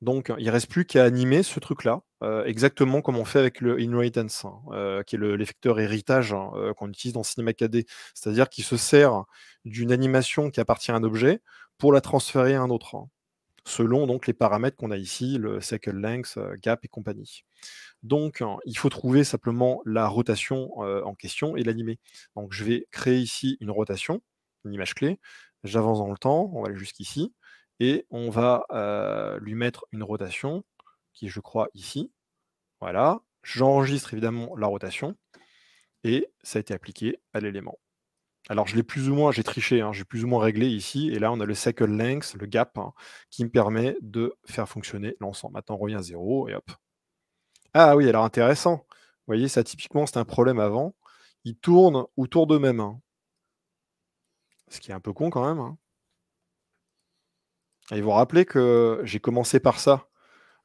Donc, il ne reste plus qu'à animer ce truc-là, euh, exactement comme on fait avec le inheritance, hein, qui est l'effecteur héritage hein, qu'on utilise dans Cinema 4D. C'est-à-dire qu'il se sert d'une animation qui appartient à un objet pour la transférer à un autre, selon donc les paramètres qu'on a ici, le cycle length, gap et compagnie. Donc, il faut trouver simplement la rotation en question et l'animer. Donc, je vais créer ici une rotation, une image clé. J'avance dans le temps, on va aller jusqu'ici et on va lui mettre une rotation qui je crois, ici. Voilà. J'enregistre évidemment la rotation et ça a été appliqué à l'élément. Alors je l'ai plus ou moins, j'ai triché, hein, j'ai plus ou moins réglé ici, et là on a le cycle length, le gap, hein, qui me permet de faire fonctionner l'ensemble. Maintenant on revient à zéro et hop. Ah oui, alors intéressant. Vous voyez, ça typiquement c'était un problème avant. Ils tournent autour d'eux-mêmes. Hein. Ce qui est un peu con quand même. Et vous rappelez que j'ai commencé par ça,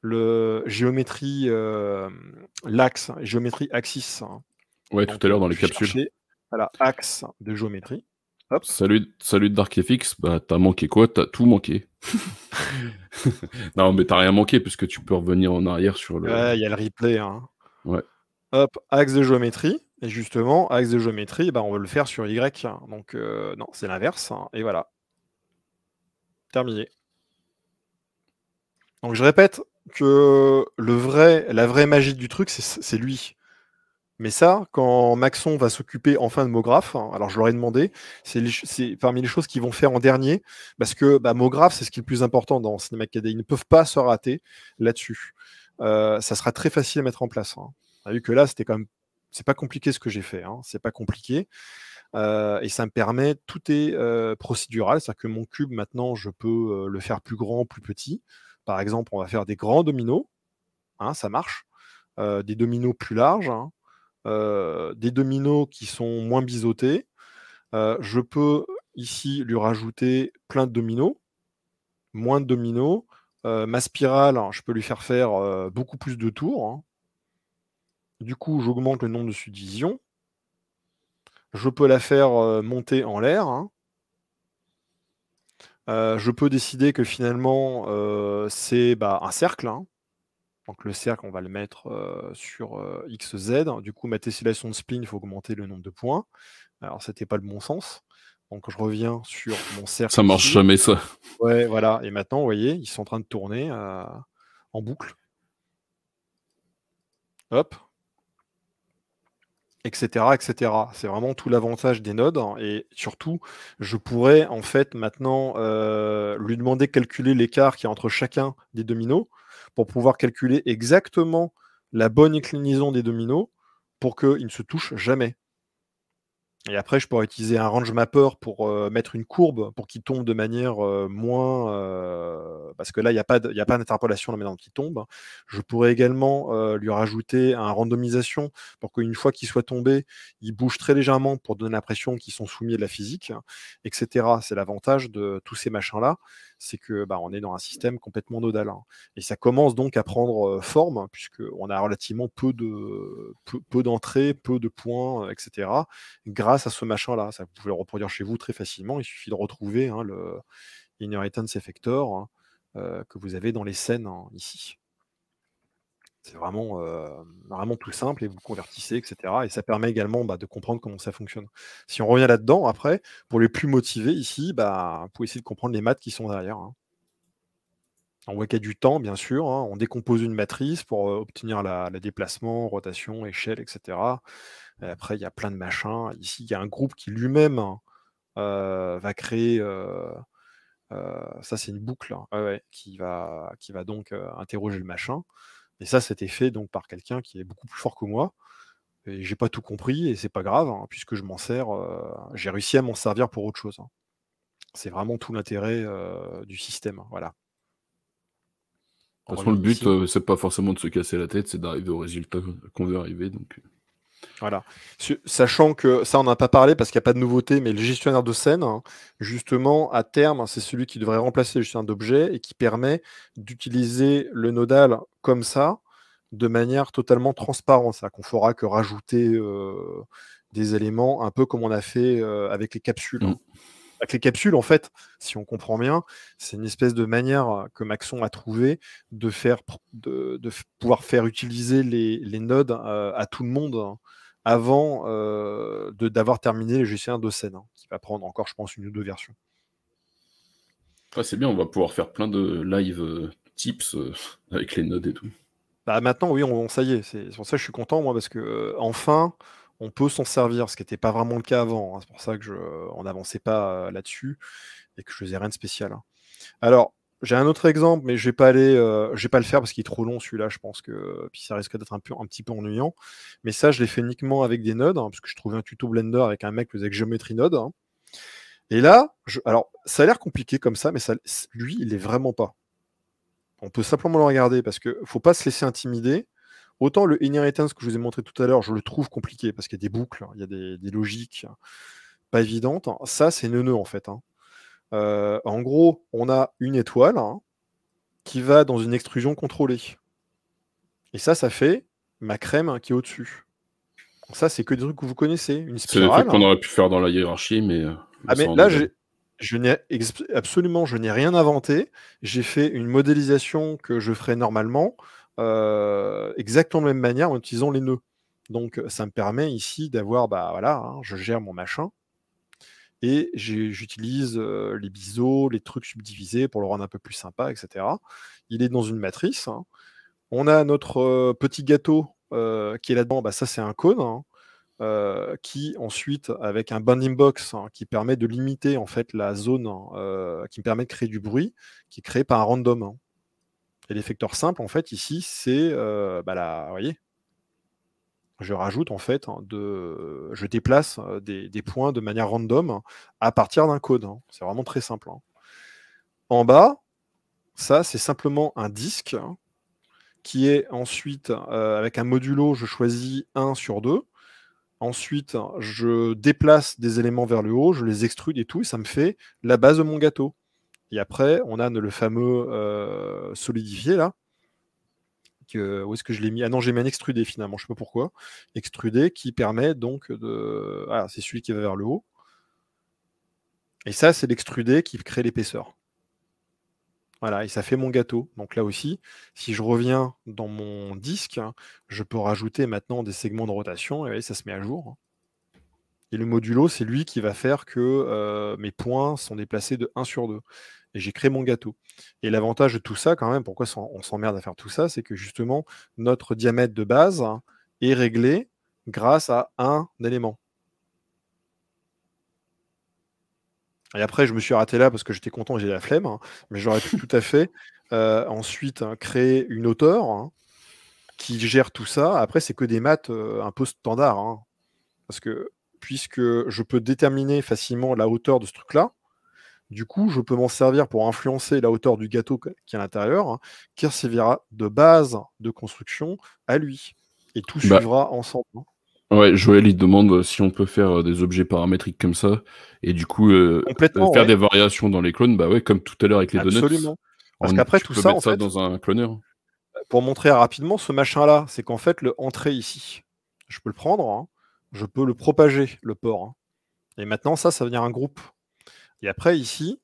le géométrie, euh, l'axe, géométrie axis. Ouais, tout à l'heure dans les capsules. Voilà, axe de géométrie. Salut, salut DarkFX, bah t'as manqué quoi? T'as tout manqué. non, mais t'as rien manqué puisque tu peux revenir en arrière sur le. Ouais, il y a le replay. Hein. Ouais. Hop, axe de géométrie. Et justement, axe de géométrie, bah, on va le faire sur Y. Donc, euh, non, c'est l'inverse. Hein. Et voilà. Terminé. Donc, je répète que le vrai, la vraie magie du truc, c'est lui. Mais ça, quand Maxon va s'occuper enfin de Mograph, hein, alors je leur ai demandé, c'est parmi les choses qu'ils vont faire en dernier, parce que bah, Mograph, c'est ce qui est le plus important dans Cinema Academy. Ils ne peuvent pas se rater là-dessus. Euh, ça sera très facile à mettre en place. Hein. A vu que là, c'était quand même, c'est pas compliqué ce que j'ai fait. Hein. C'est pas compliqué. Euh, et ça me permet, tout est euh, procédural, c'est-à-dire que mon cube, maintenant, je peux le faire plus grand, plus petit. Par exemple, on va faire des grands dominos, ça marche. des dominos plus larges, des dominos qui sont moins biseautés. Euh, je peux ici lui rajouter plein de dominos, moins de dominos. Euh, ma spirale, je peux lui faire faire beaucoup plus de tours. Hein. Du coup, j'augmente le nombre de subdivisions. Je peux la faire monter en l'air. Hein. je peux décider que finalement c'est bah, un cercle. Hein. Donc le cercle, on va le mettre sur XZ. Du coup, ma tessellation de spin, il faut augmenter le nombre de points. Alors, c'était pas le bon sens. Donc je reviens sur mon cercle. Ça marche jamais ça. Ouais, voilà. Et maintenant, vous voyez, ils sont en train de tourner en boucle. Hop. Etc. etc. C'est vraiment tout l'avantage des nodes. Et surtout, je pourrais en fait maintenant lui demander de calculer l'écart qu'il y a entre chacun des dominos pour pouvoir calculer exactement la bonne inclinaison des dominos pour qu'ils ne se touchent jamais. Et après, je pourrais utiliser un range mapper pour euh, mettre une courbe pour qu'il tombe de manière euh, moins. Euh, parce que là, il n'y a pas d'interpolation maintenant qui tombe. Je pourrais également lui rajouter un randomisation pour qu'une fois qu'il soit tombé, il bouge très légèrement pour donner l'impression qu'ils sont soumis à la physique, etc. C'est l'avantage de tous ces machins-là c'est que bah, on est dans un système complètement nodal. Hein. Et ça commence donc à prendre forme, puisqu'on a relativement peu de peu, d'entrées, peu de points, etc. Grâce à ce machin-là. Ça, vous pouvez le reproduire chez vous très facilement. Il suffit de retrouver hein, le Inheritance Effector hein, que vous avez dans les scènes ici. C'est vraiment, euh, vraiment tout simple et vous convertissez, etc. Et ça permet également bah, de comprendre comment ça fonctionne. Si on revient là-dedans, après, pour les plus motivés ici, bah, vous pouvez essayer de comprendre les maths qui sont derrière. Hein. On voit qu'il y a du temps, bien sûr. Hein. On décompose une matrice pour euh, obtenir la, déplacement, rotation, échelle, etc. après, il y a plein de machins. Ici, il y a un groupe qui lui-même euh, va créer. ça, c'est une boucle hein. qui, va, qui va donc interroger le machin. Et ça, c'était fait donc par quelqu'un qui est beaucoup plus fort que moi. Et j'ai pas tout compris et c'est pas grave, hein, puisque je m'en sers. Euh, j'ai réussi à m'en servir pour autre chose. Hein. C'est vraiment tout l'intérêt euh, du système. Hein, voilà. De toute façon, le but, euh, c'est pas forcément de se casser la tête, c'est d'arriver au résultat qu'on veut arriver. Donc... Voilà. Sachant que ça, on n'a pas parlé parce qu'il n'y a pas de nouveauté, mais le gestionnaire de scène, hein, justement, à terme, c'est celui qui devrait remplacer le gestionnaire d'objet et qui permet d'utiliser le nodal comme ça, de manière totalement transparente. C'est-à-dire qu'on fera que rajouter euh, des éléments, un peu comme on a fait euh, avec les capsules. Hein. Mm. Avec les capsules, en fait, si on comprend bien, c'est une espèce de manière que Maxon a trouvé de, faire, de, pouvoir faire utiliser les, nodes euh, à tout le monde. Avant euh, d'avoir terminé de scène, hein, qui va prendre encore, je pense, une ou deux versions. c'est bien, on va pouvoir faire plein de live euh, tips euh, avec les nodes et tout. Bah, maintenant, oui, on, ça y est. C'est pour ça que je suis content, moi, parce que enfin, on peut s'en servir, ce qui n'était pas vraiment le cas avant. Hein. C'est pour ça que je, on n'avançait pas là-dessus et que je faisais rien de spécial. Hein. Alors, j'ai un autre exemple, mais je vais pas euh, je vais pas le faire parce qu'il est trop long celui-là. Je pense que puis ça risque d'être un, petit peu ennuyant. Mais ça, je l'ai fait uniquement avec des nodes, hein, parce que je trouvais un tuto Blender avec un mec qui faisait géométrie node. Hein. Et là, alors ça a l'air compliqué comme ça, mais ça, lui, il est vraiment pas. On peut simplement le regarder parce que faut pas se laisser intimider. Autant le inheritance que je vous ai montré tout à l'heure, je le trouve compliqué parce qu'il y a des boucles, il y a des, des logiques pas évidentes. Ça, c'est neuneux en fait. Hein. Euh, en gros, on a une étoile hein, qui va dans une extrusion contrôlée. Et ça, ça fait ma crème qui est au-dessus. Ça, c'est que des trucs que vous connaissez. Une C'est des spirale. trucs qu'on aurait pu faire dans la hiérarchie, mais. euh, Ah, mais là, est- j'ai- je n'ai ex- absolument, je n'ai rien inventé. J'ai fait une modélisation que je ferais normalement, euh, exactement de la même manière en utilisant les nœuds. Donc, ça me permet ici d'avoir, bah voilà, hein, je gère mon machin et j'utilise les biseaux, les trucs subdivisés pour le rendre un peu plus sympa, etc. Il est dans une matrice. hein. On a notre petit gâteau qui est là-dedans. Bah, ça, c'est un cône. hein qui ensuite, avec un bounding box hein, qui permet de limiter en fait la zone, euh, qui me permet de créer du bruit, qui est créé par un random. Et l'effecteur simple, en fait, ici, c'est euh, voyez, je rajoute en fait, hein, je déplace euh, des, points de manière random hein, à partir d'un code. hein. C'est vraiment très simple. En bas, ça, c'est simplement un disque qui est ensuite, euh, avec un modulo, je choisis 1 sur 2. Ensuite, je déplace des éléments vers le haut, je les extrude et tout, et ça me fait la base de mon gâteau. Et après, on a le fameux euh, solidifié là. Où est-ce que je l'ai mis? Ah non, j'ai mis un extrudé finalement, je sais pas pourquoi. Extrudé qui permet donc de. Voilà, c'est celui qui va vers le haut. Et ça, c'est l'extrudé qui crée l'épaisseur. Voilà, et ça fait mon gâteau. Donc là aussi, si je reviens dans mon disque, je peux rajouter maintenant des segments de rotation, et ça se met à jour. Et le modulo, c'est lui qui va faire que euh, mes points sont déplacés de 1 sur 2. Et j'ai créé mon gâteau. Et l'avantage de tout ça, quand même, pourquoi on s'emmerde à faire tout ça, c'est que justement, notre diamètre de base est réglé grâce à un élément. Et après, je me suis arrêté là parce que j'étais content, j'ai la flemme, hein, mais j'aurais pu tout à fait euh, ensuite hein, créer une hauteur hein, qui gère tout ça. Après, c'est que des maths euh, un peu standard, hein, parce que puisque je peux déterminer facilement la hauteur de ce truc-là, du coup, je peux m'en servir pour influencer la hauteur du gâteau qui est à l'intérieur, hein, qui servira de base de construction à lui. Et tout Bah. suivra ensemble. hein. Ouais, Joël, il demande si on peut faire euh, des objets paramétriques comme ça, et du coup, euh, euh, faire ouais. des variations dans les clones, bah ouais, comme tout à l'heure avec les donuts. Absolument. Parce qu'après, tout peux ça, en ça fait- dans un cloneur. pour montrer rapidement ce machin-là, c'est qu'en fait, le entrée ici, je peux le prendre, hein, je peux le propager, le port. Et maintenant, ça, ça va devenir un groupe. Et après, ici,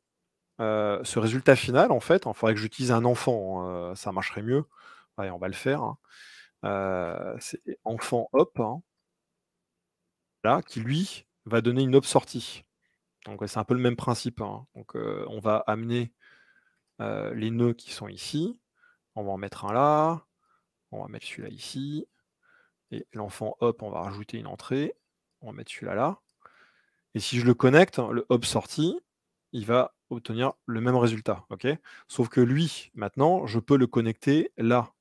euh, ce résultat final, en fait, il faudrait que j'utilise un enfant, euh, ça marcherait mieux. On va le faire. hein. Euh, c'est enfant hop, hein, là, qui lui va donner une hop sortie. Donc c'est un peu le même principe. hein. Donc on va amener les nœuds qui sont ici. On va en mettre un là. On va mettre celui-là ici. Et l'enfant hop, on va rajouter une entrée. On va mettre celui-là là. Et si je le connecte, le hop sorti, il va obtenir le même résultat. Sauf que lui, maintenant, je peux le connecter là.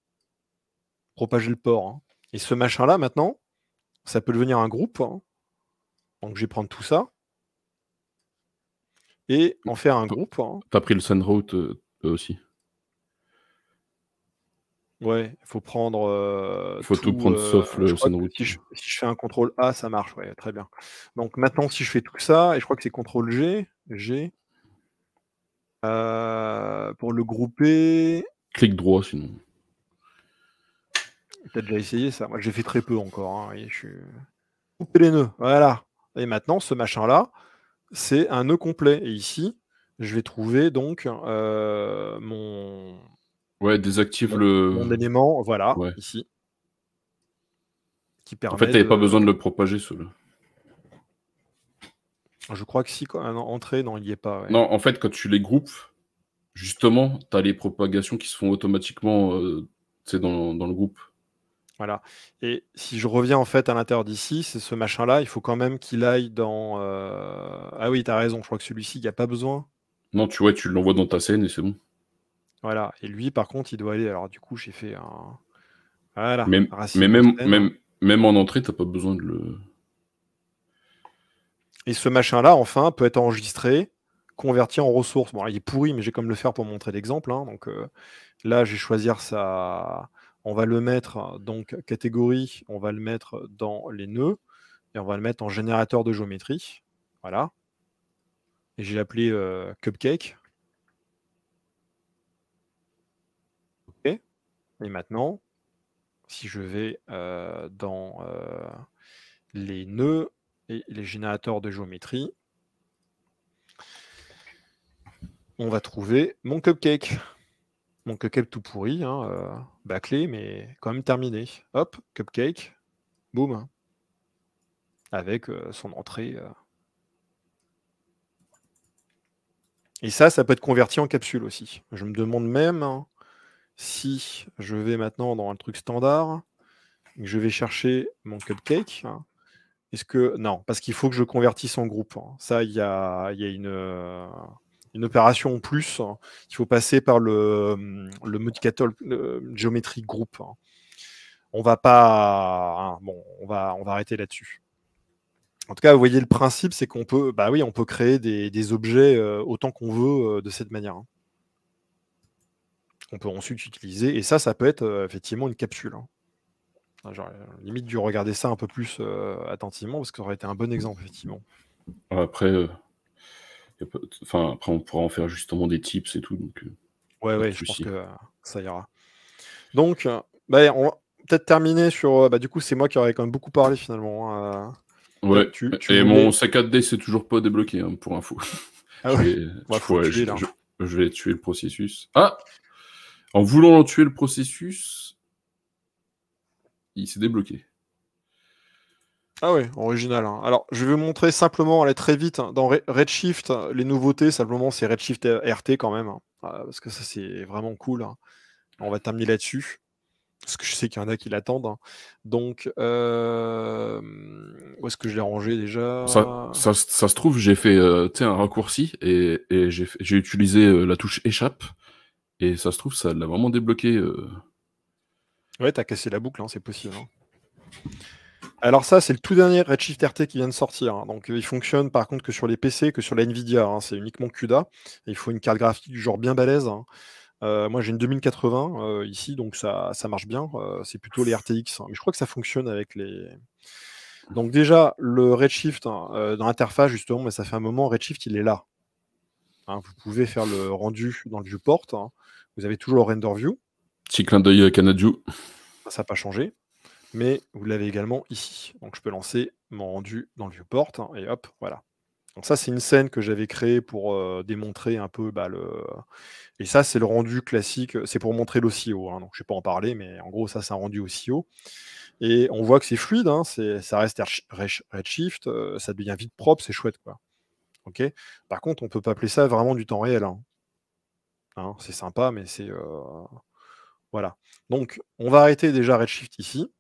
Propager le port. hein. Et ce machin-là, maintenant, ça peut devenir un groupe. hein. Donc je vais prendre tout ça. Et en faire un groupe. hein. T'as pris le Sunroute euh, aussi. Ouais, il faut prendre. euh, Faut tout prendre sauf le crois que Sunroot. Si je, si je fais un contrôle A, ça marche, ouais, très bien. Donc maintenant, si je fais tout ça, et je crois que c'est contrôle G, G, euh, pour le grouper, Clic droit sinon. t'as déjà essayé ça? Moi, j'ai fait très peu encore. hein, et je suis... Couper les nœuds, voilà. Et maintenant, ce machin-là, c'est un nœud complet. Et ici, je vais trouver donc euh, mon, Ouais, désactive le. mon élément, voilà, Ouais. ici. Qui En permet fait, t'avais pas de- besoin de le propager, celui-là. Je crois que si, quand un entrée, non, il n'y est pas. ouais. Non, en fait, quand tu les groupes, justement, t'as les propagations qui se font automatiquement euh, tu dans, dans le groupe. Voilà. Et si je reviens en fait à l'intérieur d'ici, c'est ce machin-là, il faut quand même qu'il aille dans. euh, Ah oui, t'as raison, je crois que celui-ci, il n'y a pas besoin. Non, tu vois, tu l'envoies dans ta scène et c'est bon. Voilà. Et lui, par contre, il doit aller. Alors, du coup, j'ai fait un. Voilà. Mais, même, même, même en entrée, t'as pas besoin de le. Et ce machin-là, enfin, peut être enregistré, converti en ressources. Bon, là, il est pourri, mais j'ai comme le faire pour montrer l'exemple. hein. Donc euh, là, je vais choisir ça. On va le mettre, donc, catégorie, on va le mettre dans les nœuds, et on va le mettre en générateur de géométrie. Voilà. Et j'ai appelé euh, Cupcake. OK. Et maintenant, si je vais euh, dans euh, les nœuds et les générateurs de géométrie, on va trouver mon cupcake. Mon cupcake tout pourri, hein, euh, bâclé, mais quand même terminé. Hop, cupcake, boum. Avec son entrée. Et ça, ça peut être converti en capsule aussi. Je me demande même hein, si je vais maintenant dans un truc standard, je vais chercher mon cupcake. Hein, est-ce que. Non, parce qu'il faut que je convertisse en groupe. Ça, il y a, a une opération en plus. Hein. Il faut passer par le, le modificateur géométrie groupe. Hein. On va pas, hein, on va, on va arrêter là-dessus. En tout cas, vous voyez le principe, c'est qu'on peut, bah oui, on peut créer des, objets euh, autant qu'on veut euh, de cette manière. On peut ensuite utiliser, et ça, ça peut être euh, effectivement une capsule. Genre, limite dû regarder ça un peu plus attentivement parce que ça aurait été un bon exemple, effectivement. Après, Enfin, après, on pourra en faire justement des tips et tout. Donc, euh, ouais, ouais, je pense que ça ira. Donc, bah, on va peut-être terminer sur. Bah, du coup, c'est moi qui aurais quand même beaucoup parlé finalement. Hein, euh. Ouais, et mon sac à dé, c'est toujours pas débloqué, hein, pour info. Ah ouais? je, vais, tuer le processus. Ah En voulant tuer le processus, il s'est débloqué. Ah oui, original. Hein. Alors, je vais vous montrer simplement, aller très vite, hein. dans Redshift, les nouveautés, simplement, c'est Redshift RT quand même, hein. ah, parce que ça, c'est vraiment cool. On va terminer là-dessus, parce que je sais qu'il y en a qui l'attendent. Donc, euh, où est-ce que je l'ai rangé déjà? Ça, se trouve, j'ai fait euh, un raccourci, et, j'ai utilisé euh, la touche échappe, et ça se trouve, ça l'a vraiment débloqué. Ouais, t'as cassé la boucle, c'est possible. Alors ça, c'est le tout dernier Redshift RT qui vient de sortir. Hein. Donc il fonctionne par contre que sur les PC, que sur la Nvidia. Hein. C'est uniquement CUDA. il faut une carte graphique du genre bien balèze. Hein. Euh, moi j'ai une 2080 euh, ici, donc ça, ça marche bien. Euh, c'est plutôt les RTX. Mais je crois que ça fonctionne avec les. Donc déjà, le Redshift dans l'interface, justement, mais ça fait un moment, Redshift il est là. Vous pouvez faire le rendu dans le viewport. Vous avez toujours le render view. Petit clin d'œil à Canadu. Ça n'a pas changé mais vous l'avez également ici. Donc je peux lancer mon rendu dans le viewport, hein, et hop, voilà. Donc ça, c'est une scène que j'avais créée pour euh, démontrer un peu bah, le... Et ça, c'est le rendu classique, c'est pour montrer l'OCO, hein, donc je ne vais pas en parler, mais en gros, ça, c'est un rendu OCO. Et on voit que c'est fluide, hein, ça reste Redshift, euh, ça devient vite propre, c'est chouette. Quoi. Ok? Par contre, on peut pas appeler ça vraiment du temps réel. c'est sympa, mais c'est... Voilà. Donc, on va arrêter déjà Redshift ici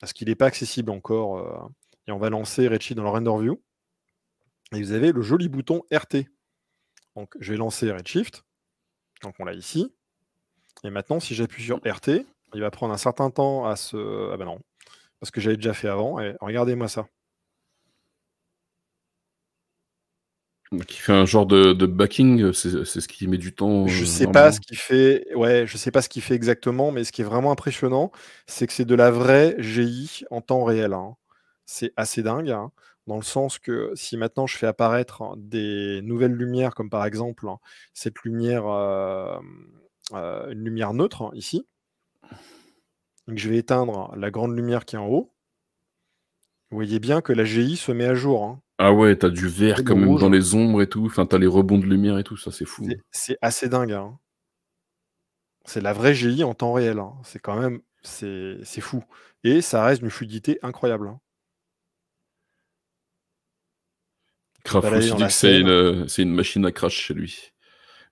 parce qu'il n'est pas accessible encore. Et on va lancer Redshift dans le render view. Et vous avez le joli bouton RT. Donc je vais lancer Redshift. Donc on l'a ici. Et maintenant, si j'appuie sur RT, il va prendre un certain temps à se. Ah ben non. Parce que j'avais déjà fait avant. Regardez-moi ça. Qui fait un genre de, backing, c'est ce qui met du temps. Je sais pas ce qu'il fait. Ouais, je sais pas ce qu'il fait exactement, mais ce qui est vraiment impressionnant, c'est que c'est de la vraie GI en temps réel. Hein. C'est assez dingue, hein, dans le sens que si maintenant je fais apparaître des nouvelles lumières, comme par exemple hein, cette lumière, euh, euh, une lumière neutre ici, donc je vais éteindre la grande lumière qui est en haut. Vous voyez bien que la GI se met à jour. Ah ouais, t'as du vert quand même dans les ombres et tout. Enfin, t'as les rebonds de lumière et tout, ça c'est fou. C'est assez dingue. Hein. C'est la vraie GI en temps réel. Hein. C'est quand même, c'est fou. Et ça reste une fluidité incroyable. Hein. Grafos, dit que c'est une, une, machine à crash chez lui.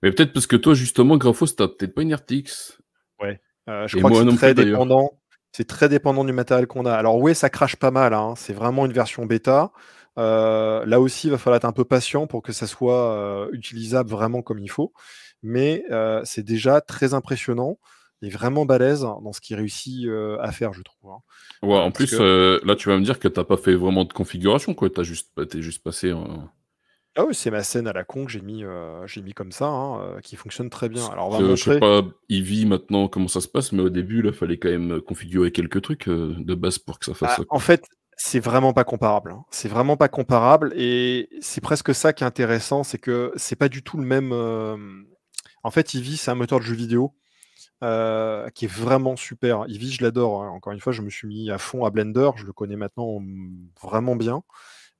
Mais peut-être parce que toi, justement, Grafos, t'as peut-être pas une RTX. Ouais. Euh, je crois que c'est très dépendant. C'est très dépendant du matériel qu'on a. Alors oui, ça crache pas mal. C'est vraiment une version bêta. Euh, là aussi, il va falloir être un peu patient pour que ça soit euh, utilisable vraiment comme il faut. Mais euh, c'est déjà très impressionnant et vraiment balèze dans ce qu'il réussit à faire, je trouve. Hein. Ouais, en plus, là, tu vas me dire que tu n'as pas fait vraiment de configuration, quoi. Tu juste, es juste passé. Ah oui, c'est ma scène à la con que j'ai mis, j'ai mis comme ça, hein, qui fonctionne très bien. Alors, on va Je sais pas, vit maintenant comment ça se passe, mais au début, il fallait quand même configurer quelques trucs de base pour que ça fasse bah, ça. En fait, c'est vraiment pas comparable. Hein. C'est vraiment pas comparable et c'est presque ça qui est intéressant, c'est que c'est pas du tout le même. En fait, Eevee, c'est un moteur de jeu vidéo qui est vraiment super. Eevee, je l'adore. Hein. Encore une fois, je me suis mis à fond à Blender. Je le connais maintenant vraiment bien.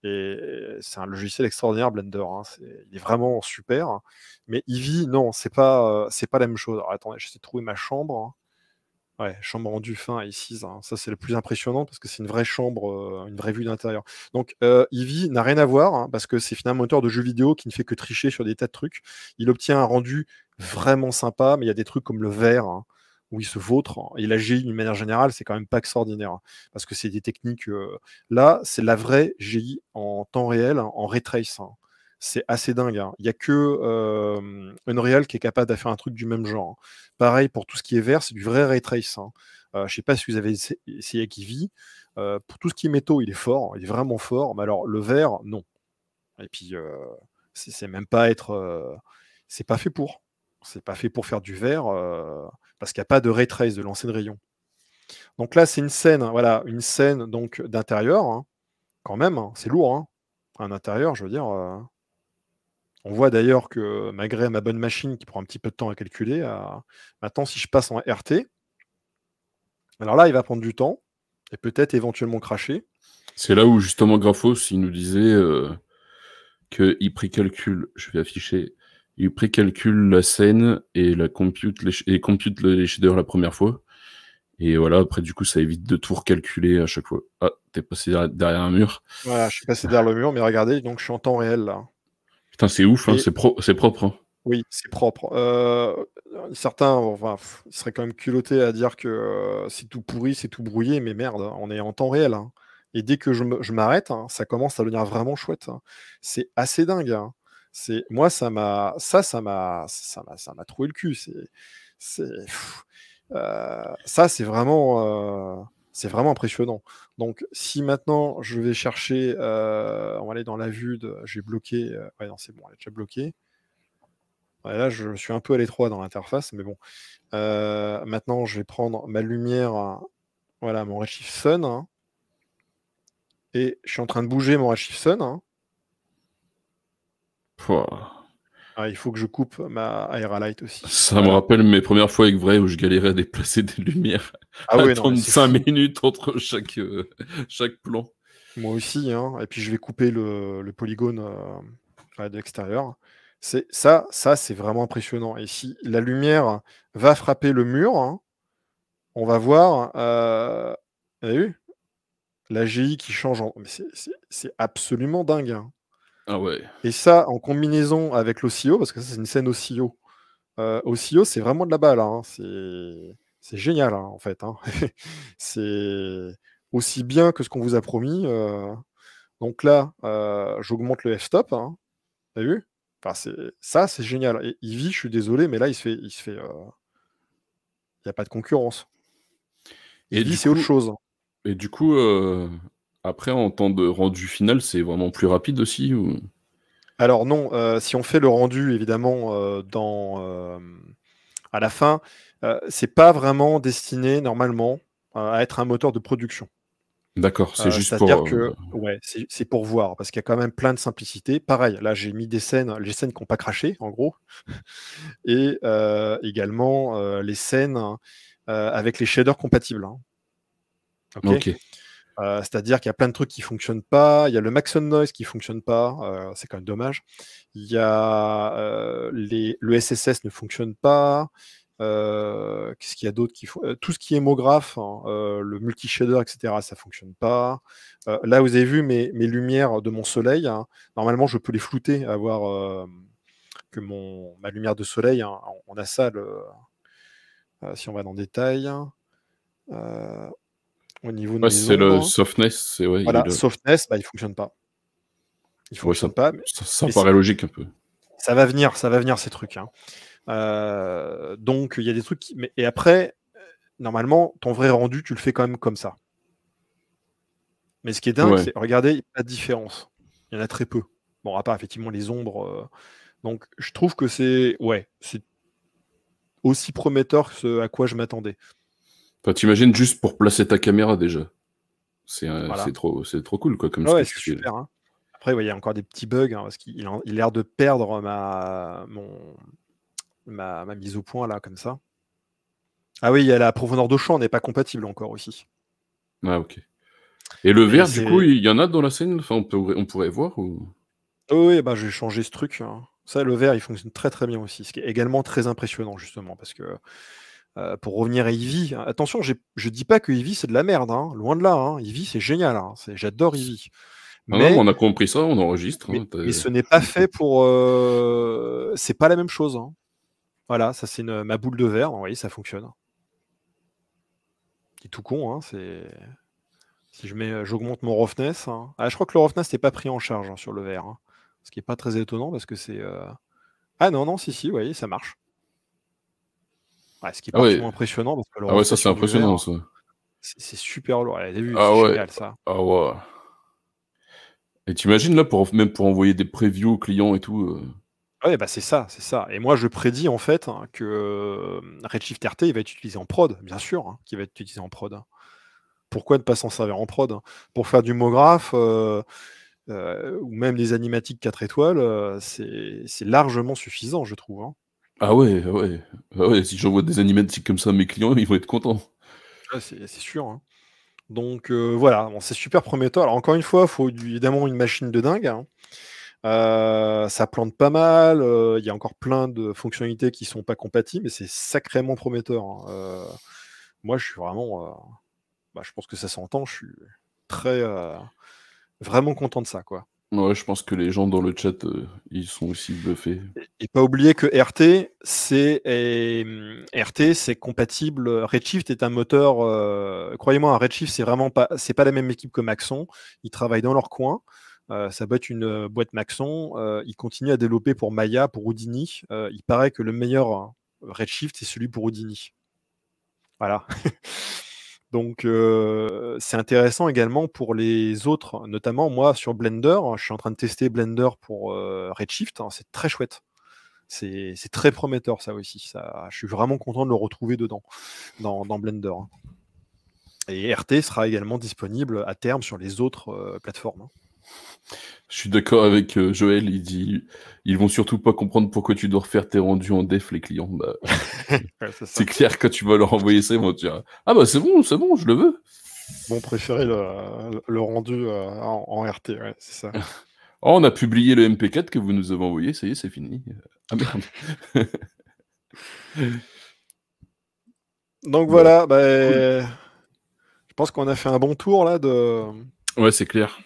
Et c'est un logiciel extraordinaire, Blender. Hein. il est vraiment super. Mais Eevee, non, c'est pas, c'est pas la même chose. Alors, attendez, j'essaie de trouver ma chambre. Ouais, chambre en fin ici, hein. ça c'est le plus impressionnant parce que c'est une vraie chambre, euh, une vraie vue d'intérieur. Donc euh, n'a rien à voir hein, parce que c'est finalement un moteur de jeu vidéo qui ne fait que tricher sur des tas de trucs. Il obtient un rendu vraiment sympa, mais il y a des trucs comme le vert hein, où il se vautre. Et la GI d'une manière générale, c'est quand même pas extraordinaire parce que c'est des techniques. Euh, là, c'est la vraie GI en temps réel, en ray trace c'est assez dingue. Hein. Il n'y a que euh, Unreal qui est capable de faire un truc du même genre. Hein. Pareil pour tout ce qui est vert, c'est du vrai ray trace. Hein. Euh, je ne sais pas si vous avez essayé vit. Euh, pour tout ce qui est métaux, il est fort, il est vraiment fort. Mais alors le vert, non. Et puis c'est même pas être, c'est pas fait pour. C'est pas fait pour faire du vert parce qu'il n'y a pas de ray trace de lancer de rayon. Donc là, c'est une scène, voilà, une scène donc d'intérieur, quand même. c'est lourd, un intérieur, je veux dire. On voit d'ailleurs que malgré ma bonne machine qui prend un petit peu de temps à calculer, maintenant si je passe en RT, alors là il va prendre du temps et peut-être éventuellement cracher. C'est là où justement Graphos il nous disait euh, qu'il précalcule, je vais afficher, il précalcule la scène et la compute les, et compute les shaders la première fois. Et voilà, après, du coup, ça évite de tout recalculer à chaque fois. Ah, t'es passé derrière un mur. Voilà, je suis passé derrière le mur, mais regardez, donc je suis en temps réel là c'est ouf, hein, c'est propre. Hein. Oui, c'est propre. Euh, certains enfin, seraient quand même culottés à dire que euh, c'est tout pourri, c'est tout brouillé, mais merde, on est en temps réel. Hein. Et dès que je m'arrête, ça commence à devenir vraiment chouette. C'est assez dingue. C'est moi, ça m'a, ça, ça m'a, ça m'a, ça m'a trouvé le cul. C'est, euh, ça, c'est vraiment c'est vraiment impressionnant. Donc, si maintenant je vais chercher, euh, on va aller dans la vue de. J'ai bloqué. Euh, ouais, non, c'est bon, elle est déjà bloquée. là, je suis un peu à l'étroit dans l'interface, mais bon. Euh, maintenant, je vais prendre ma lumière, voilà, mon Redshift Sun. Hein. et je suis en train de bouger mon Redshift Sun. Hein. Ah, il faut que je coupe ma Aerolite aussi. Ça me rappelle mes premières fois avec Vrai où je galérais à déplacer des lumières. Ah 35 minutes entre chaque, euh, chaque plan. Moi aussi, hein. et puis je vais couper le, polygone euh, de l'extérieur. C'est ça, ça c'est vraiment impressionnant. Et si la lumière va frapper le mur, hein, on va voir. Euh, vous avez vu? La GI qui change. En... C'est absolument dingue. Hein. Ah ouais. Et ça, en combinaison avec l'OCIO, parce que ça, c'est une scène OCIO. Euh, OCIO, c'est vraiment de la balle. Hein. C'est génial, hein, en fait. Hein. c'est aussi bien que ce qu'on vous a promis. Euh. Donc là, euh, j'augmente le f-stop. T'as vu? Enfin, Ça, c'est génial. Et Ivy, je suis désolé, mais là, il se fait. Il se fait. Il n'y a pas de concurrence. Et Ivy, c'est autre chose. Et du coup, après, en temps de rendu final, c'est vraiment plus rapide aussi ou... Alors non, euh, si on fait le rendu évidemment euh, dans, euh, à la fin, c'est pas vraiment destiné normalement à être un moteur de production. D'accord, c'est juste pour. C'est-à-dire que ouais, c'est pour voir parce qu'il y a quand même plein de simplicité. Pareil, là j'ai mis des scènes, les scènes qui n'ont pas craché en gros, et également les scènes avec les shaders compatibles. Hein. ok. Euh, c'est-à-dire qu'il y a plein de trucs qui ne fonctionnent pas. Il y a le Maxon Noise qui ne fonctionne pas. Euh, c'est quand même dommage. Il y a euh, le SSS ne fonctionne pas. Qu'est-ce qu'il y a d'autre qui Tout ce qui est hémographe, hein, le multi-shader, etc., ça ne fonctionne pas. là, vous avez vu mes, lumières de mon soleil. Hein. Normalement, je peux les flouter, avoir que mon, ma lumière de soleil. Hein, on a ça, si on va dans le détail. Au niveau de c'est le softness. Ouais, voilà, le... softness, bah, il fonctionne pas. Il fonctionne pas. Ça, paraît logique un peu. Ça va venir, ça va venir ces trucs. Hein. Euh, donc il y a des trucs. Qui... Mais... Et après, normalement, ton vrai rendu, tu le fais quand même comme ça. Mais ce qui est dingue, c'est regardez, il n'y a pas de différence. Il y en a très peu. Bon, à part effectivement les ombres. Euh, donc je trouve que c'est ouais, c'est aussi prometteur que ce à quoi je m'attendais. Enfin, t'imagines juste pour placer ta caméra déjà. C'est trop, trop cool quoi. Comme ouais, c'est super. Hein. Après, il y a encore des petits bugs hein, parce qu'il a l'air de perdre ma, mon, ma, mise au point là, comme ça. Ah oui, il y a la profondeur de champ n'est pas compatible encore aussi. Ah ok. Et le vert, du coup, il y en a dans la scène? Enfin, on, pourrait voir ou... Oui, bah, j'ai changé ce truc. Hein. Ça, le vert, il fonctionne très très bien aussi. Ce qui est également très impressionnant, justement, parce que euh, pour revenir à Eevee, attention, je dis pas que Eevee c'est de la merde, hein. loin de là. Hein. Eevee c'est génial, hein. j'adore Eevee. Mais, on a compris ça, on enregistre. Mais, ce n'est pas fait pour. Euh... C'est pas la même chose. Hein. Voilà, ça c'est ma boule de verre. Vous voyez, ça fonctionne. C'est tout con. Hein, c'est si je mets, j'augmente mon roughness. Ah, je crois que le roughness n'est pas pris en charge sur le verre. Ce qui n'est pas très étonnant parce que c'est. Euh, ah non, non, si, si, vous voyez, ça marche. Ce qui est ah ouais. impressionnant parce que Ah ouais, ça c'est impressionnant ça. C'est super lourd. Ah c'est génial ça. Ah ouais. Et t'imagines là, pour, même pour envoyer des previews aux clients et tout. Euh... Ouais, bah c'est ça, c'est ça. Et moi, je prédis en fait hein, que euh, Redshift RT il va être utilisé en prod, bien sûr, hein, qu'il va être utilisé en prod. Pourquoi ne pas s'en servir en prod hein? Pour faire du mographe euh, euh, ou même des animatiques 4 étoiles, c'est largement suffisant, je trouve. Ah ouais, ouais. Ah ouais, si j'envoie des animatiques comme ça à mes clients, ils vont être contents. c'est sûr. Donc euh, voilà, c'est super prometteur. Alors encore une fois, il faut évidemment une machine de dingue. Hein. Euh, ça plante pas mal. Euh, il y a encore plein de fonctionnalités qui sont pas compatibles, mais c'est sacrément prometteur. Hein. moi, je suis vraiment. Bah, je pense que ça s'entend. Je suis très vraiment content de ça, quoi. Ouais, je pense que les gens dans le chat, euh, ils sont aussi bluffés. Et, pas oublier que RT, c'est RT, c'est compatible. Redshift est un moteur. Euh, croyez-moi, Redshift, c'est vraiment pas, c'est pas la même équipe que Maxon. Ils travaillent dans leur coin. Euh, ça botte une boîte Maxon. ils continuent à développer pour Maya, pour Houdini. il paraît que le meilleur Redshift, c'est celui pour Houdini. Voilà. Donc c'est intéressant également pour les autres, notamment moi sur Blender, je suis en train de tester Blender pour Redshift, hein, c'est très chouette. C'est très prometteur ça aussi. Je suis vraiment content de le retrouver dedans, dans, Blender. Hein. Et RT sera également disponible à terme sur les autres plateformes. Hein. Je suis d'accord avec euh, Joël, il dit ils vont surtout pas comprendre pourquoi tu dois refaire tes rendus en def les clients. Bah, c'est clair que tu vas leur envoyer ça, ils vont dire Ah bah c'est bon, c'est bon, je le veux. Bon, préférer le, rendu euh, en, RT, c'est ça. oh, on a publié le MP4 que vous nous avez envoyé, ça y est, c'est fini. Ah merde. Donc voilà, bah, je pense qu'on a fait un bon tour là de. Ouais, c'est clair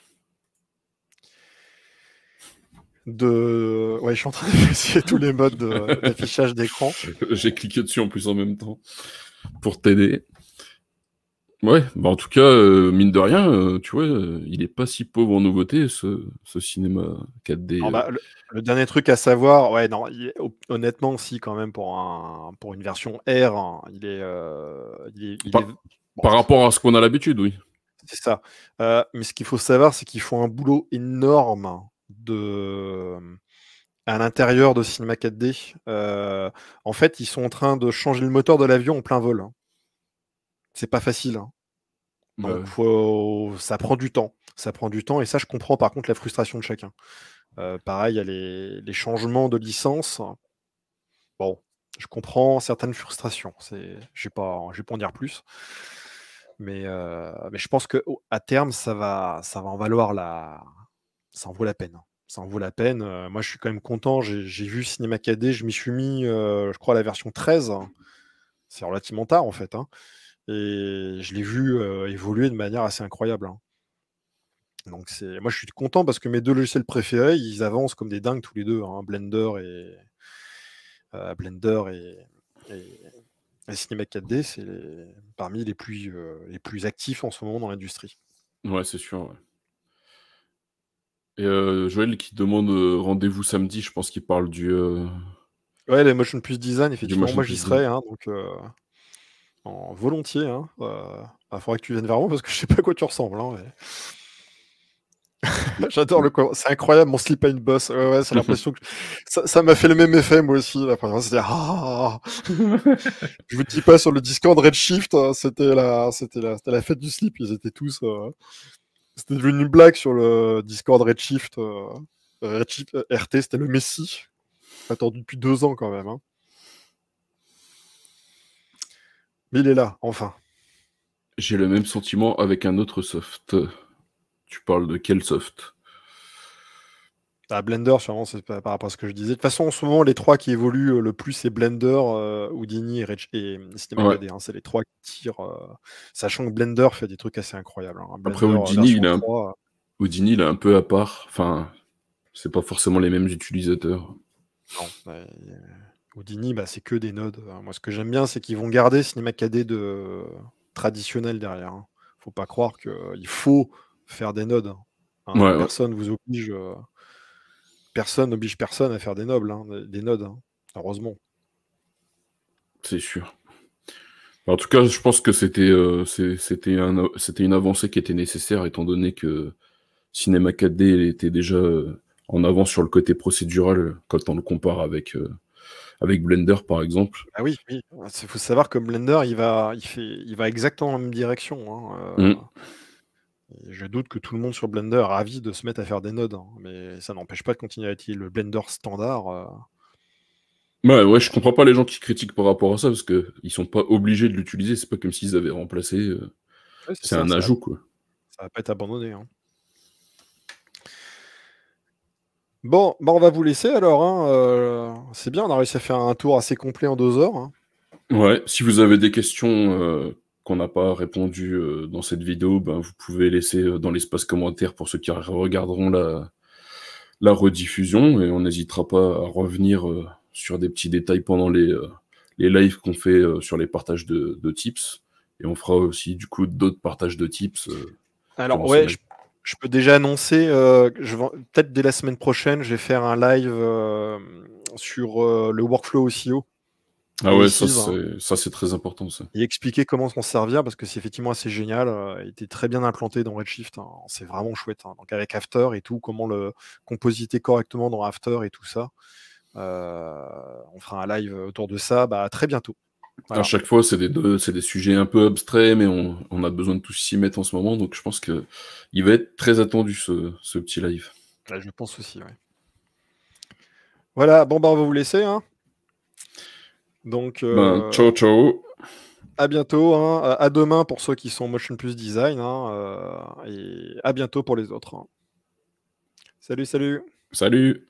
de. Ouais, je suis en train d'essayer tous les modes d'affichage d'écran. J'ai cliqué dessus en plus en même temps pour t'aider. Ouais, bah en tout cas, euh, mine de rien, euh, tu vois, euh, il est pas si pauvre en nouveautés, ce, ce cinéma 4D. Bah, le, dernier truc à savoir, ouais, non, honnêtement, si, quand même, pour, un, pour une version R, hein, il est. Il par, par rapport à ce qu'on a l'habitude, oui. C'est ça. mais ce qu'il faut savoir, c'est qu'ils font un boulot énorme de à l'intérieur de Cinema 4D. Euh, en fait, ils sont en train de changer le moteur de l'avion en plein vol. Hein. C'est pas facile. Hein. Donc, ça prend du temps. Ça prend du temps. Et ça, je comprends par contre la frustration de chacun. Euh, pareil, il y a les, changements de licence. Bon, je comprends certaines frustrations. Je ne vais, pas en dire plus. Mais, euh, mais je pense qu'à terme, ça va, ça va en valoir la, ça en vaut la peine. Ça en vaut la peine. Euh, moi, je suis quand même content. J'ai vu Cinéma KD, je m'y suis mis, euh, je crois, à la version 13. C'est relativement tard, en fait. Hein. Et je l'ai vu euh, évoluer de manière assez incroyable. Hein. Donc, moi, je suis content parce que mes deux logiciels préférés, ils avancent comme des dingues tous les deux. Hein. Blender et. Blender et, et, Cinema 4D, c'est parmi les plus, les plus actifs en ce moment dans l'industrie. Ouais, c'est sûr. Et euh, Joël qui demande euh, rendez-vous samedi, je pense qu'il parle du. Euh, ouais, les motion plus design, effectivement, moi j'y serai, hein, donc en volontiers. Hein, il faudrait que tu viennes vers moi parce que je sais pas à quoi tu ressembles. Hein, J'adore le C'est incroyable, mon slip à une bosse. Ouais, ouais, c'est l'impression que ça m'a fait le même effet, moi aussi. La première c'était ah Je vous dis pas sur le Discord Redshift, c'était la, c'était la, la fête du slip. Ils étaient tous. C'était devenu une blague sur le Discord Redshift. Euh, Redshift euh, RT, c'était le Messi. Attendu depuis deux ans quand même. Hein. Mais il est là, enfin. J'ai le même sentiment avec un autre soft. Tu parles de quel soft? Bah, Blender, sûrement, c'est par rapport à ce que je disais. De toute façon, en ce moment, les trois qui évoluent le plus, c'est Blender, euh, Houdini et, et Cinema hein. C'est les trois qui tirent. Euh, sachant que Blender fait des trucs assez incroyables. Hein. Après, Houdini il, un... Houdini, il est un peu à part. Enfin, c'est pas forcément les mêmes utilisateurs. Non, Houdini, bah, c'est que des nodes. Moi, ce que j'aime bien, c'est qu'ils vont garder Cinema 4D de... traditionnel derrière. Hein. Faut pas croire qu'il faut faire des nodes. personne vous oblige. Personne n'oblige personne à faire des nobles, hein, des nodes, hein, heureusement. C'est sûr. En tout cas, je pense que c'était euh, c'était un, une avancée qui était nécessaire étant donné que Cinema 4D était déjà euh, en avant sur le côté procédural quand on le compare avec, euh, avec Blender par exemple. Ah oui, il faut savoir que Blender il va, il fait, il va exactement dans la même direction. Hein, mm je doute que tout le monde sur Blender a envie de se mettre à faire des nodes, hein, mais ça n'empêche pas de continuer à utiliser le Blender standard. Euh. Ouais, ouais, je comprends pas les gens qui critiquent par rapport à ça, parce qu'ils sont pas obligés de l'utiliser, c'est pas comme s'ils avaient remplacé. Euh, c'est un ajout, quoi. Ça va pas être abandonné. Hein. Bon, bah on va vous laisser alors. Hein, euh, c'est bien, on a réussi à faire un tour assez complet en deux heures. Ouais, si vous avez des questions qu'on n'a pas répondu euh, dans cette vidéo, ben, vous pouvez laisser euh, dans l'espace commentaire pour ceux qui regarderont la, la rediffusion et on n'hésitera pas à revenir euh, sur des petits détails pendant les, les lives qu'on fait sur les partages de, tips et on fera aussi du coup d'autres partages de tips. Alors ouais, je, peux déjà annoncer, peut-être dès la semaine prochaine, je vais faire un live sur le workflow haut. Ah ouais, ça c'est très important ça. Et expliquer comment s'en servir parce que c'est effectivement assez génial. Euh, il était très bien implanté dans Redshift. Hein. C'est vraiment chouette. Hein. Donc avec After et tout, comment le compositer correctement dans After et tout ça. Euh, on fera un live autour de ça bah, très bientôt. À chaque fois, c'est des, des sujets un peu abstraits, mais on, a besoin de tous s'y mettre en ce moment. Donc je pense qu'il va être très attendu ce, ce petit live. je pense aussi, Voilà, bon bah on va vous laisser. Hein. Donc, ben, euh, ciao, ciao. À bientôt. Hein. À demain pour ceux qui sont Motion Plus Design. Hein, euh, et à bientôt pour les autres. Hein. Salut, salut. Salut.